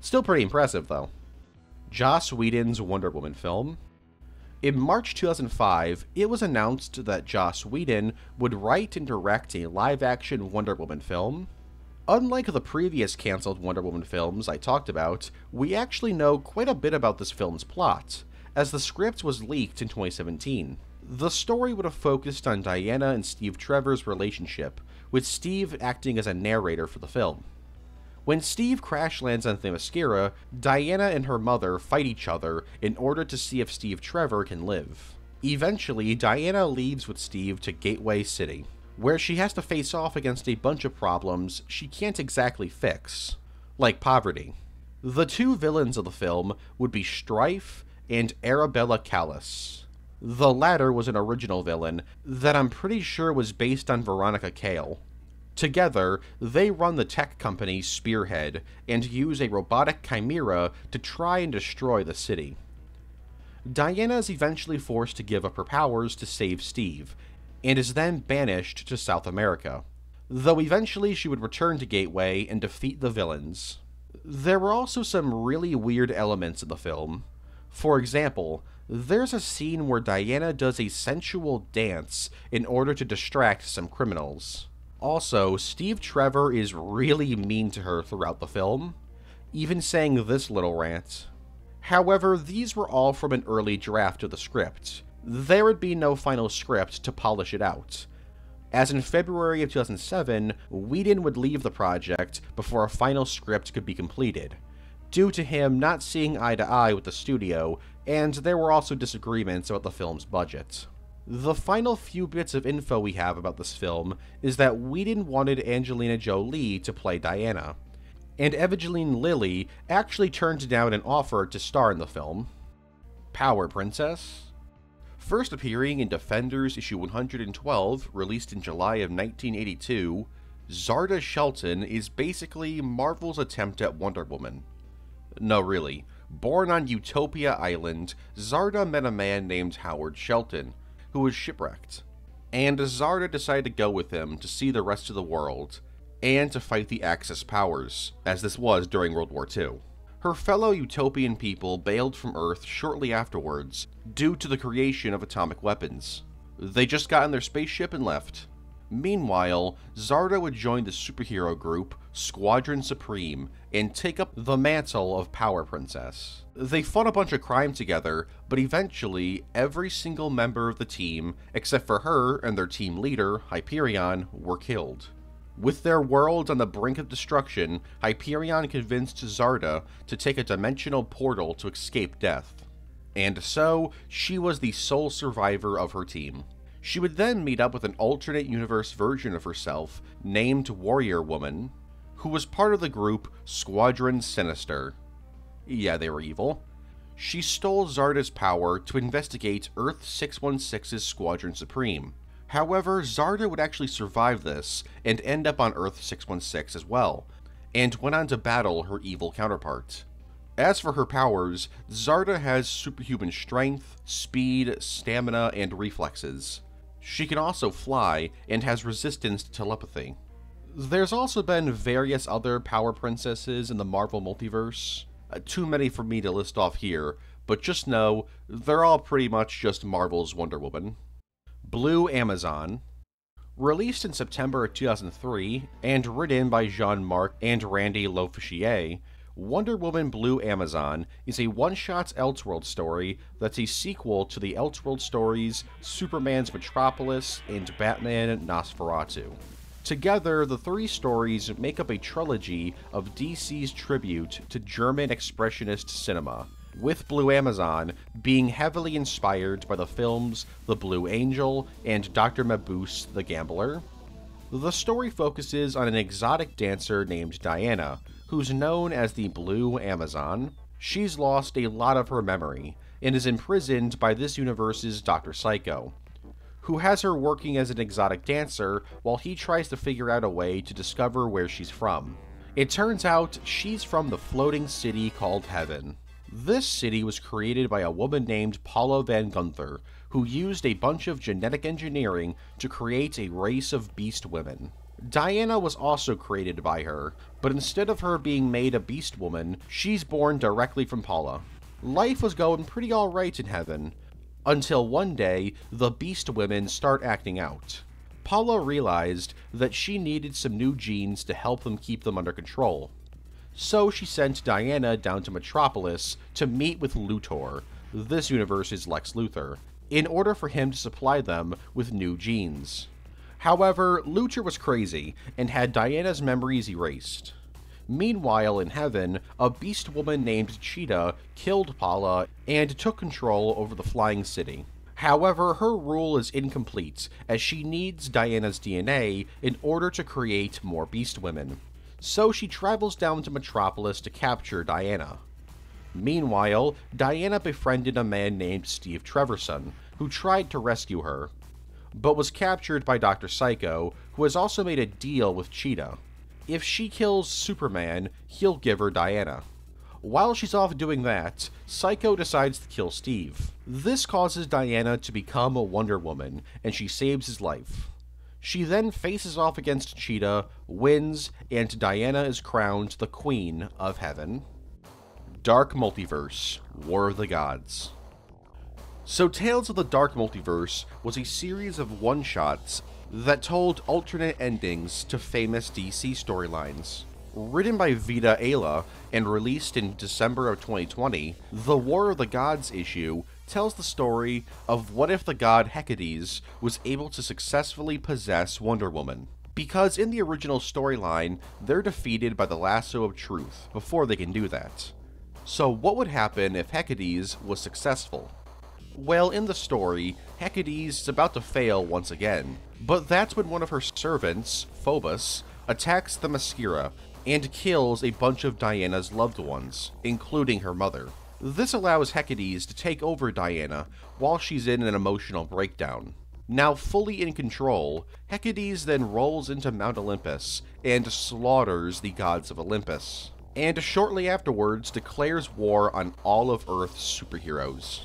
Still pretty impressive though. Joss Whedon's Wonder Woman film. In March 2005, it was announced that Joss Whedon would write and direct a live action Wonder Woman film. Unlike the previous cancelled Wonder Woman films I talked about, we actually know quite a bit about this film's plot, as the script was leaked in 2017. The story would have focused on Diana and Steve Trevor's relationship, with Steve acting as a narrator for the film. When Steve crash lands on Themyscira, Diana and her mother fight each other in order to see if Steve Trevor can live. Eventually, Diana leaves with Steve to Gateway City, where she has to face off against a bunch of problems she can't exactly fix, like poverty. The two villains of the film would be Strife and Arabella Callis. The latter was an original villain that I'm pretty sure was based on Veronica Cale. Together, they run the tech company Spearhead and use a robotic chimera to try and destroy the city. Diana is eventually forced to give up her powers to save Steve, and is then banished to South America, though eventually she would return to Gateway and defeat the villains. There were also some really weird elements in the film. For example, there's a scene where Diana does a sensual dance in order to distract some criminals. Also, Steve Trevor is really mean to her throughout the film, even saying this little rant. However, these were all from an early draft of the script. There would be no final script to polish it out. As in February of 2007, Whedon would leave the project before a final script could be completed, due to him not seeing eye to eye with the studio, and there were also disagreements about the film's budget. The final few bits of info we have about this film is that Whedon wanted Angelina Jolie to play Diana, and Evangeline Lilly actually turned down an offer to star in the film. Power Princess? First appearing in Defenders issue 112, released in July of 1982, Zarda Shelton is basically Marvel's attempt at Wonder Woman. No, really. Born on Utopia Island, Zarda met a man named Howard Shelton, who was shipwrecked. And Zarda decided to go with him to see the rest of the world, and to fight the Axis powers, as this was during World War II. Her fellow Utopian people bailed from Earth shortly afterwards due to the creation of atomic weapons. They just got in their spaceship and left. Meanwhile, Zarda would join the superhero group Squadron Supreme and take up the mantle of Power Princess. They fought a bunch of crime together, but eventually every single member of the team, except for her and their team leader, Hyperion, were killed. With their world on the brink of destruction, Hyperion convinced Zarda to take a dimensional portal to escape death. And so, she was the sole survivor of her team. She would then meet up with an alternate universe version of herself named Warrior Woman, who was part of the group Squadron Sinister. Yeah, they were evil. She stole Zarda's power to investigate Earth 616's Squadron Supreme. However, Zarda would actually survive this and end up on Earth 616 as well, and went on to battle her evil counterpart. As for her powers, Zarda has superhuman strength, speed, stamina, and reflexes. She can also fly and has resistance to telepathy. There's also been various other power princesses in the Marvel multiverse. Uh, too many for me to list off here, but just know they're all pretty much just Marvel's Wonder Woman. Blue Amazon. Released in September of 2003 and written by Jean Marc and Randy Lofficier, Wonder Woman Blue Amazon is a one shot Elseworld story that's a sequel to the Elseworld stories Superman's Metropolis and Batman Nosferatu. Together, the three stories make up a trilogy of DC's tribute to German Expressionist cinema, with Blue Amazon being heavily inspired by the films The Blue Angel and Dr. Mabuse the Gambler. The story focuses on an exotic dancer named Diana, who's known as the Blue Amazon. She's lost a lot of her memory and is imprisoned by this universe's Dr. Psycho, who has her working as an exotic dancer while he tries to figure out a way to discover where she's from. It turns out she's from the floating city called Heaven. This city was created by a woman named Paula Van Gunther, who used a bunch of genetic engineering to create a race of beast women. Diana was also created by her, but instead of her being made a beast woman, she's born directly from Paula. Life was going pretty alright in heaven, until one day, the Beast Women start acting out. Paula realized that she needed some new genes to help them keep them under control. So she sent Diana down to Metropolis to meet with Luthor, this universe's Lex Luthor, in order for him to supply them with new genes. However, Luthor was crazy and had Diana's memories erased. Meanwhile, in heaven, a beast woman named Cheetah killed Paula and took control over the flying city. However, her rule is incomplete, as she needs Diana's DNA in order to create more beast women. So she travels down to Metropolis to capture Diana. Meanwhile, Diana befriended a man named Steve Treverson, who tried to rescue her, but was captured by Dr. Psycho, who has also made a deal with Cheetah. If she kills Superman, he'll give her Diana. While she's off doing that, Psycho decides to kill Steve. This causes Diana to become a Wonder Woman, and she saves his life. She then faces off against Cheetah, wins, and Diana is crowned the Queen of Heaven. Dark Multiverse War of the Gods. So, Tales of the Dark Multiverse was a series of one shots that told alternate endings to famous DC storylines. Written by Vita Ayla and released in December of 2020, the War of the Gods issue tells the story of what if the god Hecate was able to successfully possess Wonder Woman. Because in the original storyline, they're defeated by the lasso of truth before they can do that. So, what would happen if Hecate was successful? Well, in the story, Hecate is about to fail once again, but that's when one of her servants, Phobos, attacks the Themyscira and kills a bunch of Diana's loved ones, including her mother. This allows Hecate to take over Diana while she's in an emotional breakdown. Now fully in control, Hecate then rolls into Mount Olympus and slaughters the gods of Olympus, and shortly afterwards declares war on all of Earth's superheroes.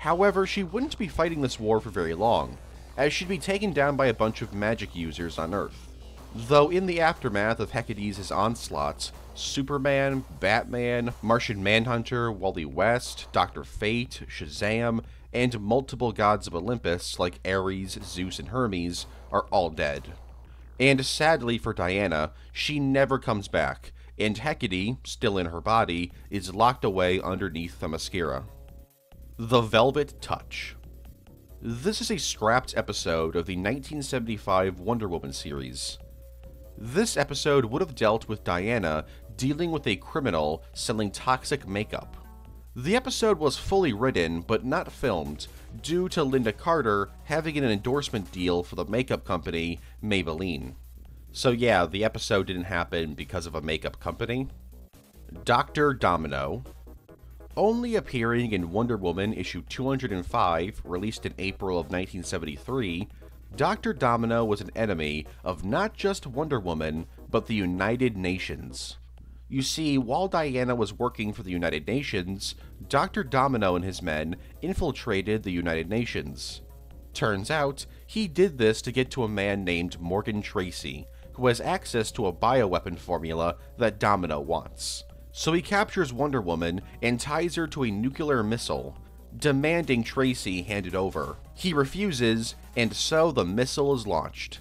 However, she wouldn't be fighting this war for very long, as she'd be taken down by a bunch of magic users on Earth. Though in the aftermath of Hecate's onslaughts, Superman, Batman, Martian Manhunter, Wally West, Dr. Fate, Shazam, and multiple gods of Olympus like Ares, Zeus, and Hermes are all dead. And sadly for Diana, she never comes back, and Hecate, still in her body, is locked away underneath the Themyscira. The Velvet Touch. This is a scrapped episode of the 1975 Wonder Woman series. This episode would have dealt with Diana dealing with a criminal selling toxic makeup. The episode was fully written but not filmed due to Lynda Carter having an endorsement deal for the makeup company Maybelline. So, yeah, the episode didn't happen because of a makeup company. Dr. Domino. Only appearing in Wonder Woman issue 205, released in April of 1973, Dr. Domino was an enemy of not just Wonder Woman, but the United Nations. You see, while Diana was working for the United Nations, Dr. Domino and his men infiltrated the United Nations. Turns out, he did this to get to a man named Morgan Tracy, who has access to a bioweapon formula that Domino wants. So he captures Wonder Woman and ties her to a nuclear missile, demanding Tracy hand it over. He refuses, and so the missile is launched.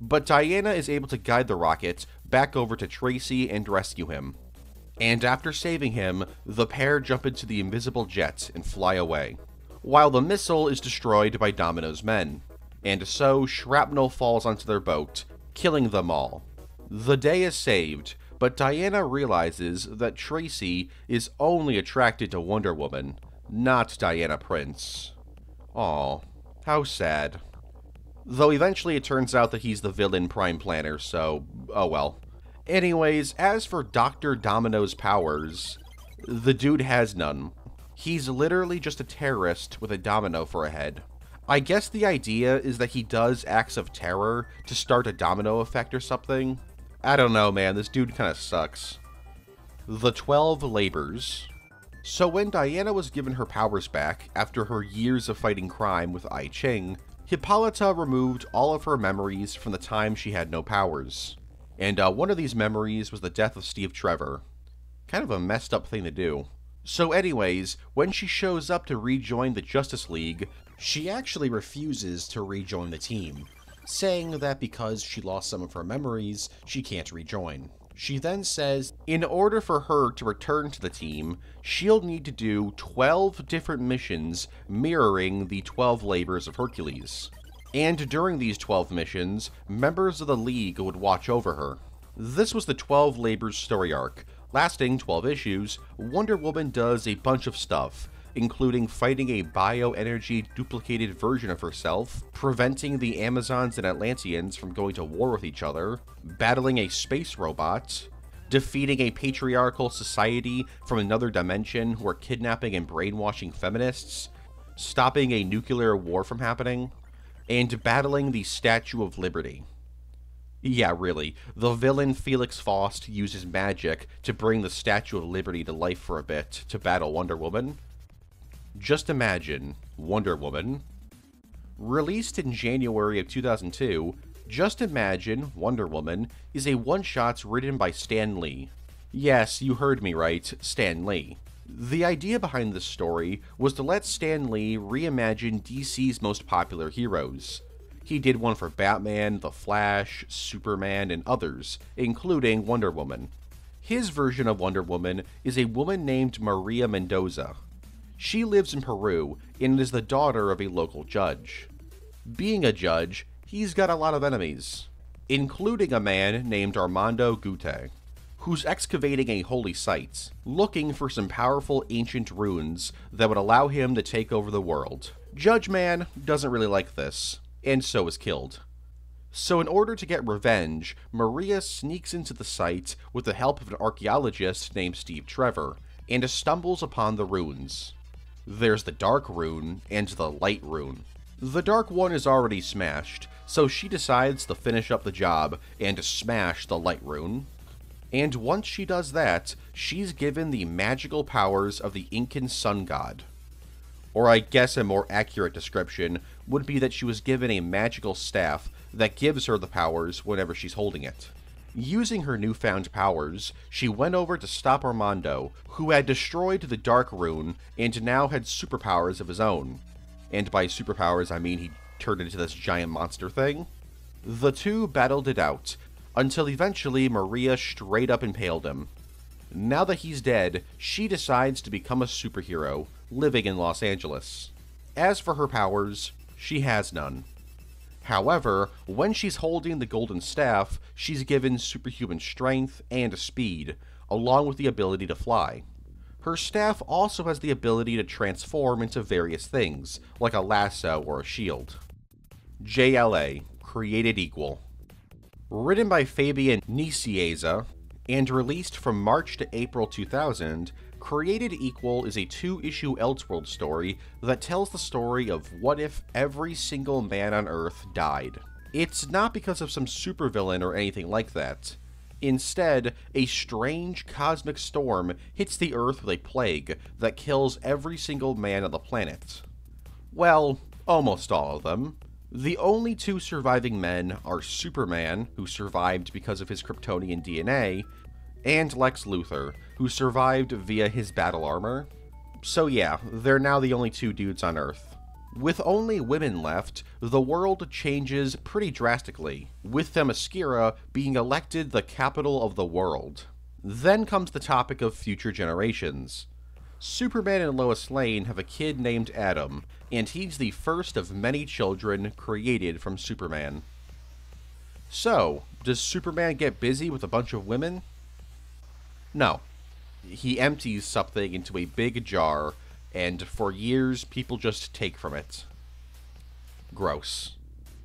But Diana is able to guide the rocket back over to Tracy and rescue him. And after saving him, the pair jump into the invisible jet and fly away, while the missile is destroyed by Domino's men. And so shrapnel falls onto their boat, killing them all. The day is saved, but Diana realizes that Tracy is only attracted to Wonder Woman, not Diana Prince. Aw, how sad. Though eventually it turns out that he's the villain prime planner, so oh well. Anyways, as for Dr. Domino's powers, the dude has none. He's literally just a terrorist with a domino for a head. I guess the idea is that he does acts of terror to start a domino effect or something. I don't know, man, this dude kinda sucks. The Twelve Labors. So when Diana was given her powers back after her years of fighting crime with I Ching, Hippolyta removed all of her memories from the time she had no powers. And uh, one of these memories was the death of Steve Trevor. Kind of a messed up thing to do. So, anyways, when she shows up to rejoin the Justice League, she actually refuses to rejoin the team, saying that because she lost some of her memories, she can't rejoin. She then says, in order for her to return to the team, she'll need to do 12 different missions mirroring the 12 labors of Hercules. And during these 12 missions, members of the League would watch over her. This was the 12 Labors story arc. Lasting 12 issues, Wonder Woman does a bunch of stuff, including fighting a bioenergy duplicated version of herself, preventing the Amazons and Atlanteans from going to war with each other, battling a space robot, defeating a patriarchal society from another dimension who are kidnapping and brainwashing feminists, stopping a nuclear war from happening, and battling the Statue of Liberty. Yeah, really. The villain Felix Faust uses magic to bring the Statue of Liberty to life for a bit to battle Wonder Woman. Just imagine Wonder Woman. Released in January of 2002, Just Imagine Wonder Woman is a one shot written by Stan Lee. Yes, you heard me right, Stan Lee. The idea behind this story was to let Stan Lee reimagine DC's most popular heroes. He did one for Batman, The Flash, Superman, and others, including Wonder Woman. His version of Wonder Woman is a woman named Maria Mendoza. She lives in Peru and is the daughter of a local judge. Being a judge, he's got a lot of enemies, including a man named Armando Gute who's excavating a holy site, looking for some powerful ancient runes that would allow him to take over the world. Judge Man doesn't really like this, and so is killed. So, in order to get revenge, Maria sneaks into the site with the help of an archaeologist named Steve Trevor and stumbles upon the runes. There's the Dark Rune and the Light Rune. The Dark one is already smashed, so she decides to finish up the job and smash the Light Rune. And once she does that, she's given the magical powers of the Incan sun god. Or I guess a more accurate description would be that she was given a magical staff that gives her the powers whenever she's holding it. Using her newfound powers, she went over to stop Armando, who had destroyed the Dark Rune and now had superpowers of his own. And by superpowers, I mean he turned into this giant monster thing. The two battled it out, until eventually Maria straight up impaled him. Now that he's dead, she decides to become a superhero, living in Los Angeles. As for her powers, she has none. However, when she's holding the golden staff, she's given superhuman strength and speed, along with the ability to fly. Her staff also has the ability to transform into various things, like a lasso or a shield. JLA Created Equal. Written by Fabian Nicieza and released from March to April 2000, Created Equal is a two issue Elseworld story that tells the story of what if every single man on Earth died. It's not because of some supervillain or anything like that. Instead, a strange cosmic storm hits the Earth with a plague that kills every single man on the planet. Well, almost all of them. The only two surviving men are Superman, who survived because of his Kryptonian DNA, and Lex Luthor, who survived via his battle armor. So yeah, they're now the only two dudes on Earth. With only women left, the world changes pretty drastically, with Themyscira being elected the capital of the world. Then comes the topic of future generations. Superman and Lois Lane have a kid named Adam, and he's the first of many children created from Superman. So, does Superman get busy with a bunch of women? No. He empties something into a big jar, and for years people just take from it. Gross.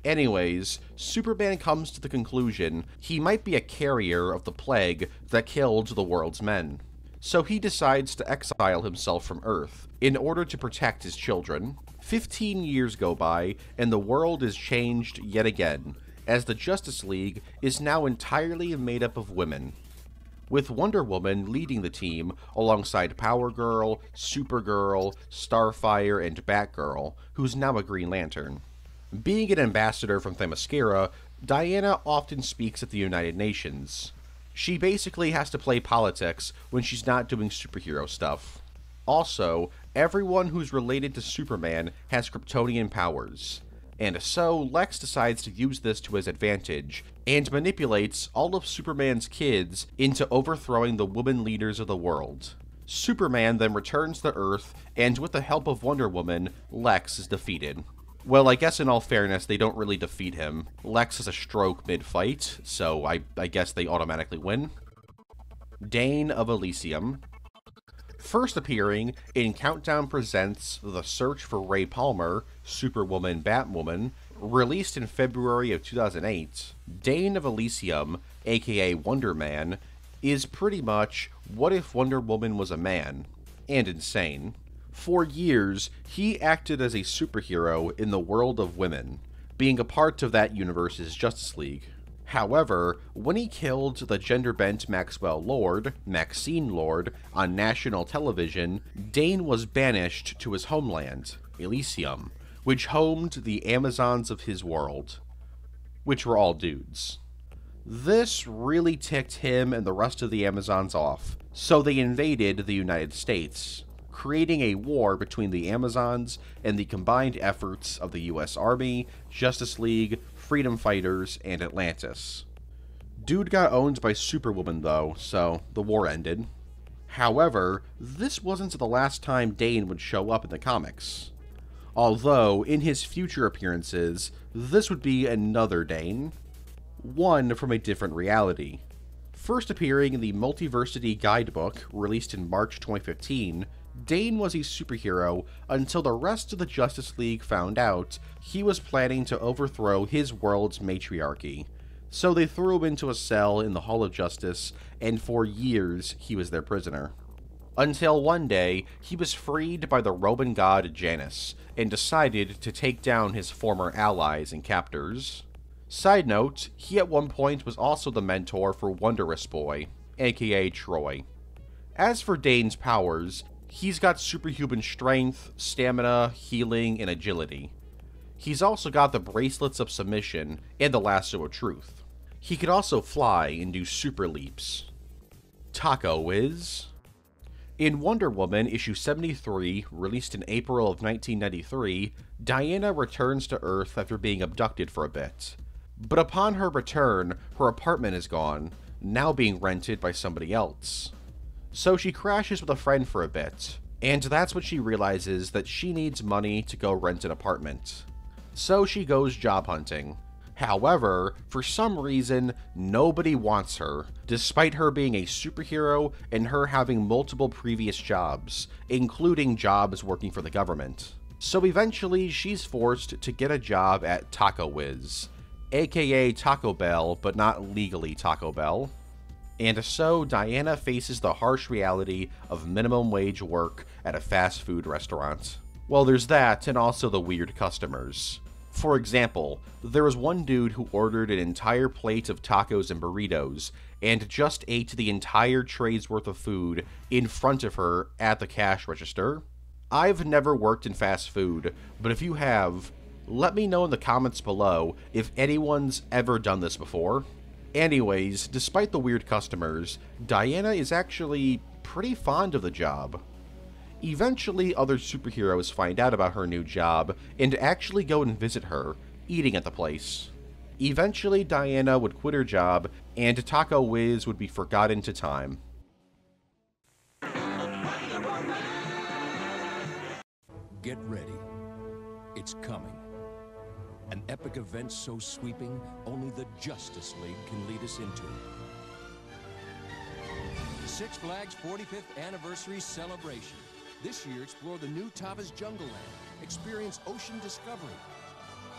Anyways, Superman comes to the conclusion he might be a carrier of the plague that killed the world's men. So he decides to exile himself from Earth in order to protect his children. Fifteen years go by, and the world is changed yet again, as the Justice League is now entirely made up of women with Wonder Woman leading the team alongside Power Girl, Supergirl, Starfire, and Batgirl, who's now a Green Lantern. Being an ambassador from Themyscira, Diana often speaks at the United Nations. She basically has to play politics when she's not doing superhero stuff. Also, everyone who's related to Superman has Kryptonian powers and so Lex decides to use this to his advantage and manipulates all of Superman's kids into overthrowing the woman leaders of the world. Superman then returns to Earth, and with the help of Wonder Woman, Lex is defeated. Well, I guess in all fairness, they don't really defeat him. Lex has a stroke mid fight, so I, I guess they automatically win. Dane of Elysium, first appearing in Countdown Presents The Search for Ray Palmer, Superwoman Batwoman, released in February of 2008, Dane of Elysium, aka Wonder Man, is pretty much what if Wonder Woman was a man, and insane. For years, he acted as a superhero in the world of women, being a part of that universe's Justice League. However, when he killed the gender bent Maxwell Lord, Maxine Lord, on national television, Dane was banished to his homeland, Elysium, which homed the Amazons of his world, which were all dudes. This really ticked him and the rest of the Amazons off, so they invaded the United States, creating a war between the Amazons and the combined efforts of the US Army, Justice League, Freedom Fighters, and Atlantis. Dude got owned by Superwoman, though, so the war ended. However, this wasn't the last time Dane would show up in the comics. Although, in his future appearances, this would be another Dane. One from a different reality. First appearing in the Multiversity Guidebook, released in March 2015, Dane was a superhero until the rest of the Justice League found out he was planning to overthrow his world's matriarchy. So they threw him into a cell in the Hall of Justice, and for years he was their prisoner. Until one day, he was freed by the Roman god Janus, and decided to take down his former allies and captors. Side note, he at one point was also the mentor for Wondrous Boy, aka Troy. As for Dane's powers, He's got superhuman strength, stamina, healing, and agility. He's also got the bracelets of submission and the lasso of truth. He could also fly and do super leaps. Taco Wiz. In Wonder Woman issue 73, released in April of 1993, Diana returns to Earth after being abducted for a bit. But upon her return, her apartment is gone, now being rented by somebody else. So she crashes with a friend for a bit, and that's when she realizes that she needs money to go rent an apartment. So she goes job hunting. However, for some reason, nobody wants her, despite her being a superhero and her having multiple previous jobs, including jobs working for the government. So eventually, she's forced to get a job at Taco Wiz, aka Taco Bell, but not legally Taco Bell. And so, Diana faces the harsh reality of minimum wage work at a fast food restaurant. Well, there's that, and also the weird customers. For example, there was one dude who ordered an entire plate of tacos and burritos and just ate the entire tray's worth of food in front of her at the cash register. I've never worked in fast food, but if you have, let me know in the comments below if anyone's ever done this before. Anyways, despite the weird customers, Diana is actually pretty fond of the job. Eventually, other superheroes find out about her new job and actually go and visit her, eating at the place. Eventually, Diana would quit her job, and Taco Wiz would be forgotten to time. Get ready. It's coming. An epic event so sweeping, only the Justice League can lead us into it. Six Flags 45th Anniversary Celebration. This year, explore the new Tava's Jungle Land. Experience ocean discovery.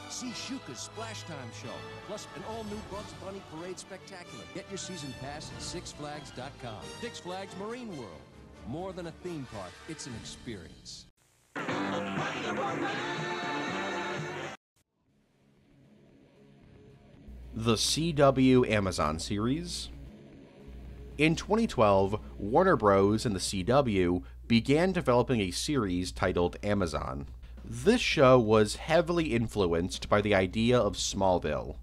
See Shuka's Splash Time Show, plus an all-new Bugs Bunny Parade Spectacular. Get your season pass at SixFlags.com. Six Flags Marine World. More than a theme park, it's an experience. The CW Amazon series. In 2012, Warner Bros. and the CW began developing a series titled Amazon. This show was heavily influenced by the idea of Smallville.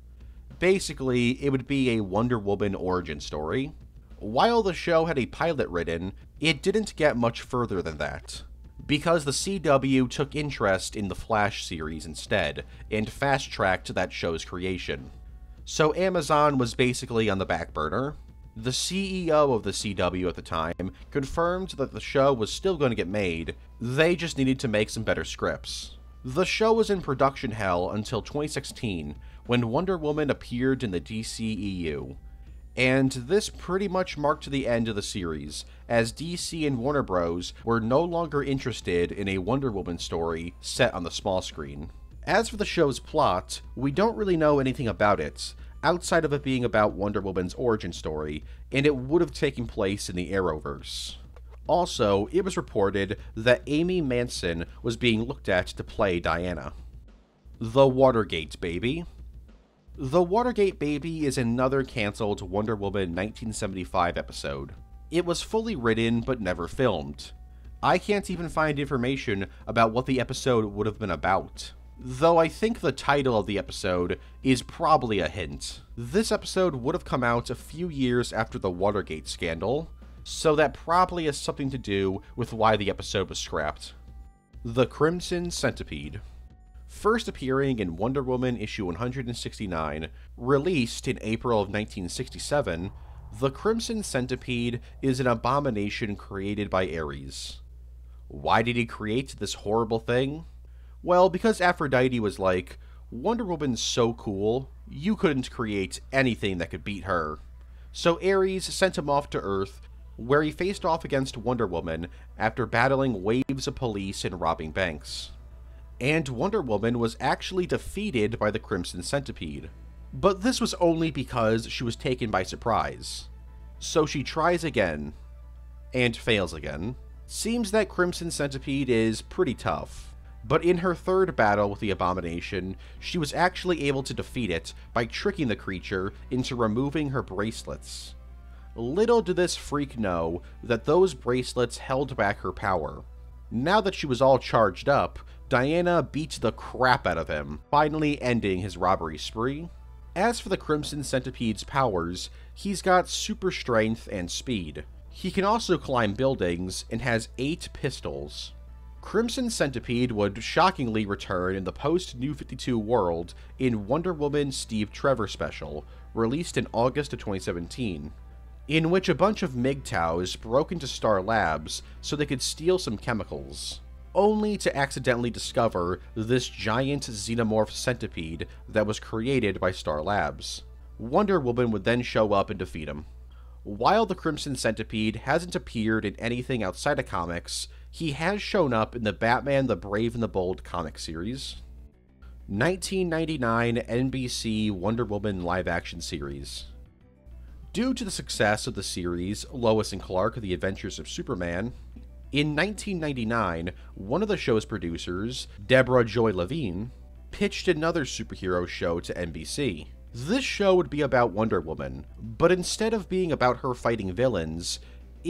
Basically, it would be a Wonder Woman origin story. While the show had a pilot written, it didn't get much further than that. Because the CW took interest in the Flash series instead, and fast tracked that show's creation. So Amazon was basically on the back burner. The CEO of the CW at the time confirmed that the show was still going to get made, they just needed to make some better scripts. The show was in production hell until 2016, when Wonder Woman appeared in the DCEU. And this pretty much marked the end of the series, as DC and Warner Bros. were no longer interested in a Wonder Woman story set on the small screen. As for the show's plot, we don't really know anything about it, outside of it being about Wonder Woman's origin story, and it would have taken place in the Arrowverse. Also, it was reported that Amy Manson was being looked at to play Diana. The Watergate Baby. The Watergate Baby is another cancelled Wonder Woman 1975 episode. It was fully written but never filmed. I can't even find information about what the episode would have been about. Though I think the title of the episode is probably a hint. This episode would have come out a few years after the Watergate scandal, so that probably has something to do with why the episode was scrapped. The Crimson Centipede. First appearing in Wonder Woman issue 169, released in April of 1967, the Crimson Centipede is an abomination created by Ares. Why did he create this horrible thing? Well, because Aphrodite was like, Wonder Woman's so cool, you couldn't create anything that could beat her. So Ares sent him off to Earth, where he faced off against Wonder Woman after battling waves of police and robbing banks. And Wonder Woman was actually defeated by the Crimson Centipede. But this was only because she was taken by surprise. So she tries again, and fails again. Seems that Crimson Centipede is pretty tough but in her third battle with the Abomination, she was actually able to defeat it by tricking the creature into removing her bracelets. Little did this freak know that those bracelets held back her power. Now that she was all charged up, Diana beat the crap out of him, finally ending his robbery spree. As for the Crimson Centipede's powers, he's got super strength and speed. He can also climb buildings and has 8 pistols. Crimson Centipede would shockingly return in the post New 52 world in Wonder Woman Steve Trevor special, released in August of 2017, in which a bunch of MGTOWs broke into Star Labs so they could steal some chemicals, only to accidentally discover this giant xenomorph centipede that was created by Star Labs. Wonder Woman would then show up and defeat him. While the Crimson Centipede hasn't appeared in anything outside of comics, he has shown up in the Batman the Brave and the Bold comic series. 1999 NBC Wonder Woman live action series. Due to the success of the series Lois and Clark The Adventures of Superman, in 1999, one of the show's producers, Deborah Joy Levine, pitched another superhero show to NBC. This show would be about Wonder Woman, but instead of being about her fighting villains,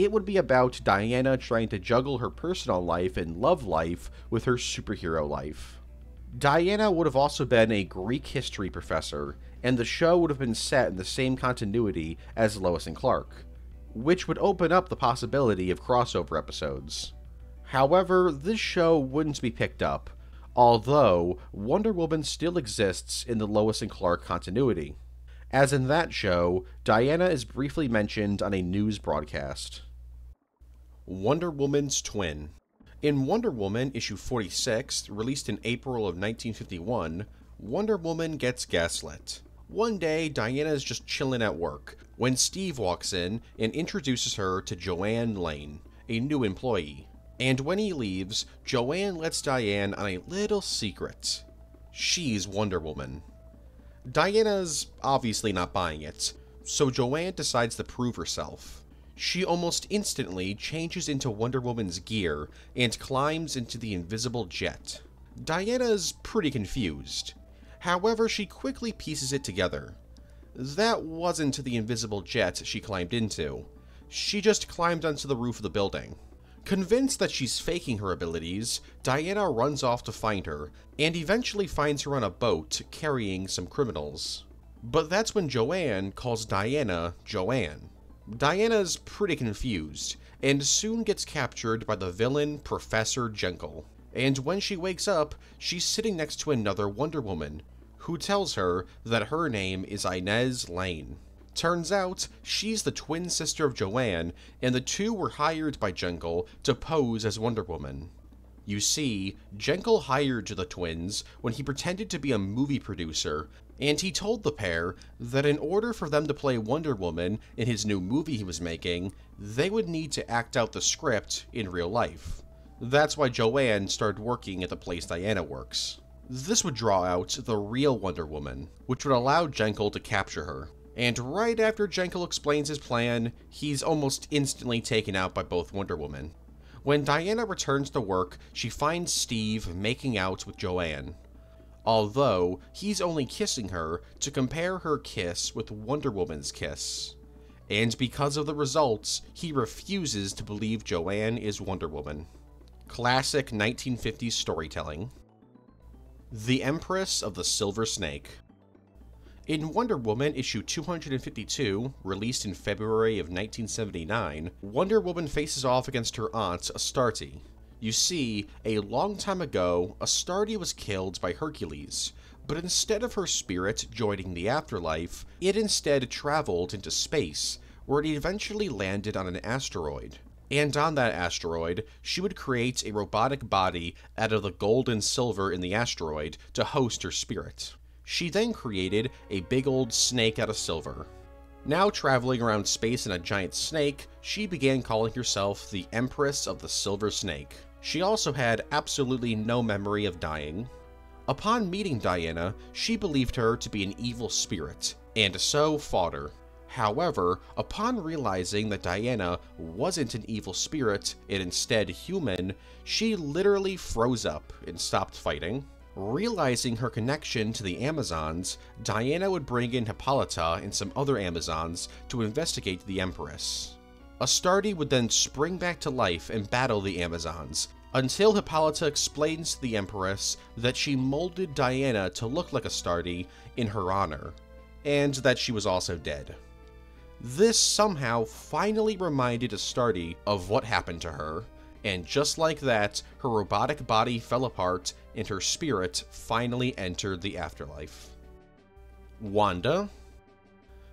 it would be about Diana trying to juggle her personal life and love life with her superhero life. Diana would have also been a Greek history professor, and the show would have been set in the same continuity as Lois and Clark, which would open up the possibility of crossover episodes. However, this show wouldn't be picked up, although Wonder Woman still exists in the Lois and Clark continuity. As in that show, Diana is briefly mentioned on a news broadcast. Wonder Woman's Twin. In Wonder Woman issue 46, released in April of 1951, Wonder Woman gets gaslit. One day, Diana is just chilling at work when Steve walks in and introduces her to Joanne Lane, a new employee. And when he leaves, Joanne lets Diane on a little secret. She's Wonder Woman. Diana's obviously not buying it, so Joanne decides to prove herself. She almost instantly changes into Wonder Woman's gear and climbs into the invisible jet. Diana's pretty confused. However, she quickly pieces it together. That wasn't the invisible jet she climbed into. She just climbed onto the roof of the building. Convinced that she's faking her abilities, Diana runs off to find her, and eventually finds her on a boat carrying some criminals. But that's when Joanne calls Diana Joanne. Diana's pretty confused, and soon gets captured by the villain Professor Jenkel. And when she wakes up, she's sitting next to another Wonder Woman, who tells her that her name is Inez Lane. Turns out, she's the twin sister of Joanne, and the two were hired by Jenkel to pose as Wonder Woman. You see, Jenkel hired the twins when he pretended to be a movie producer, and he told the pair that in order for them to play Wonder Woman in his new movie he was making, they would need to act out the script in real life. That's why Joanne started working at the place Diana works. This would draw out the real Wonder Woman, which would allow Jenkel to capture her. And right after Jenkel explains his plan, he's almost instantly taken out by both Wonder Woman. When Diana returns to work, she finds Steve making out with Joanne. Although, he's only kissing her to compare her kiss with Wonder Woman's kiss. And because of the results, he refuses to believe Joanne is Wonder Woman. Classic 1950s storytelling. The Empress of the Silver Snake. In Wonder Woman issue 252, released in February of 1979, Wonder Woman faces off against her aunt, Astarte. You see, a long time ago, Astarte was killed by Hercules, but instead of her spirit joining the afterlife, it instead traveled into space, where it eventually landed on an asteroid. And on that asteroid, she would create a robotic body out of the gold and silver in the asteroid to host her spirit. She then created a big old snake out of silver. Now traveling around space in a giant snake, she began calling herself the Empress of the Silver Snake. She also had absolutely no memory of dying. Upon meeting Diana, she believed her to be an evil spirit, and so fought her. However, upon realizing that Diana wasn't an evil spirit and instead human, she literally froze up and stopped fighting. Realizing her connection to the Amazons, Diana would bring in Hippolyta and some other Amazons to investigate the Empress. Astarte would then spring back to life and battle the Amazons, until Hippolyta explains to the Empress that she molded Diana to look like Astarte in her honor, and that she was also dead. This somehow finally reminded Astarte of what happened to her, And just like that, her robotic body fell apart and her spirit finally entered the afterlife. Wanda,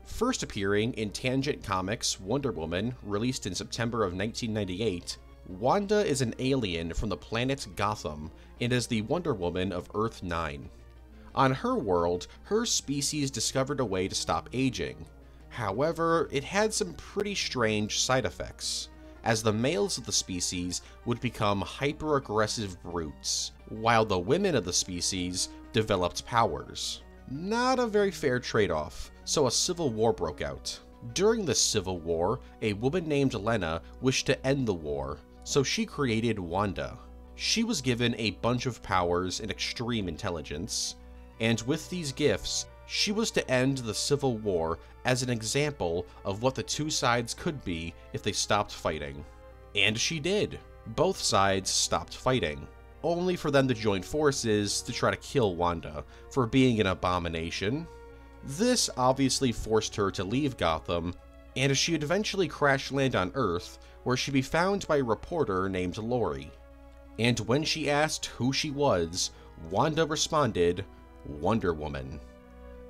First appearing in Tangent Comics' Wonder Woman, released in September of 1998, Wanda is an alien from the planet Gotham and is the Wonder Woman of Earth 9. On her world, her species discovered a way to stop aging. However, it had some pretty strange side effects, as the males of the species would become hyper aggressive brutes, while the women of the species developed powers. Not a very fair trade off, so a civil war broke out. During the civil war, a woman named Lena wished to end the war, so she created Wanda. She was given a bunch of powers and extreme intelligence, and with these gifts, she was to end the civil war as an example of what the two sides could be if they stopped fighting. And she did. Both sides stopped fighting only for them to join forces to try to kill Wanda for being an abomination. This obviously forced her to leave Gotham, and she'd eventually crash land on Earth, where she'd be found by a reporter named Lori. And when she asked who she was, Wanda responded, Wonder Woman.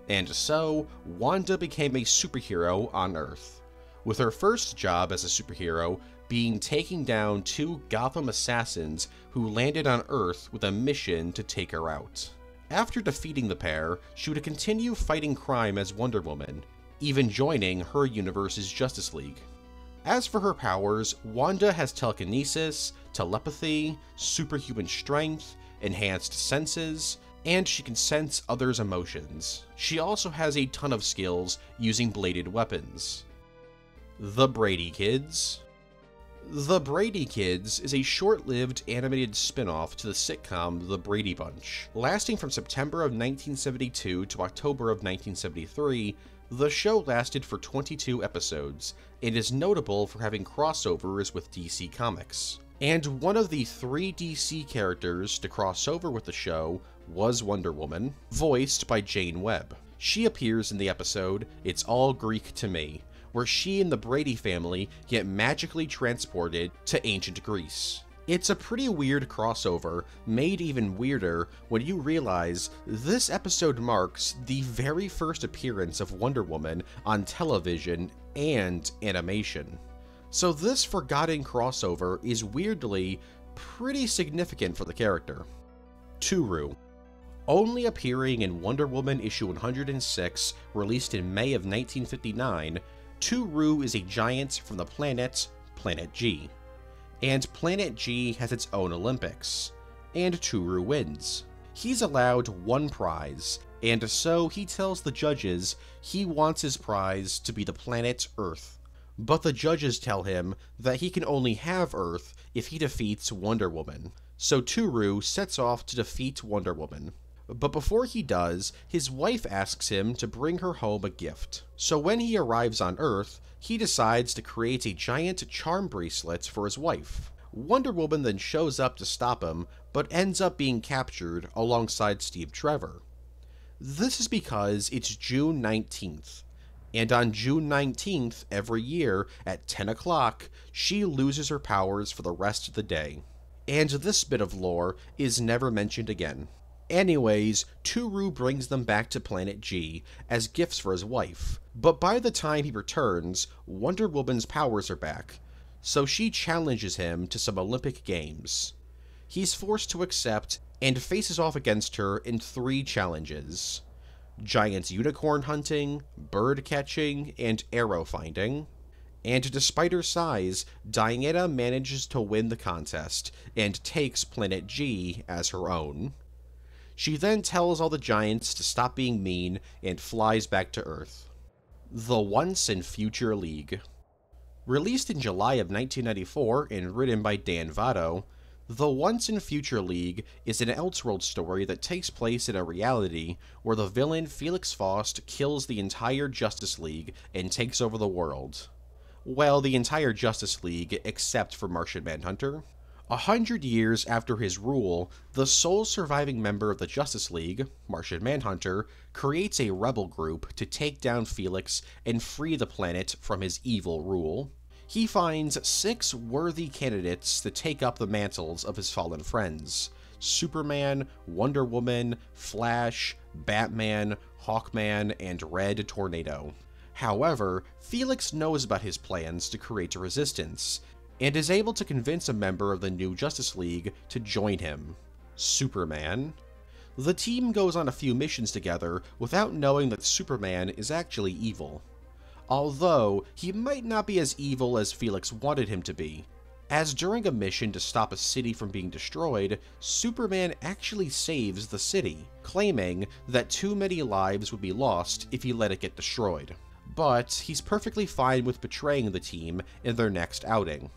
And so, Wanda became a superhero on Earth. With her first job as a superhero being taking down two Gotham assassins who landed on Earth with a mission to take her out. After defeating the pair, she would continue fighting crime as Wonder Woman, even joining her universe's Justice League. As for her powers, Wanda has telekinesis, telepathy, superhuman strength, enhanced senses, and she can sense others' emotions. She also has a ton of skills using bladed weapons. The Brady Kids the Brady Kids is a short lived animated spin off to the sitcom The Brady Bunch. Lasting from September of 1972 to October of 1973, the show lasted for 22 episodes and is notable for having crossovers with DC Comics. And one of the three DC characters to cross over with the show was Wonder Woman, voiced by Jane Webb. She appears in the episode It's All Greek to Me, where she and the Brady family get magically transported to ancient Greece. It's a pretty weird crossover, made even weirder when you realize this episode marks the very first appearance of Wonder Woman on television and animation. So, this forgotten crossover is weirdly pretty significant for the character. Turu. Only appearing in Wonder Woman issue 106, released in May of 1959, Turu is a giant from the planet Planet G. And Planet G has its own Olympics. And Turu wins. He's allowed one prize, and so he tells the judges he wants his prize to be the planet Earth. But the judges tell him that he can only have Earth if he defeats Wonder Woman. So Turu sets off to defeat Wonder Woman. But before he does, his wife asks him to bring her home a gift. So when he arrives on Earth, he decides to create a giant charm bracelet for his wife. Wonder Woman then shows up to stop him, but ends up being captured alongside Steve Trevor. This is because it's June 19th, and on June 19th every year at 10 o'clock, she loses her powers for the rest of the day. And this bit of lore is never mentioned again. Anyways, Turu brings them back to Planet G as gifts for his wife. But by the time he returns, Wonder Woman's powers are back, so she challenges him to some Olympic Games. He's forced to accept and faces off against her in three challenges giant unicorn hunting, bird catching, and arrow finding. And despite her size, Diana manages to win the contest and takes Planet G as her own. She then tells all the giants to stop being mean and flies back to Earth. The Once and Future League. Released in July of 1994 and written by Dan Vado, The Once and Future League is an Elseworld story that takes place in a reality where the villain Felix Faust kills the entire Justice League and takes over the world. Well, the entire Justice League except for Martian Manhunter. A hundred years after his rule, the sole surviving member of the Justice League, Martian Manhunter, creates a rebel group to take down Felix and free the planet from his evil rule. he finds six worthy candidates to take up the mantles of his fallen friends Superman, Wonder Woman, Flash, Batman, Hawkman, and Red Tornado. However, Felix knows about his plans to create a resistance, and is able to convince a member of the new Justice League to join him Superman. The team goes on a few missions together without knowing that Superman is actually evil. Although, he might not be as evil as Felix wanted him to be, as during a mission to stop a city from being destroyed, Superman actually saves the city, claiming that too many lives would be lost if he let it get destroyed. But he's perfectly fine with betraying the team in their next outing.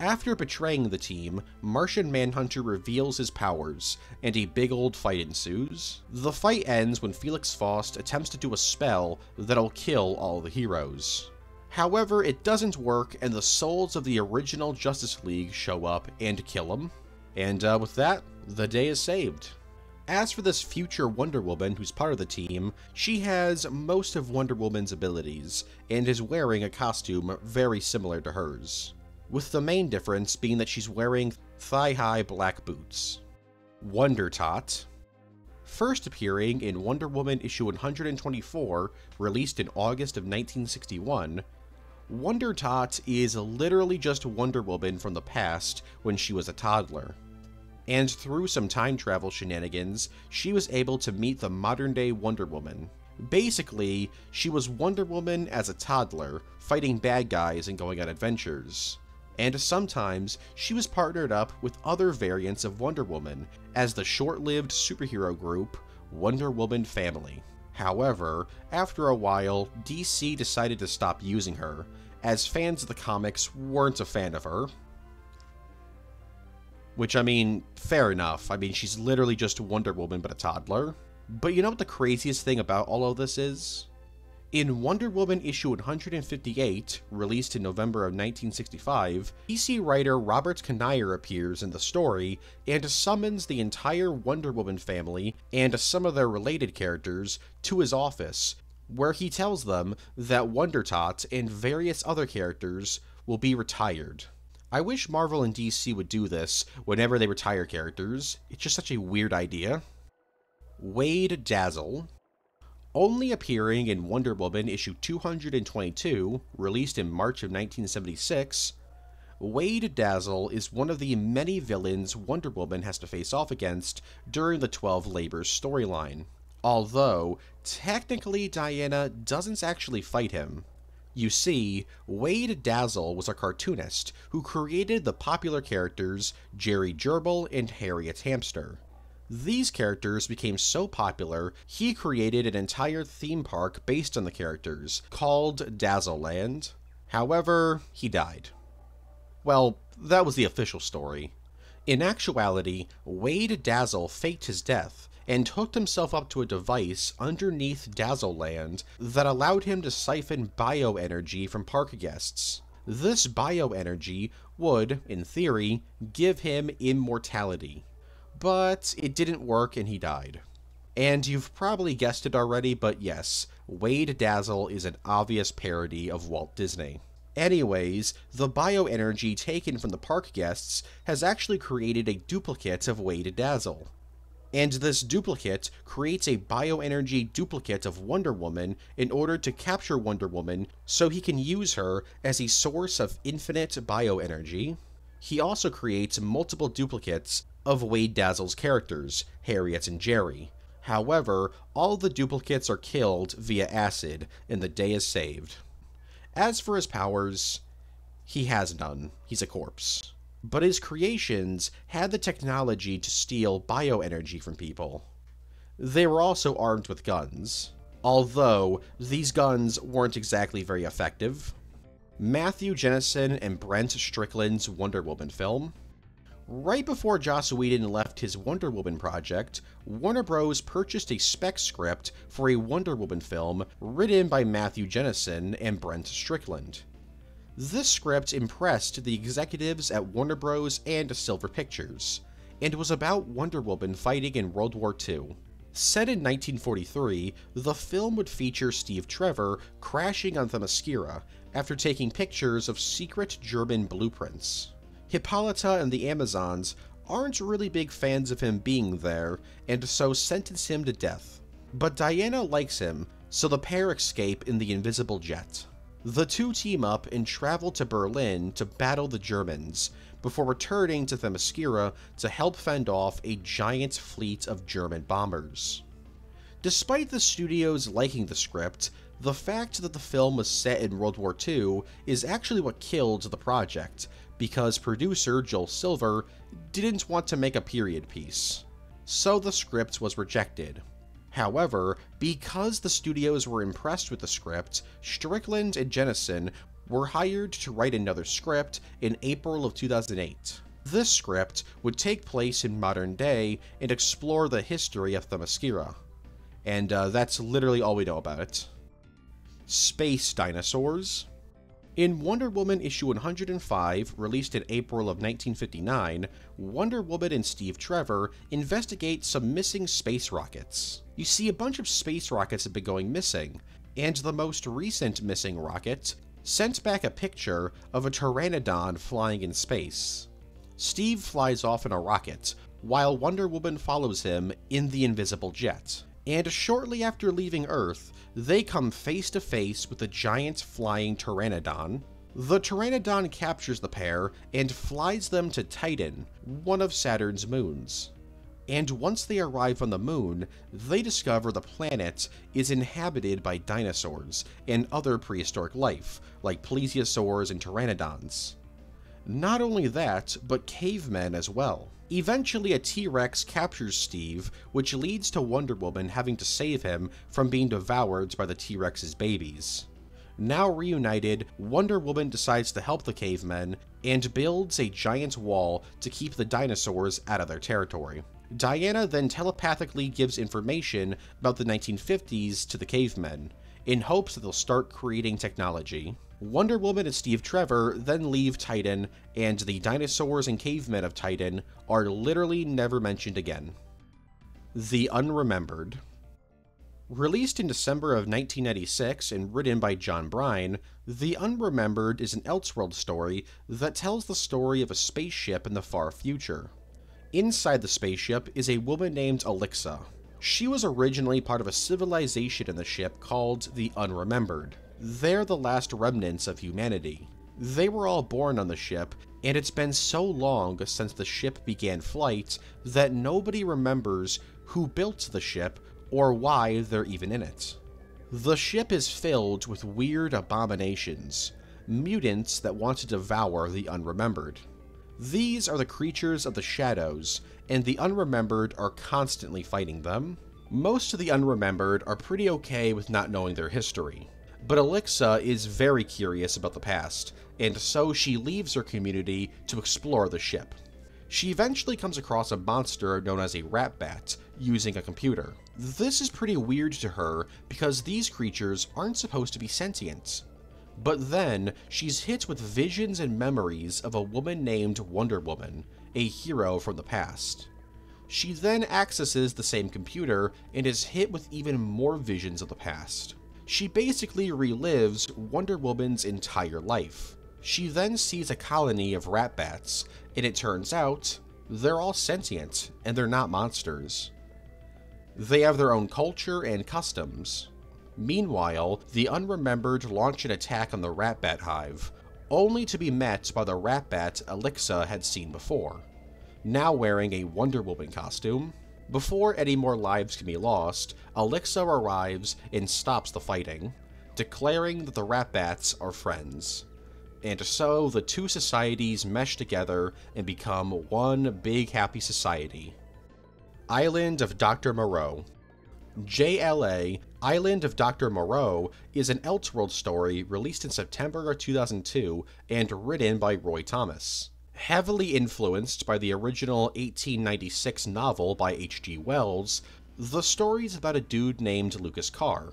After betraying the team, Martian Manhunter reveals his powers, and a big old fight ensues. The fight ends when Felix Faust attempts to do a spell that'll kill all the heroes. However, it doesn't work, and the souls of the original Justice League show up and kill him. And uh, with that, the day is saved. As for this future Wonder Woman who's part of the team, she has most of Wonder Woman's abilities, and is wearing a costume very similar to hers with the main difference being that she's wearing thigh high black boots. Wonder Tot. First appearing in Wonder Woman issue 124, released in August of 1961, Wonder Tot is literally just Wonder Woman from the past when she was a toddler. And through some time travel shenanigans, she was able to meet the modern day Wonder Woman. Basically, she was Wonder Woman as a toddler, fighting bad guys and going on adventures and sometimes she was partnered up with other variants of Wonder Woman as the short lived superhero group Wonder Woman Family. However, after a while, DC decided to stop using her, as fans of the comics weren't a fan of her. Which, I mean, fair enough. I mean, she's literally just Wonder Woman but a toddler. But you know what the craziest thing about all of this is? In Wonder Woman issue 158, released in November of 1965, DC writer Robert Kanigher appears in the story and summons the entire Wonder Woman family and some of their related characters to his office, where he tells them that Wonder Tot and various other characters will be retired. I wish Marvel and DC would do this whenever they retire characters. It's just such a weird idea. Wade Dazzle, only appearing in Wonder Woman issue 222, released in March of 1976, Wade Dazzle is one of the many villains Wonder Woman has to face off against during the 12 Labors storyline. Although, technically, Diana doesn't actually fight him. You see, Wade Dazzle was a cartoonist who created the popular characters Jerry Gerbil and Harriet Hamster. These characters became so popular, he created an entire theme park based on the characters, called Dazzleland. However, he died. Well, that was the official story. In actuality, Wade Dazzle faked his death and hooked himself up to a device underneath Dazzleland that allowed him to siphon bioenergy from park guests. This bioenergy would, in theory, give him immortality but it didn't work and he died. And you've probably guessed it already, but yes, Wade Dazzle is an obvious parody of Walt Disney. Anyways, the bioenergy taken from the park guests has actually created a duplicate of Wade Dazzle. And this duplicate creates a bioenergy duplicate of Wonder Woman in order to capture Wonder Woman so he can use her as a source of infinite bioenergy. He also creates multiple duplicates of Wade Dazzle's characters, Harriet and Jerry. However, all the duplicates are killed via acid, and the day is saved. As for his powers, he has none. He's a corpse. But his creations had the technology to steal bioenergy from people. They were also armed with guns, although these guns weren't exactly very effective. Matthew Jennison and Brent Strickland's Wonder Woman film Right before Joss Whedon left his Wonder Woman project, Warner Bros. purchased a spec script for a Wonder Woman film written by Matthew Jennison and Brent Strickland. This script impressed the executives at Warner Bros. and Silver Pictures, and was about Wonder Woman fighting in World War II. Set in 1943, the film would feature Steve Trevor crashing on Themyscira, after taking pictures of secret German blueprints. Hippolyta and the Amazons aren't really big fans of him being there, and so sentence him to death. But Diana likes him, so the pair escape in the invisible jet. The two team up and travel to Berlin to battle the Germans, before returning to Themyscira to help fend off a giant fleet of German bombers. Despite the studios liking the script, the fact that the film was set in World War II is actually what killed the project, because producer Joel Silver didn't want to make a period piece. So the script was rejected. However, because the studios were impressed with the script, Strickland and Jennison were hired to write another script in April of 2008. This script would take place in modern day and explore the history of Themyscira. And uh, that's literally all we know about it. Space Dinosaurs in Wonder Woman issue 105, released in April of 1959, Wonder Woman and Steve Trevor investigate some missing space rockets. You see, a bunch of space rockets have been going missing, and the most recent missing rocket sent back a picture of a pteranodon flying in space. Steve flies off in a rocket, while Wonder Woman follows him in the invisible jet. And shortly after leaving Earth, they come face to face with a giant flying pteranodon. The pteranodon captures the pair and flies them to Titan, one of Saturn's moons. And once they arrive on the moon, they discover the planet is inhabited by dinosaurs and other prehistoric life, like plesiosaurs and pteranodons. Not only that, but cavemen as well. Eventually, a T Rex captures Steve, which leads to Wonder Woman having to save him from being devoured by the T Rex's babies. Now reunited, Wonder Woman decides to help the cavemen and builds a giant wall to keep the dinosaurs out of their territory. Diana then telepathically gives information about the 1950s to the cavemen, in hopes that they'll start creating technology. Wonder Woman and Steve Trevor then leave Titan, and the dinosaurs and cavemen of Titan are literally never mentioned again. The Unremembered. Released in December of 1996 and written by John Byrne, The Unremembered is an Elseworld story that tells the story of a spaceship in the far future. Inside the spaceship is a woman named Alixa. She was originally part of a civilization in the ship called the Unremembered. They're the last remnants of humanity. They were all born on the ship, and it's been so long since the ship began flight that nobody remembers who built the ship or why they're even in it. The ship is filled with weird abominations, mutants that want to devour the unremembered. These are the creatures of the shadows, and the unremembered are constantly fighting them. Most of the unremembered are pretty okay with not knowing their history. But Alixa is very curious about the past, and so she leaves her community to explore the ship. She eventually comes across a monster known as a rat bat using a computer. This is pretty weird to her because these creatures aren't supposed to be sentient. But then, she's hit with visions and memories of a woman named Wonder Woman, a hero from the past. She then accesses the same computer and is hit with even more visions of the past she basically relives Wonder Woman's entire life. She then sees a colony of rat bats, and it turns out they're all sentient and they're not monsters. They have their own culture and customs. Meanwhile, the Unremembered launch an attack on the Rat Bat Hive, only to be met by the Rat Bat Alixa had seen before, now wearing a Wonder Woman costume before any more lives can be lost, Alixa arrives and stops the fighting, declaring that the Rat Bats are friends. And so the two societies mesh together and become one big happy society. Island of Dr. Moreau. JLA Island of Dr. Moreau is an Elseworld story released in September of 2002 and written by Roy Thomas heavily influenced by the original 1896 novel by H.G. Wells, the story's about a dude named Lucas Carr.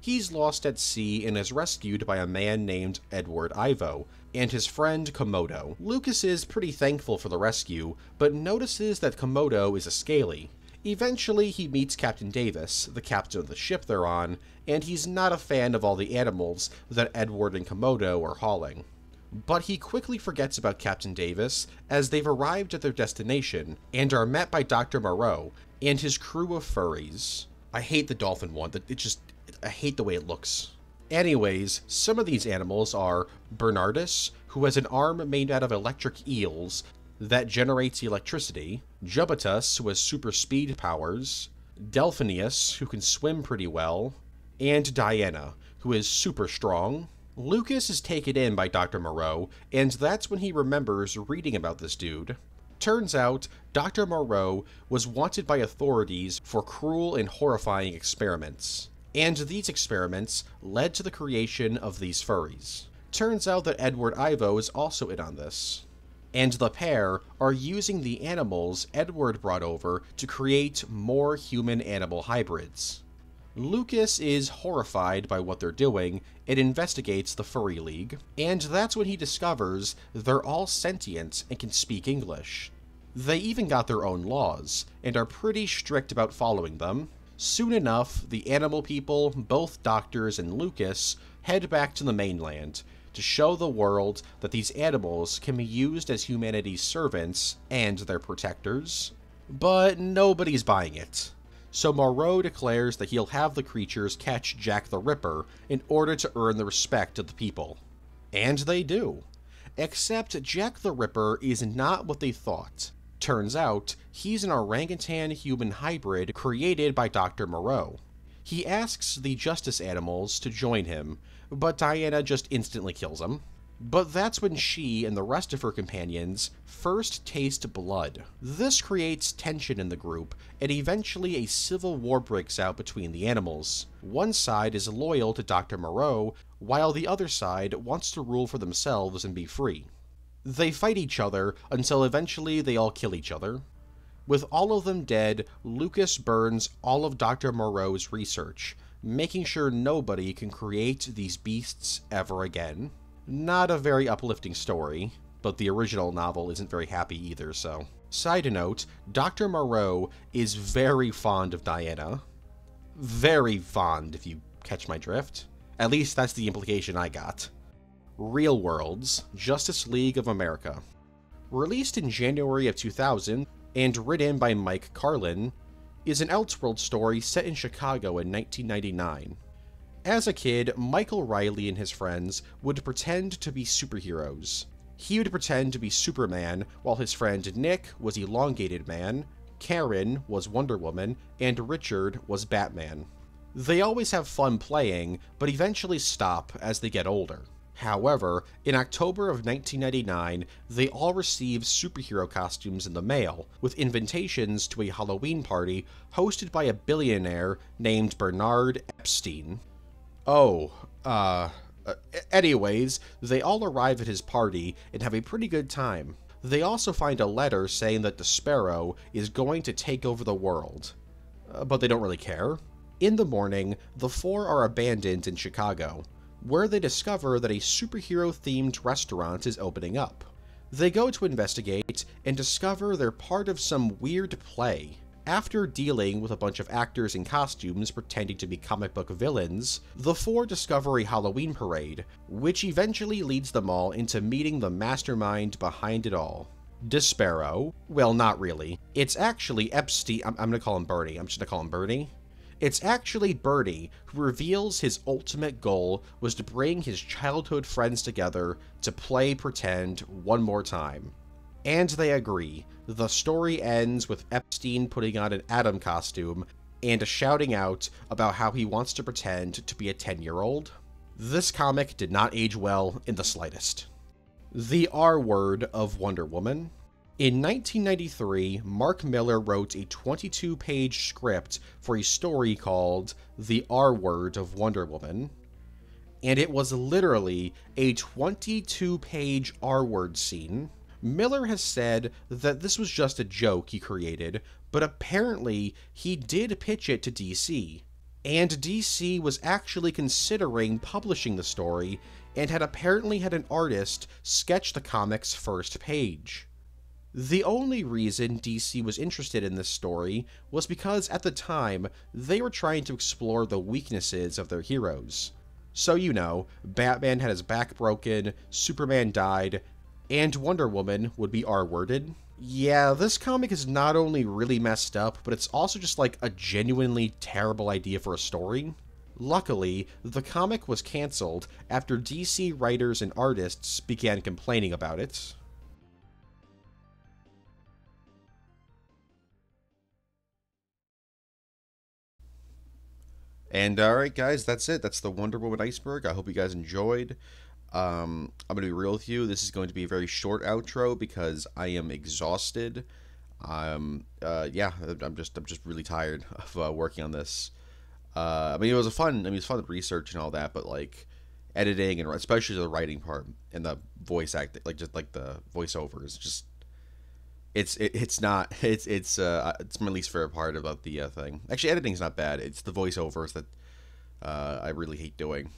He's lost at sea and is rescued by a man named Edward Ivo and his friend Komodo. Lucas is pretty thankful for the rescue, but notices that Komodo is a scaly, Eventually, he meets Captain Davis, the captain of the ship they're on, and he's not a fan of all the animals that Edward and Komodo are hauling. But he quickly forgets about Captain Davis as they've arrived at their destination and are met by Dr. Moreau and his crew of furries. I hate the dolphin one. It just, I hate the way it looks. Anyways, some of these animals are Bernardus, who has an arm made out of electric eels that generates electricity, Jubatus, who has super speed powers, Delphinius, who can swim pretty well, and Diana, who is super strong. Lucas is taken in by Dr. Moreau, and that's when he remembers reading about this dude. Turns out, Dr. Moreau was wanted by authorities for cruel and horrifying experiments. And these experiments led to the creation of these furries. Turns out that Edward Ivo is also in on this. And the pair are using the animals Edward brought over to create more human animal hybrids. Lucas is horrified by what they're doing and investigates the Furry League, and that's when he discovers they're all sentient and can speak English. They even got their own laws, and are pretty strict about following them. Soon enough, the animal people, both doctors and Lucas, head back to the mainland to show the world that these animals can be used as humanity's servants and their protectors. But nobody's buying it so Moreau declares that he'll have the creatures catch Jack the Ripper in order to earn the respect of the people. And they do. Except Jack the Ripper is not what they thought. Turns out, he's an orangutan human hybrid created by Dr. Moreau. He asks the justice animals to join him, but Diana just instantly kills him. But that's when she and the rest of her companions first taste blood. This creates tension in the group, and eventually a civil war breaks out between the animals. One side is loyal to Dr. Moreau, while the other side wants to rule for themselves and be free. They fight each other until eventually they all kill each other. With all of them dead, Lucas burns all of Dr. Moreau's research, making sure nobody can create these beasts ever again. Not a very uplifting story, but the original novel isn't very happy either, so. Side note Dr. Moreau is very fond of Diana. Very fond, if you catch my drift. At least that's the implication I got. Real Worlds Justice League of America. Released in January of 2000 and written by Mike Carlin, is an Elseworld story set in Chicago in 1999. As a kid, Michael Riley and his friends would pretend to be superheroes. He would pretend to be Superman, while his friend Nick was Elongated Man, Karen was Wonder Woman, and Richard was Batman. They always have fun playing, but eventually stop as they get older. However, in October of 1999, they all receive superhero costumes in the mail, with invitations to a Halloween party hosted by a billionaire named Bernard Epstein. Oh, uh, anyways, they all arrive at his party and have a pretty good time. They also find a letter saying that the Sparrow is going to take over the world. Uh, but they don't really care. In the morning, the four are abandoned in Chicago, where they discover that a superhero themed restaurant is opening up. They go to investigate and discover they're part of some weird play. After dealing with a bunch of actors in costumes pretending to be comic book villains, the four discover a Halloween parade, which eventually leads them all into meeting the mastermind behind it all. Despero. Well, not really. It's actually Epstein. I'm, I'm gonna call him Bernie. I'm just gonna call him Bernie. It's actually Bernie who reveals his ultimate goal was to bring his childhood friends together to play pretend one more time. And they agree. The story ends with Epstein putting on an Adam costume and shouting out about how he wants to pretend to be a 10 year old. This comic did not age well in the slightest. The R word of Wonder Woman. In 1993, Mark Millar wrote a 22 page script for a story called The R Word of Wonder Woman. And it was literally a 22 page R word scene Millar has said that this was just a joke he created, but apparently he did pitch it to DC. And DC was actually considering publishing the story and had apparently had an artist sketch the comic's first page. The only reason DC was interested in this story was because at the time they were trying to explore the weaknesses of their heroes. So, you know, Batman had his back broken, Superman died, and Wonder Woman would be R worded. Yeah, this comic is not only really messed up, but it's also just like a genuinely terrible idea for a story. Luckily, the comic was cancelled after DC writers and artists began complaining about it. And alright, guys, that's it. That's the Wonder Woman iceberg. I hope you guys enjoyed. Um, I'm going to be real with you. This is going to be a very short outro because I am exhausted. Um, uh, yeah, I'm just I'm just really tired of uh, working on this. Uh, I mean, it was a fun. I mean, it was fun research and all that, but like editing and especially the writing part and the voice acting, like just like the voiceovers, just it's it, it's not it's it's uh it's my least favorite part about the uh, thing. Actually, editing's not bad. It's the voiceovers that uh, I really hate doing.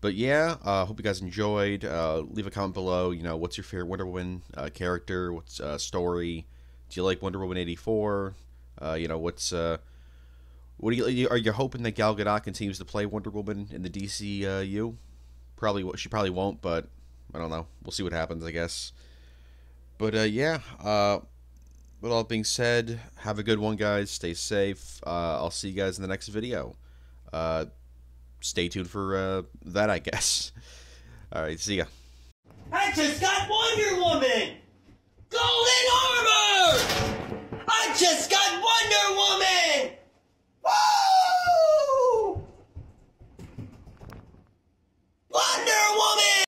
But yeah, uh, hope you guys enjoyed. Uh, leave a comment below. You know, what's your favorite Wonder Woman uh, character? What's uh, story? Do you like Wonder Woman eighty four? Uh, you know, what's uh, what do you are you hoping that Gal Gadot continues to play Wonder Woman in the DCU? Probably she probably won't, but I don't know. We'll see what happens. I guess. But yeah, with all being said, have a good one, guys. Stay safe. I'll see you guys in the next video stay tuned for uh, that, I guess. All right, see ya. I just got Wonder Woman! Golden armor! I just got Wonder Woman! Woo! Wonder Woman!